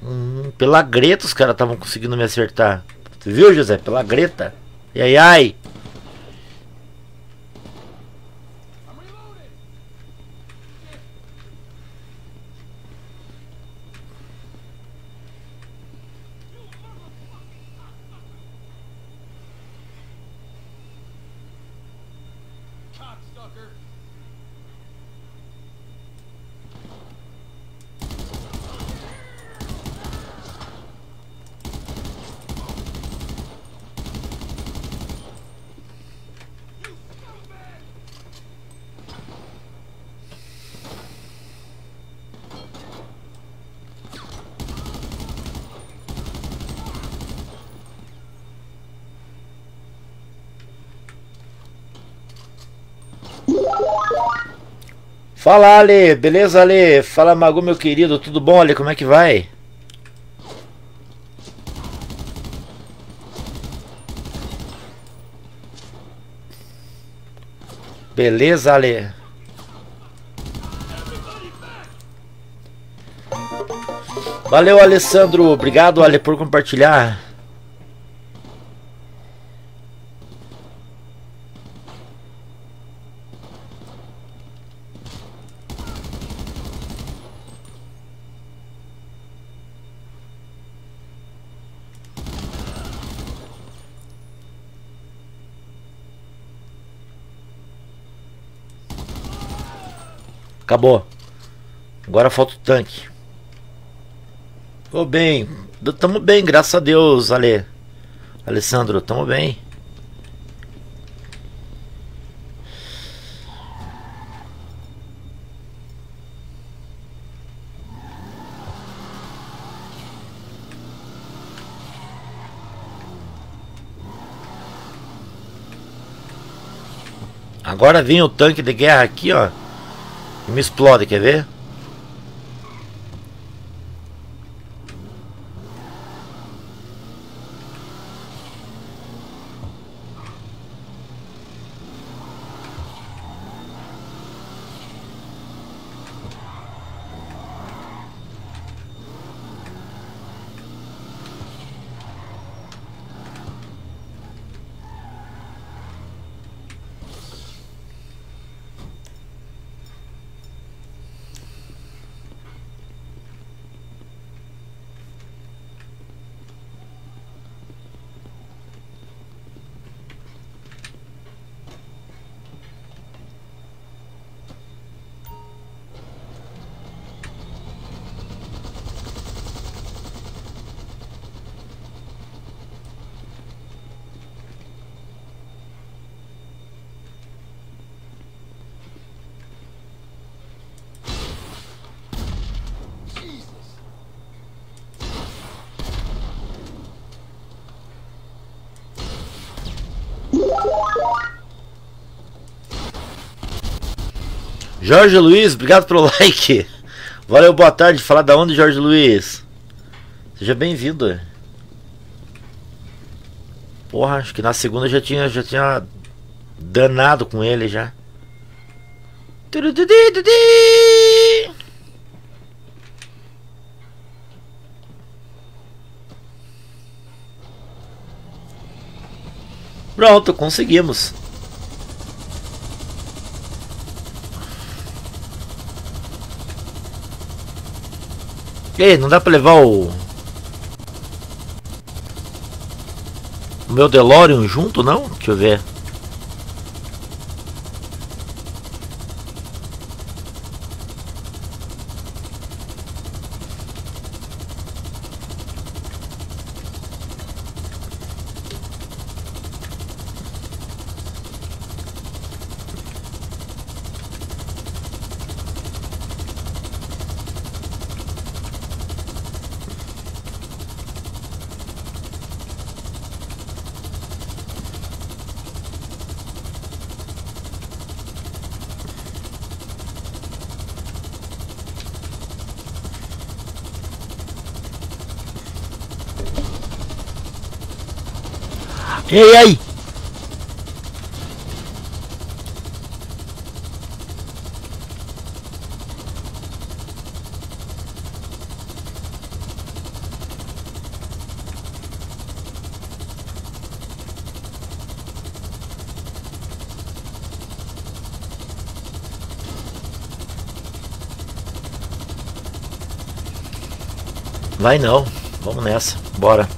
Hum, pela greta os caras estavam conseguindo me acertar. Tu viu, José? Pela greta. E ai ai. Fala Ale, beleza Ale? Fala Magu meu querido, tudo bom Ale? Como é que vai? Beleza Ale? Valeu Alessandro, obrigado Ale por compartilhar. Acabou. Agora falta o tanque. Tô bem. Tamo bem, graças a Deus, Ale. Alessandro, tamo bem. Agora vem o tanque de guerra aqui, ó. Me explode, quer ver? Jorge Luiz, obrigado pelo like. Valeu, boa tarde. Falar da onde, Jorge Luiz? Seja bem-vindo. Porra, acho que na segunda já tinha, já tinha danado com ele já. Pronto, conseguimos. Ei, não dá pra levar o... O meu DeLorean junto, não? Deixa eu ver. Ei! Vai não, vamos nessa, bora.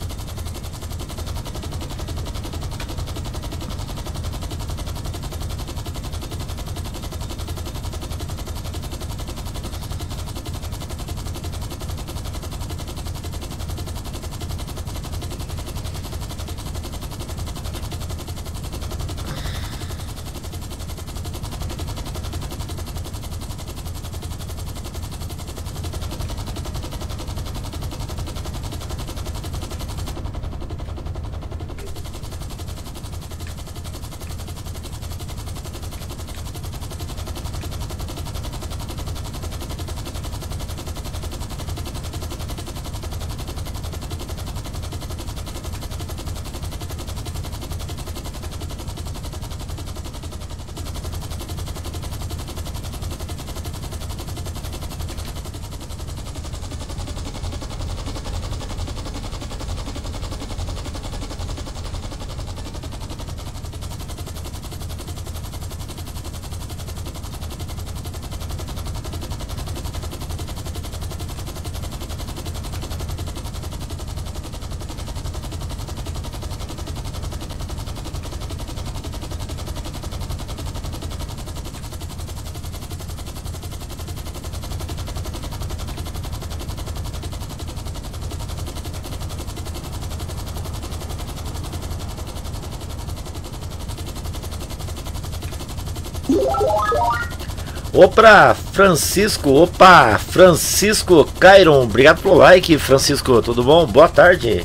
Opa, Francisco, opa, Francisco Cairon, obrigado pelo like, Francisco, tudo bom? Boa tarde.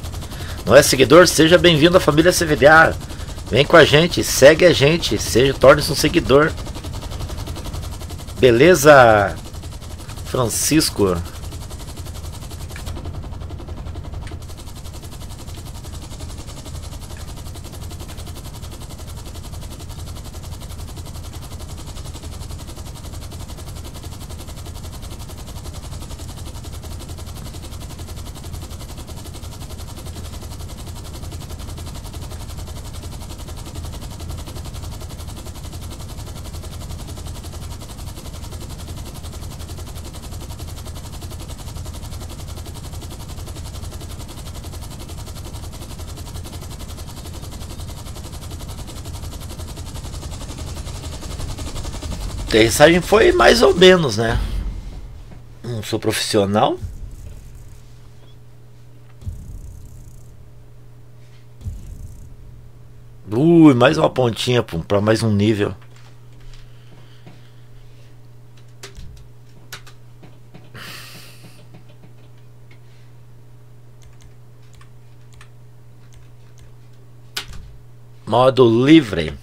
Não é seguidor? Seja bem-vindo à família CVDA. Vem com a gente, segue a gente, seja, torne-se um seguidor. Beleza, Francisco? Aterrissagem foi mais ou menos, né? Não sou profissional. Ui, mais uma pontinha para mais um nível. Modo livre.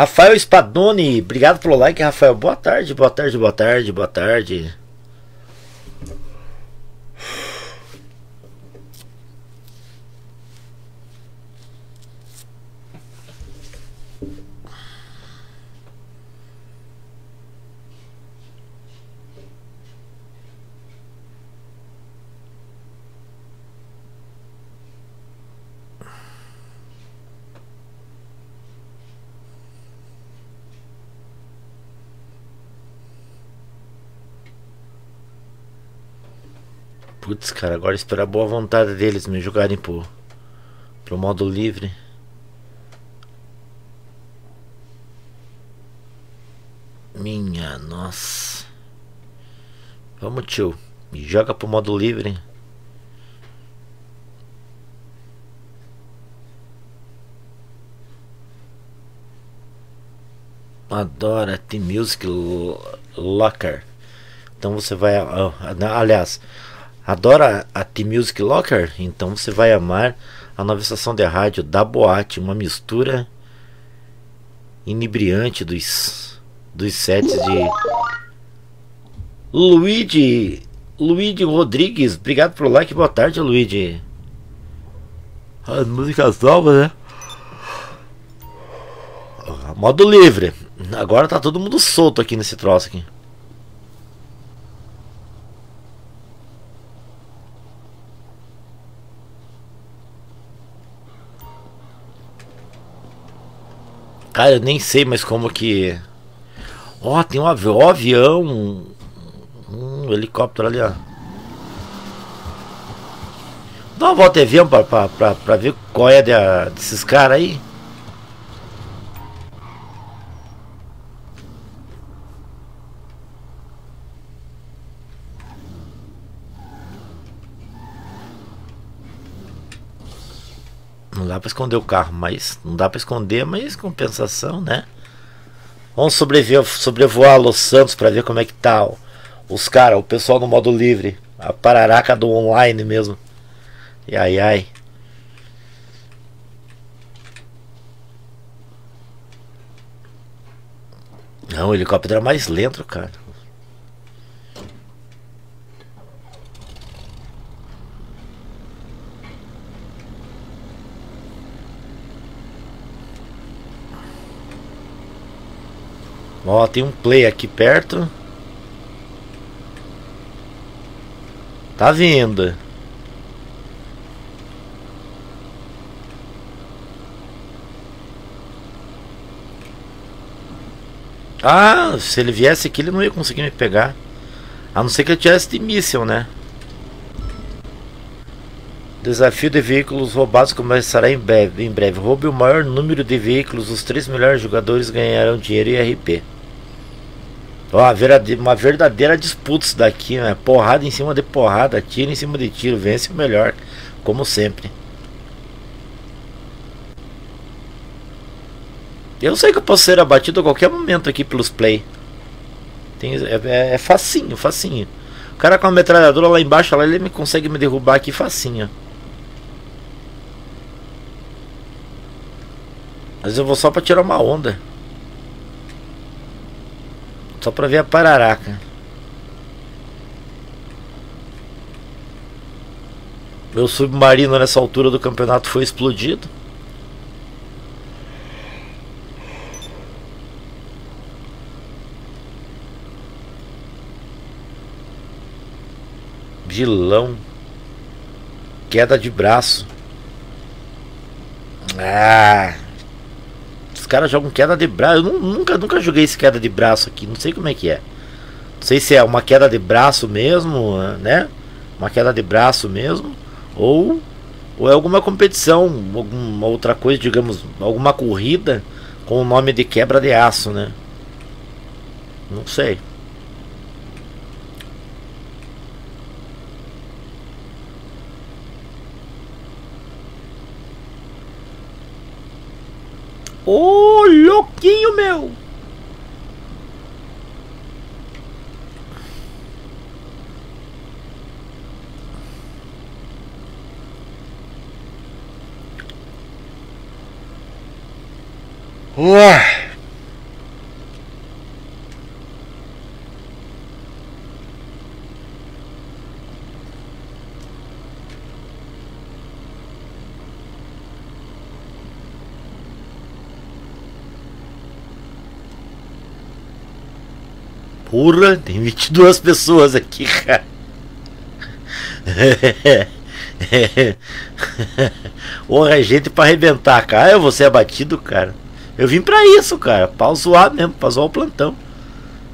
Rafael Spadoni, obrigado pelo like, Rafael. Boa tarde, boa tarde, boa tarde, boa tarde. Putz, cara, agora esperar a boa vontade deles me jogarem pro, pro modo livre. Minha nossa. Vamos, tio. Me joga pro modo livre. Adora T-Music Locker. Então você vai. Aliás, Adora a T-Music Locker? Então você vai amar a nova estação de rádio da Boate, uma mistura inebriante dos, dos sets de Luigi Luigi Rodrigues, obrigado pelo like, boa tarde Luigi. As músicas novas, né? Modo livre. Agora tá todo mundo solto aqui nesse troço aqui. Cara, eu nem sei mais como que. Ó, oh, tem um avião, um, avião, um, um helicóptero ali, ó. Dá uma volta de avião pra, pra, pra, pra ver qual é de, desses caras aí. Não dá para esconder o carro, mas não dá para esconder, mas compensação, né? Vamos sobreviver, sobrevoar Los Santos para ver como é que tá os caras, o pessoal no modo livre, a pararaca do online mesmo. E ai ai. Não, o helicóptero é mais lento, cara. Ó, tem um play aqui perto. Tá vindo. Ah, se ele viesse aqui ele não ia conseguir me pegar. A não ser que eu tivesse de míssil, né? Desafio de veículos roubados começará em breve. Em breve. Roube o maior número de veículos. Os três melhores jogadores ganharão dinheiro e RP. Uma verdadeira disputa isso daqui, né? Porrada em cima de porrada, tiro em cima de tiro. Vence o melhor, como sempre. Eu sei que eu posso ser abatido a qualquer momento aqui pelos play. Tem, é, é, é facinho, facinho. O cara com a metralhadora lá embaixo, lá, ele me consegue me derrubar aqui facinho. Mas eu vou só para tirar uma onda. Só para ver a pararaca. Meu submarino nessa altura do campeonato foi explodido. Vilão. Queda de braço. Ah caras jogam queda de braço. Eu nunca, nunca joguei esse queda de braço aqui. Não sei como é que é. Não sei se é uma queda de braço mesmo, né? Uma queda de braço mesmo. Ou, ou é alguma competição, alguma outra coisa, digamos, alguma corrida com o nome de quebra de aço, né? Não sei. Ô, oh, louquinho, meu! Ué. Porra, tem 22 pessoas aqui, cara. Porra, é gente pra arrebentar, cara. Eu vou ser abatido, cara. Eu vim pra isso, cara. Pra zoar mesmo, pra zoar o plantão.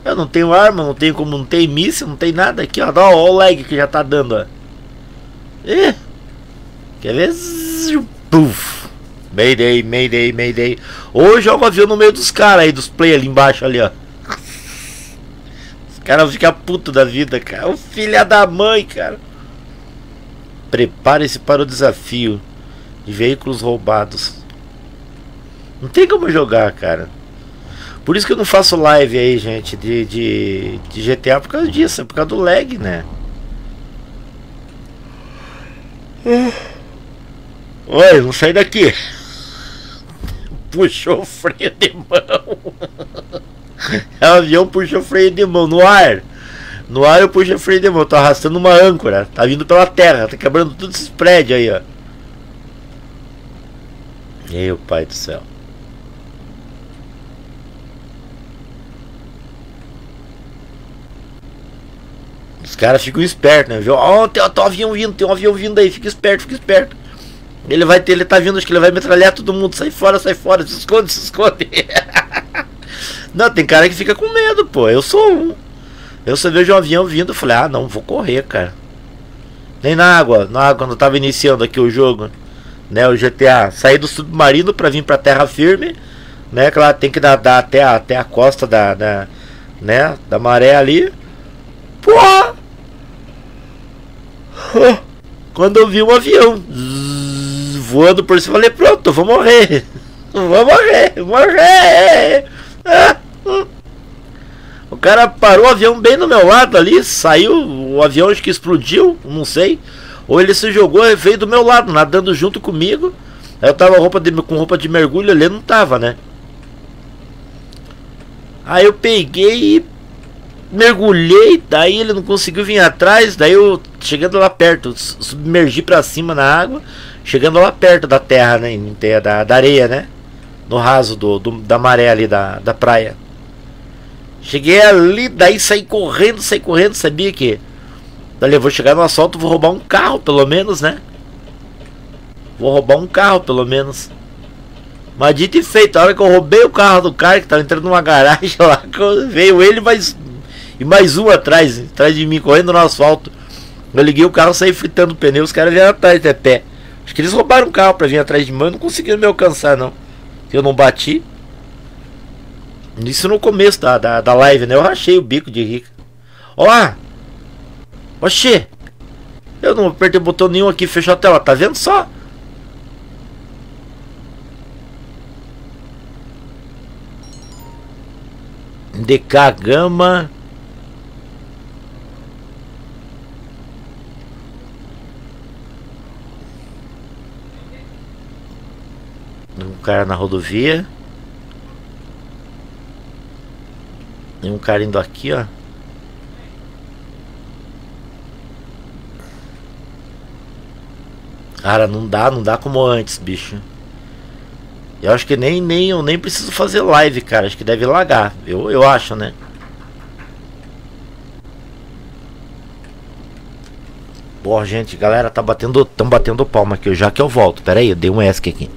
Eu não tenho arma, não tenho como, não tem míssil, não tem nada aqui, ó. Olha o lag que já tá dando, ó. Ih. Quer ver? Puf. Mayday, Mayday, Mayday. Ou joga o avião no meio dos caras aí, dos play ali embaixo ali, ó. Os caras ficam puto da vida, cara. O filho da mãe, cara. Prepare-se para o desafio de veículos roubados. Não tem como jogar, cara. Por isso que eu não faço live aí, gente, de, de, de GTA por causa disso, é por causa do lag, né? Oi, não sai daqui. Puxou o freio de mão. O avião puxou o freio de mão no ar. No ar eu puxo o freio de mão, tô arrastando uma âncora. Tá vindo pela terra, tá quebrando todos esses prédios aí, ó. Meu pai do céu. Os caras ficam espertos, né? Ó, oh, tem, tem um avião vindo, tem um avião vindo aí, fica esperto, fica esperto. Ele vai ter, ele tá vindo, acho que ele vai metralhar todo mundo. Sai fora, sai fora, se esconde, se esconde. não, tem cara que fica com medo, pô. Eu sou um. Eu só vejo um avião vindo, falei, ah não, vou correr, cara. Nem na água, na água, quando eu tava iniciando aqui o jogo, né? O GTA. Saí do submarino pra vir pra terra firme, né? Que lá tem que dar, dar até, a, até a costa da, da, né? Da maré ali. Porra! Quando eu vi um avião zzz, voando por cima, falei, pronto, vou morrer. Vou morrer, vou morrer. O cara parou o avião bem do meu lado ali, saiu, o avião acho que explodiu, não sei. Ou ele se jogou e veio do meu lado, nadando junto comigo. Aí eu tava roupa de, com roupa de mergulho, ele não tava, né? Aí eu peguei e mergulhei, daí ele não conseguiu vir atrás, daí eu chegando lá perto, submergi para cima na água, chegando lá perto da terra, né, da, da areia, né, no raso do, do, da maré ali da, da praia. Cheguei ali, daí saí correndo, saí correndo, sabia que dali eu vou chegar no assalto, vou roubar um carro pelo menos, né? Vou roubar um carro pelo menos. Mas dito e feito, a hora que eu roubei o carro do cara que tava entrando numa garagem lá, veio ele mais e mais um atrás, atrás de mim, correndo no asfalto. Eu liguei o carro, saí fritando o pneu, os caras vieram atrás até pé. Acho que eles roubaram o carro pra vir atrás de mim, não conseguiram me alcançar não. Eu não bati. Isso no começo da, da, da live, né? Eu rachei o bico de rica. Ó! Oxê! Eu não apertei botão nenhum aqui, fechou a tela, tá vendo só? DK Gama um cara na rodovia. Tem um cara indo aqui, ó. Cara, não dá, não dá como antes, bicho. Eu acho que nem, nem eu nem preciso fazer live, cara. Acho que deve lagar. Eu, eu acho, né? Boa, gente, galera, tá batendo, tão batendo palma aqui, já que eu volto. Pera aí, eu dei um ESC aqui.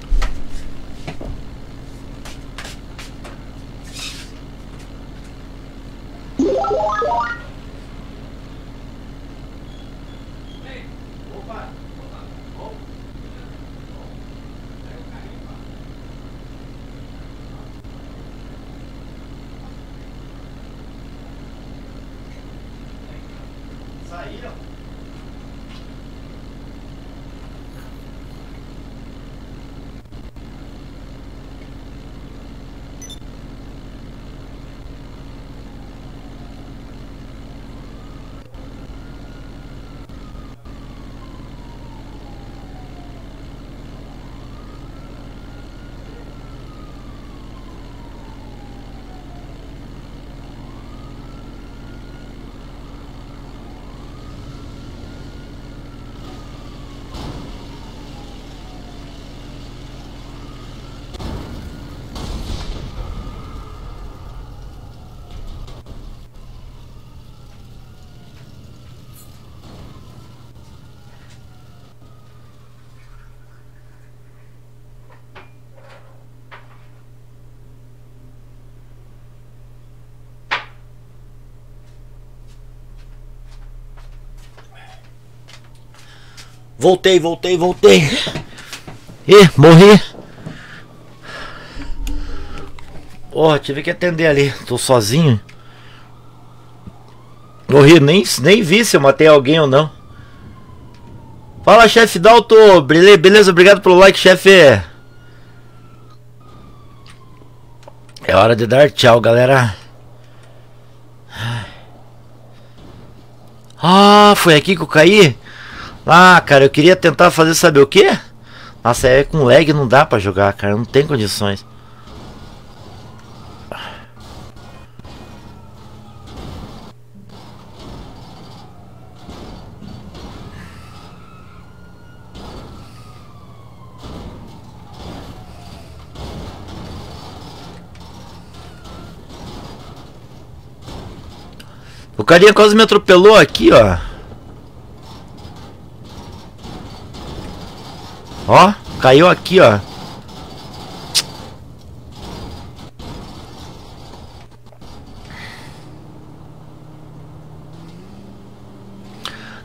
Voltei, voltei, voltei. Ih, morri. Porra, tive que atender ali. Tô sozinho. Morri, nem, nem vi se eu matei alguém ou não. Fala, chefe Dalto. Beleza, obrigado pelo like, chefe. É hora de dar tchau, galera. Ah, foi aqui que eu caí? Ah, cara, eu queria tentar fazer saber o quê? Nossa, é com lag não dá pra jogar, cara. Não tem condições. O carinha quase me atropelou aqui, ó. Ó, caiu aqui, ó.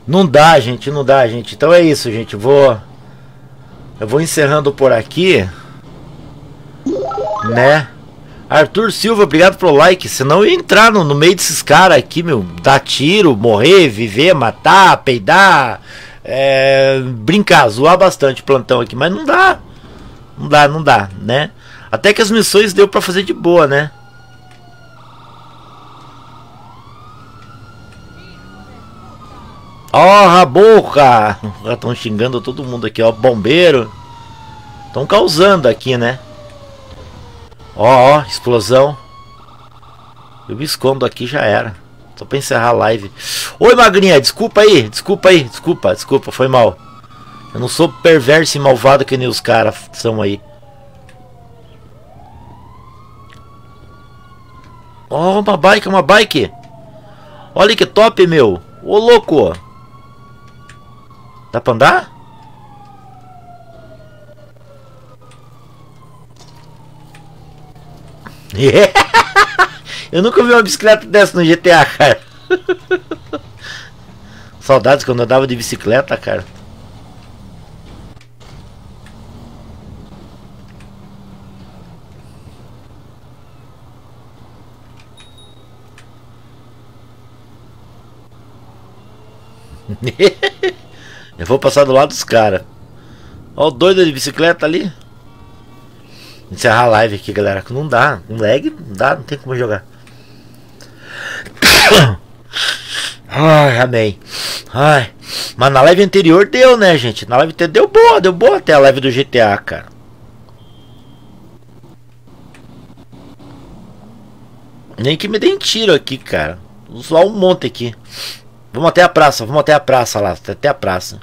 Não dá, gente, não dá, gente. Então é isso, gente. Vou eu vou encerrando por aqui, né? Arthur Silva, obrigado pelo like. Senão eu ia entrar no, no meio desses caras aqui, meu. Dar tiro, morrer, viver, matar, peidar. É, brincar, zoar bastante o plantão aqui. Mas não dá. Não dá, não dá, né? Até que as missões deu pra fazer de boa, né? Ó, oh, boca! Estão xingando todo mundo aqui, ó. Bombeiro. Estão causando aqui, né? Ó, ó, explosão. Eu me escondo aqui já era. Só pra encerrar a live. Oi, magrinha, desculpa aí, desculpa aí, desculpa, desculpa, foi mal. Eu não sou perverso e malvado que nem os caras são aí. Ó, oh, uma bike, uma bike. Olha que top, meu. Ô, louco. Dá pra andar? Eu nunca vi uma bicicleta dessa no GTA, cara. Saudades quando eu andava de bicicleta, cara. eu vou passar do lado dos caras. Olha o doido de bicicleta ali encerrar a live aqui, galera. Não dá. Um lag não dá, não tem como jogar. Ai, amém. Ai. Mas na live anterior deu, né, gente? Na live anterior deu boa, deu boa até a live do GTA, cara. Nem que me deem tiro aqui, cara. Só um monte aqui. Vamos até a praça, vamos até a praça lá, até a praça.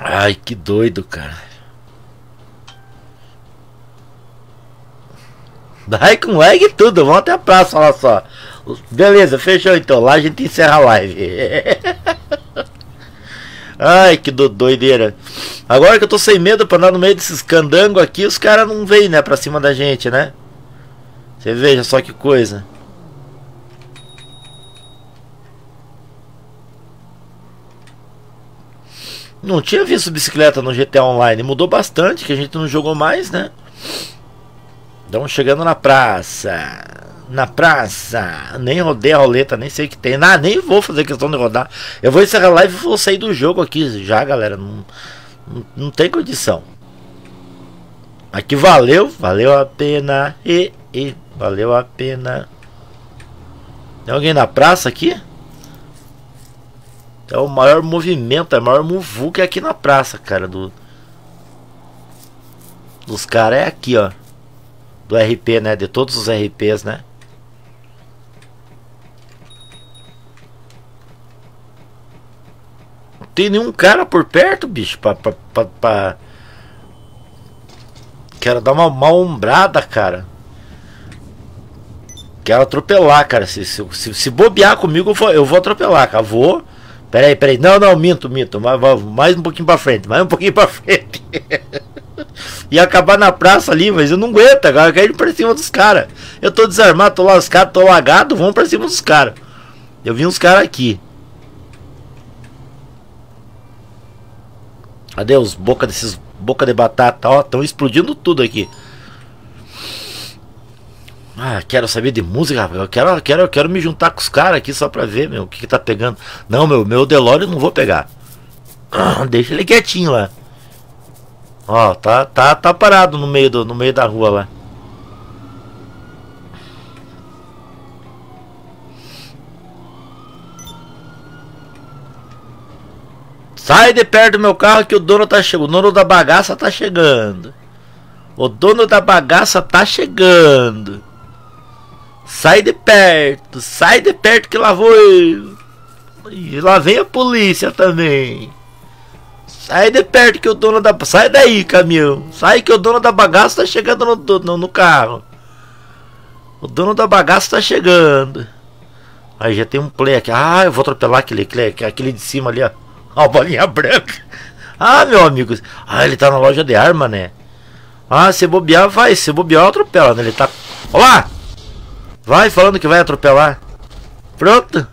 Ai, que doido, cara. Daí com lag e tudo, vamos até a praça, olha só. Beleza, fechou então. Lá a gente encerra a live. Ai, que do doideira. Agora que eu tô sem medo pra andar no meio desses candangos aqui, os caras não vêm, né, pra cima da gente, né? Você veja só que coisa. Não tinha visto bicicleta no GTA Online. Mudou bastante, que a gente não jogou mais, né? Estamos chegando na praça. Na praça. Nem rodei a roleta, nem sei o que tem. Ah, nem vou fazer questão de rodar. Eu vou encerrar a live e vou sair do jogo aqui já, galera. Não, não, não tem condição. Aqui valeu, valeu a pena. E, e valeu a pena. Tem alguém na praça aqui? É o maior movimento, é o maior muvuca é aqui na praça, cara. Do, dos caras é aqui, ó. Do RP, né? De todos os RPs, né? Não tem nenhum cara por perto, bicho, pra. pra, pra, pra... Quero dar uma, uma ombrada, cara. Quero atropelar, cara. Se, se, se, se bobear comigo, eu vou, eu vou atropelar, cara. Vou. Peraí, peraí. Não, não, minto, minto. Mais, mais um pouquinho pra frente. Mais um pouquinho pra frente. Ia acabar na praça ali, mas eu não aguento, agora eu quero ir pra cima dos caras. Eu tô desarmado, tô lascado, tô lagado, vamos pra cima dos caras. Eu vi uns caras aqui. Adeus, boca desses boca de batata, ó, estão explodindo tudo aqui. Ah, quero saber de música, eu quero, quero, quero me juntar com os caras aqui só pra ver, meu, o que, que tá pegando. Não, meu, meu Delório não vou pegar. Ah, deixa ele quietinho lá. Ó, tá, tá, tá parado no meio, do, no meio da rua lá. Sai de perto do meu carro que o dono tá chegando. O dono da bagaça tá chegando. O dono da bagaça tá chegando. Sai de perto, sai de perto que lá vou eu. E lá vem a polícia também. Sai de perto que o dono da. Sai daí, caminhão. Sai que o dono da bagaça tá chegando no, no, no carro. O dono da bagaça tá chegando. Aí já tem um play aqui. Ah, eu vou atropelar aquele, aquele, aquele de cima ali, ó. Ó, a bolinha branca. Ah, meu amigo. Ah, ele tá na loja de arma, né? Ah, se bobear, vai. Se bobear, atropela, né? Ele tá. Olá! Vai falando que vai atropelar. Pronto.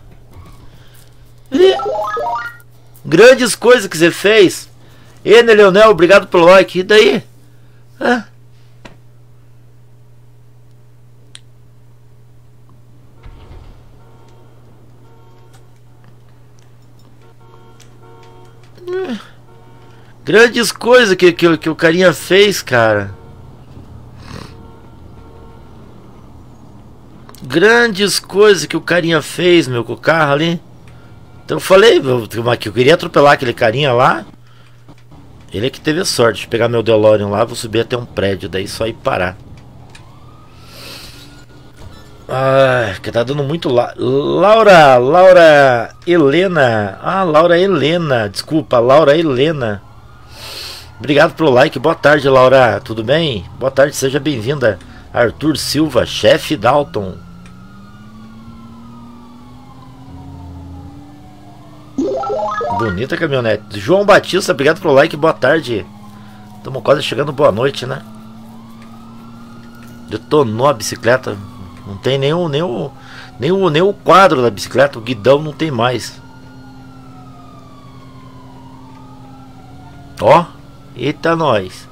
Grandes coisas que você fez. Ene Leonel, obrigado pelo like. E daí? Ah. Grandes coisas que, que, que o carinha fez, cara. Grandes coisas que o carinha fez, meu, com o carro ali. Então eu falei que eu queria atropelar aquele carinha lá. Ele é que teve a sorte de pegar meu DeLorean lá, vou subir até um prédio, daí só ir parar. Ah, que tá dando muito lá. Laura, Laura Helena. Ah, Laura Helena. Desculpa, Laura Helena. Obrigado pelo like. Boa tarde, Laura. Tudo bem? Boa tarde, seja bem-vinda. Arthur Silva, chefe Dalton. Bonita caminhonete. João Batista, obrigado pelo like, boa tarde. Estamos quase chegando, boa noite, né? Detonou a bicicleta. Não tem nenhum, nenhum, nenhum, nenhum quadro da bicicleta. O guidão não tem mais. Ó, eita nós.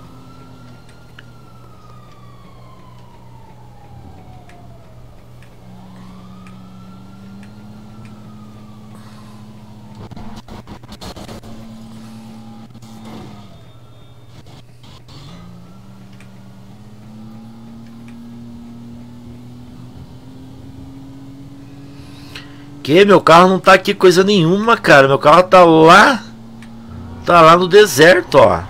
Que meu carro não tá aqui coisa nenhuma, cara. Meu carro tá lá. Tá lá no deserto, ó.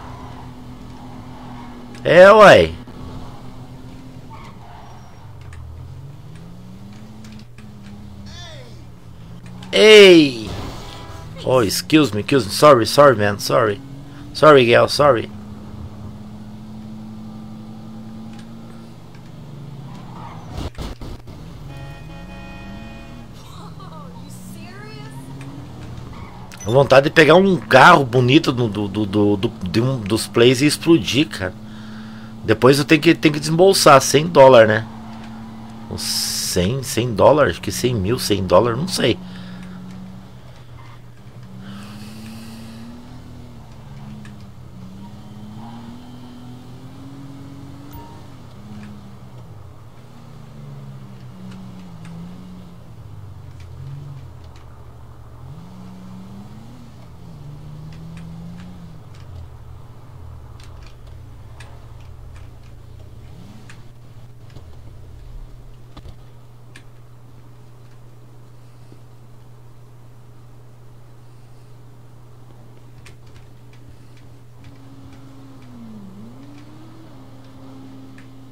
É, uai. Ei! Oh, excuse me, excuse me. Sorry, sorry, man. Sorry. Sorry, gal. Sorry. Vontade de pegar um carro bonito do, do, do, do, do um dos plays e explodir, cara. Depois eu tenho que, tenho que desembolsar 100 dólares, né? 100, 100 dólares, que 100 mil, 100 dólares, não sei.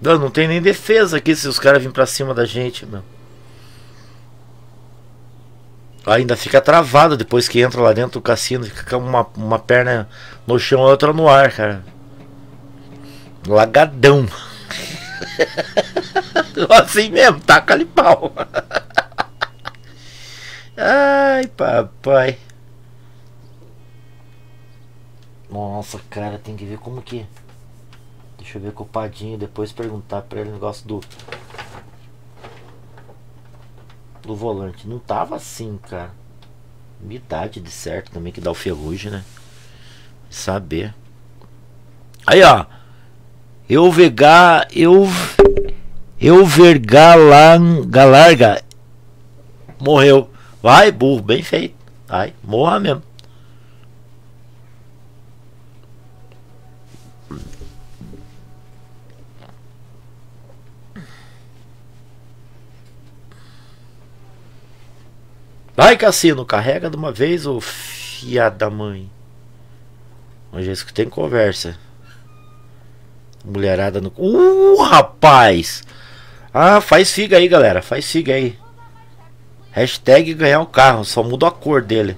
Não, não tem nem defesa aqui se os caras virem pra cima da gente, meu. Ainda fica travado depois que entra lá dentro do cassino. Fica com uma, uma perna no chão e outra no ar, cara. Lagadão. assim mesmo, taca ali pau. Ai, papai. Nossa, cara, tem que ver como que. Deixa eu ver com o Padinho depois perguntar pra ele o negócio do. Do volante. Não tava assim, cara. Umidade de certo também que dá o ferrugem, né? Saber. Aí, ó. Eu vegar. Eu. Eu vergar lá. Galarga. Morreu. Vai, burro. Bem feito. Vai, morra mesmo. Vai, Cassino, carrega de uma vez, ô fiado da mãe. Hoje que tem conversa. Mulherada no. Uh, rapaz! Ah, faz figa aí, galera. Faz figa aí. Hashtag ganhar o carro. Só muda a cor dele.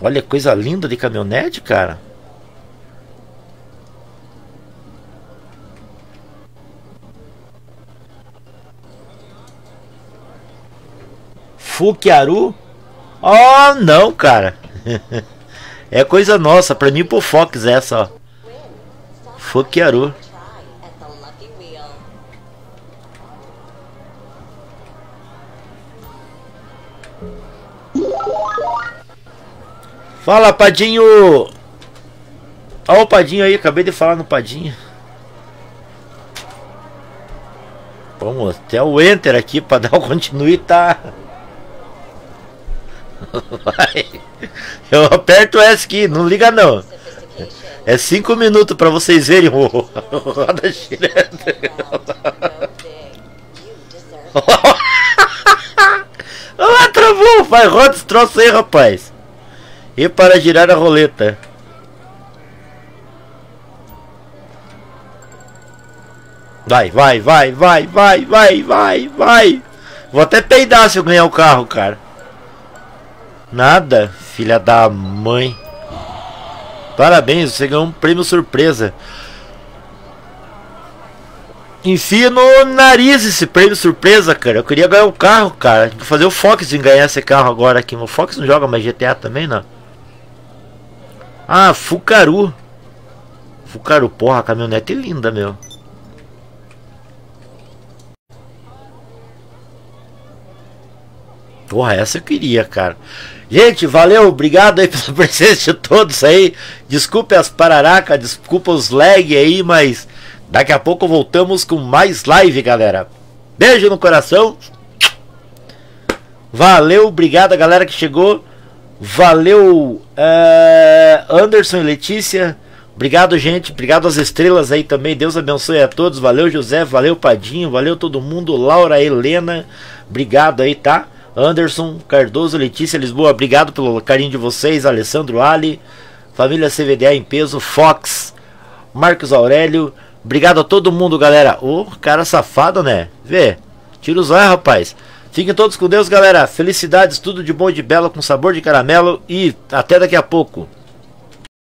Olha, coisa linda de caminhonete, cara. Fukiaru? Oh, não, cara. é coisa nossa. Pra mim, pro Fox, essa, ó. Fukiaru. Fala, Padinho! Olha o Padinho aí, acabei de falar no Padinho. Vamos até o Enter aqui para dar o continue, tá? Vai. Eu aperto S aqui, não liga não. É cinco minutos para vocês verem o roda girando. Olha travou! Vai, roda esse troço aí, rapaz. E para girar a roleta. Vai, vai, vai, vai, vai, vai, vai, vai. Vou até peidar se eu ganhar o carro, cara. Nada, filha da mãe. Parabéns, você ganhou um prêmio surpresa. Enfia no nariz esse prêmio surpresa, cara. Eu queria ganhar um carro, cara. Vou fazer o Fox em ganhar esse carro agora aqui. O Fox não joga mais GTA também, não? Ah, Fucaru. Fucaru, porra, a caminhonete é linda, meu. Porra, essa eu queria, cara. Gente, valeu, obrigado aí pela presença de todos aí. Desculpe as pararacas, desculpa os lag aí, mas daqui a pouco voltamos com mais live, galera. Beijo no coração. Valeu, obrigado a galera que chegou. Valeu, uh, Anderson e Letícia. Obrigado, gente. Obrigado às estrelas aí também. Deus abençoe a todos. Valeu, José. Valeu, Padinho. Valeu todo mundo. Laura, Helena. Obrigado aí, tá? Anderson, Cardoso, Letícia, Lisboa. Obrigado pelo carinho de vocês. Alessandro Ali. Família CVDA em peso. Fox. Marcos Aurélio. Obrigado a todo mundo, galera. Ô, oh, cara safado, né? Vê. Tira os olhos, rapaz. Fiquem todos com Deus, galera. Felicidades, tudo de bom e de belo, com sabor de caramelo. E até daqui a pouco.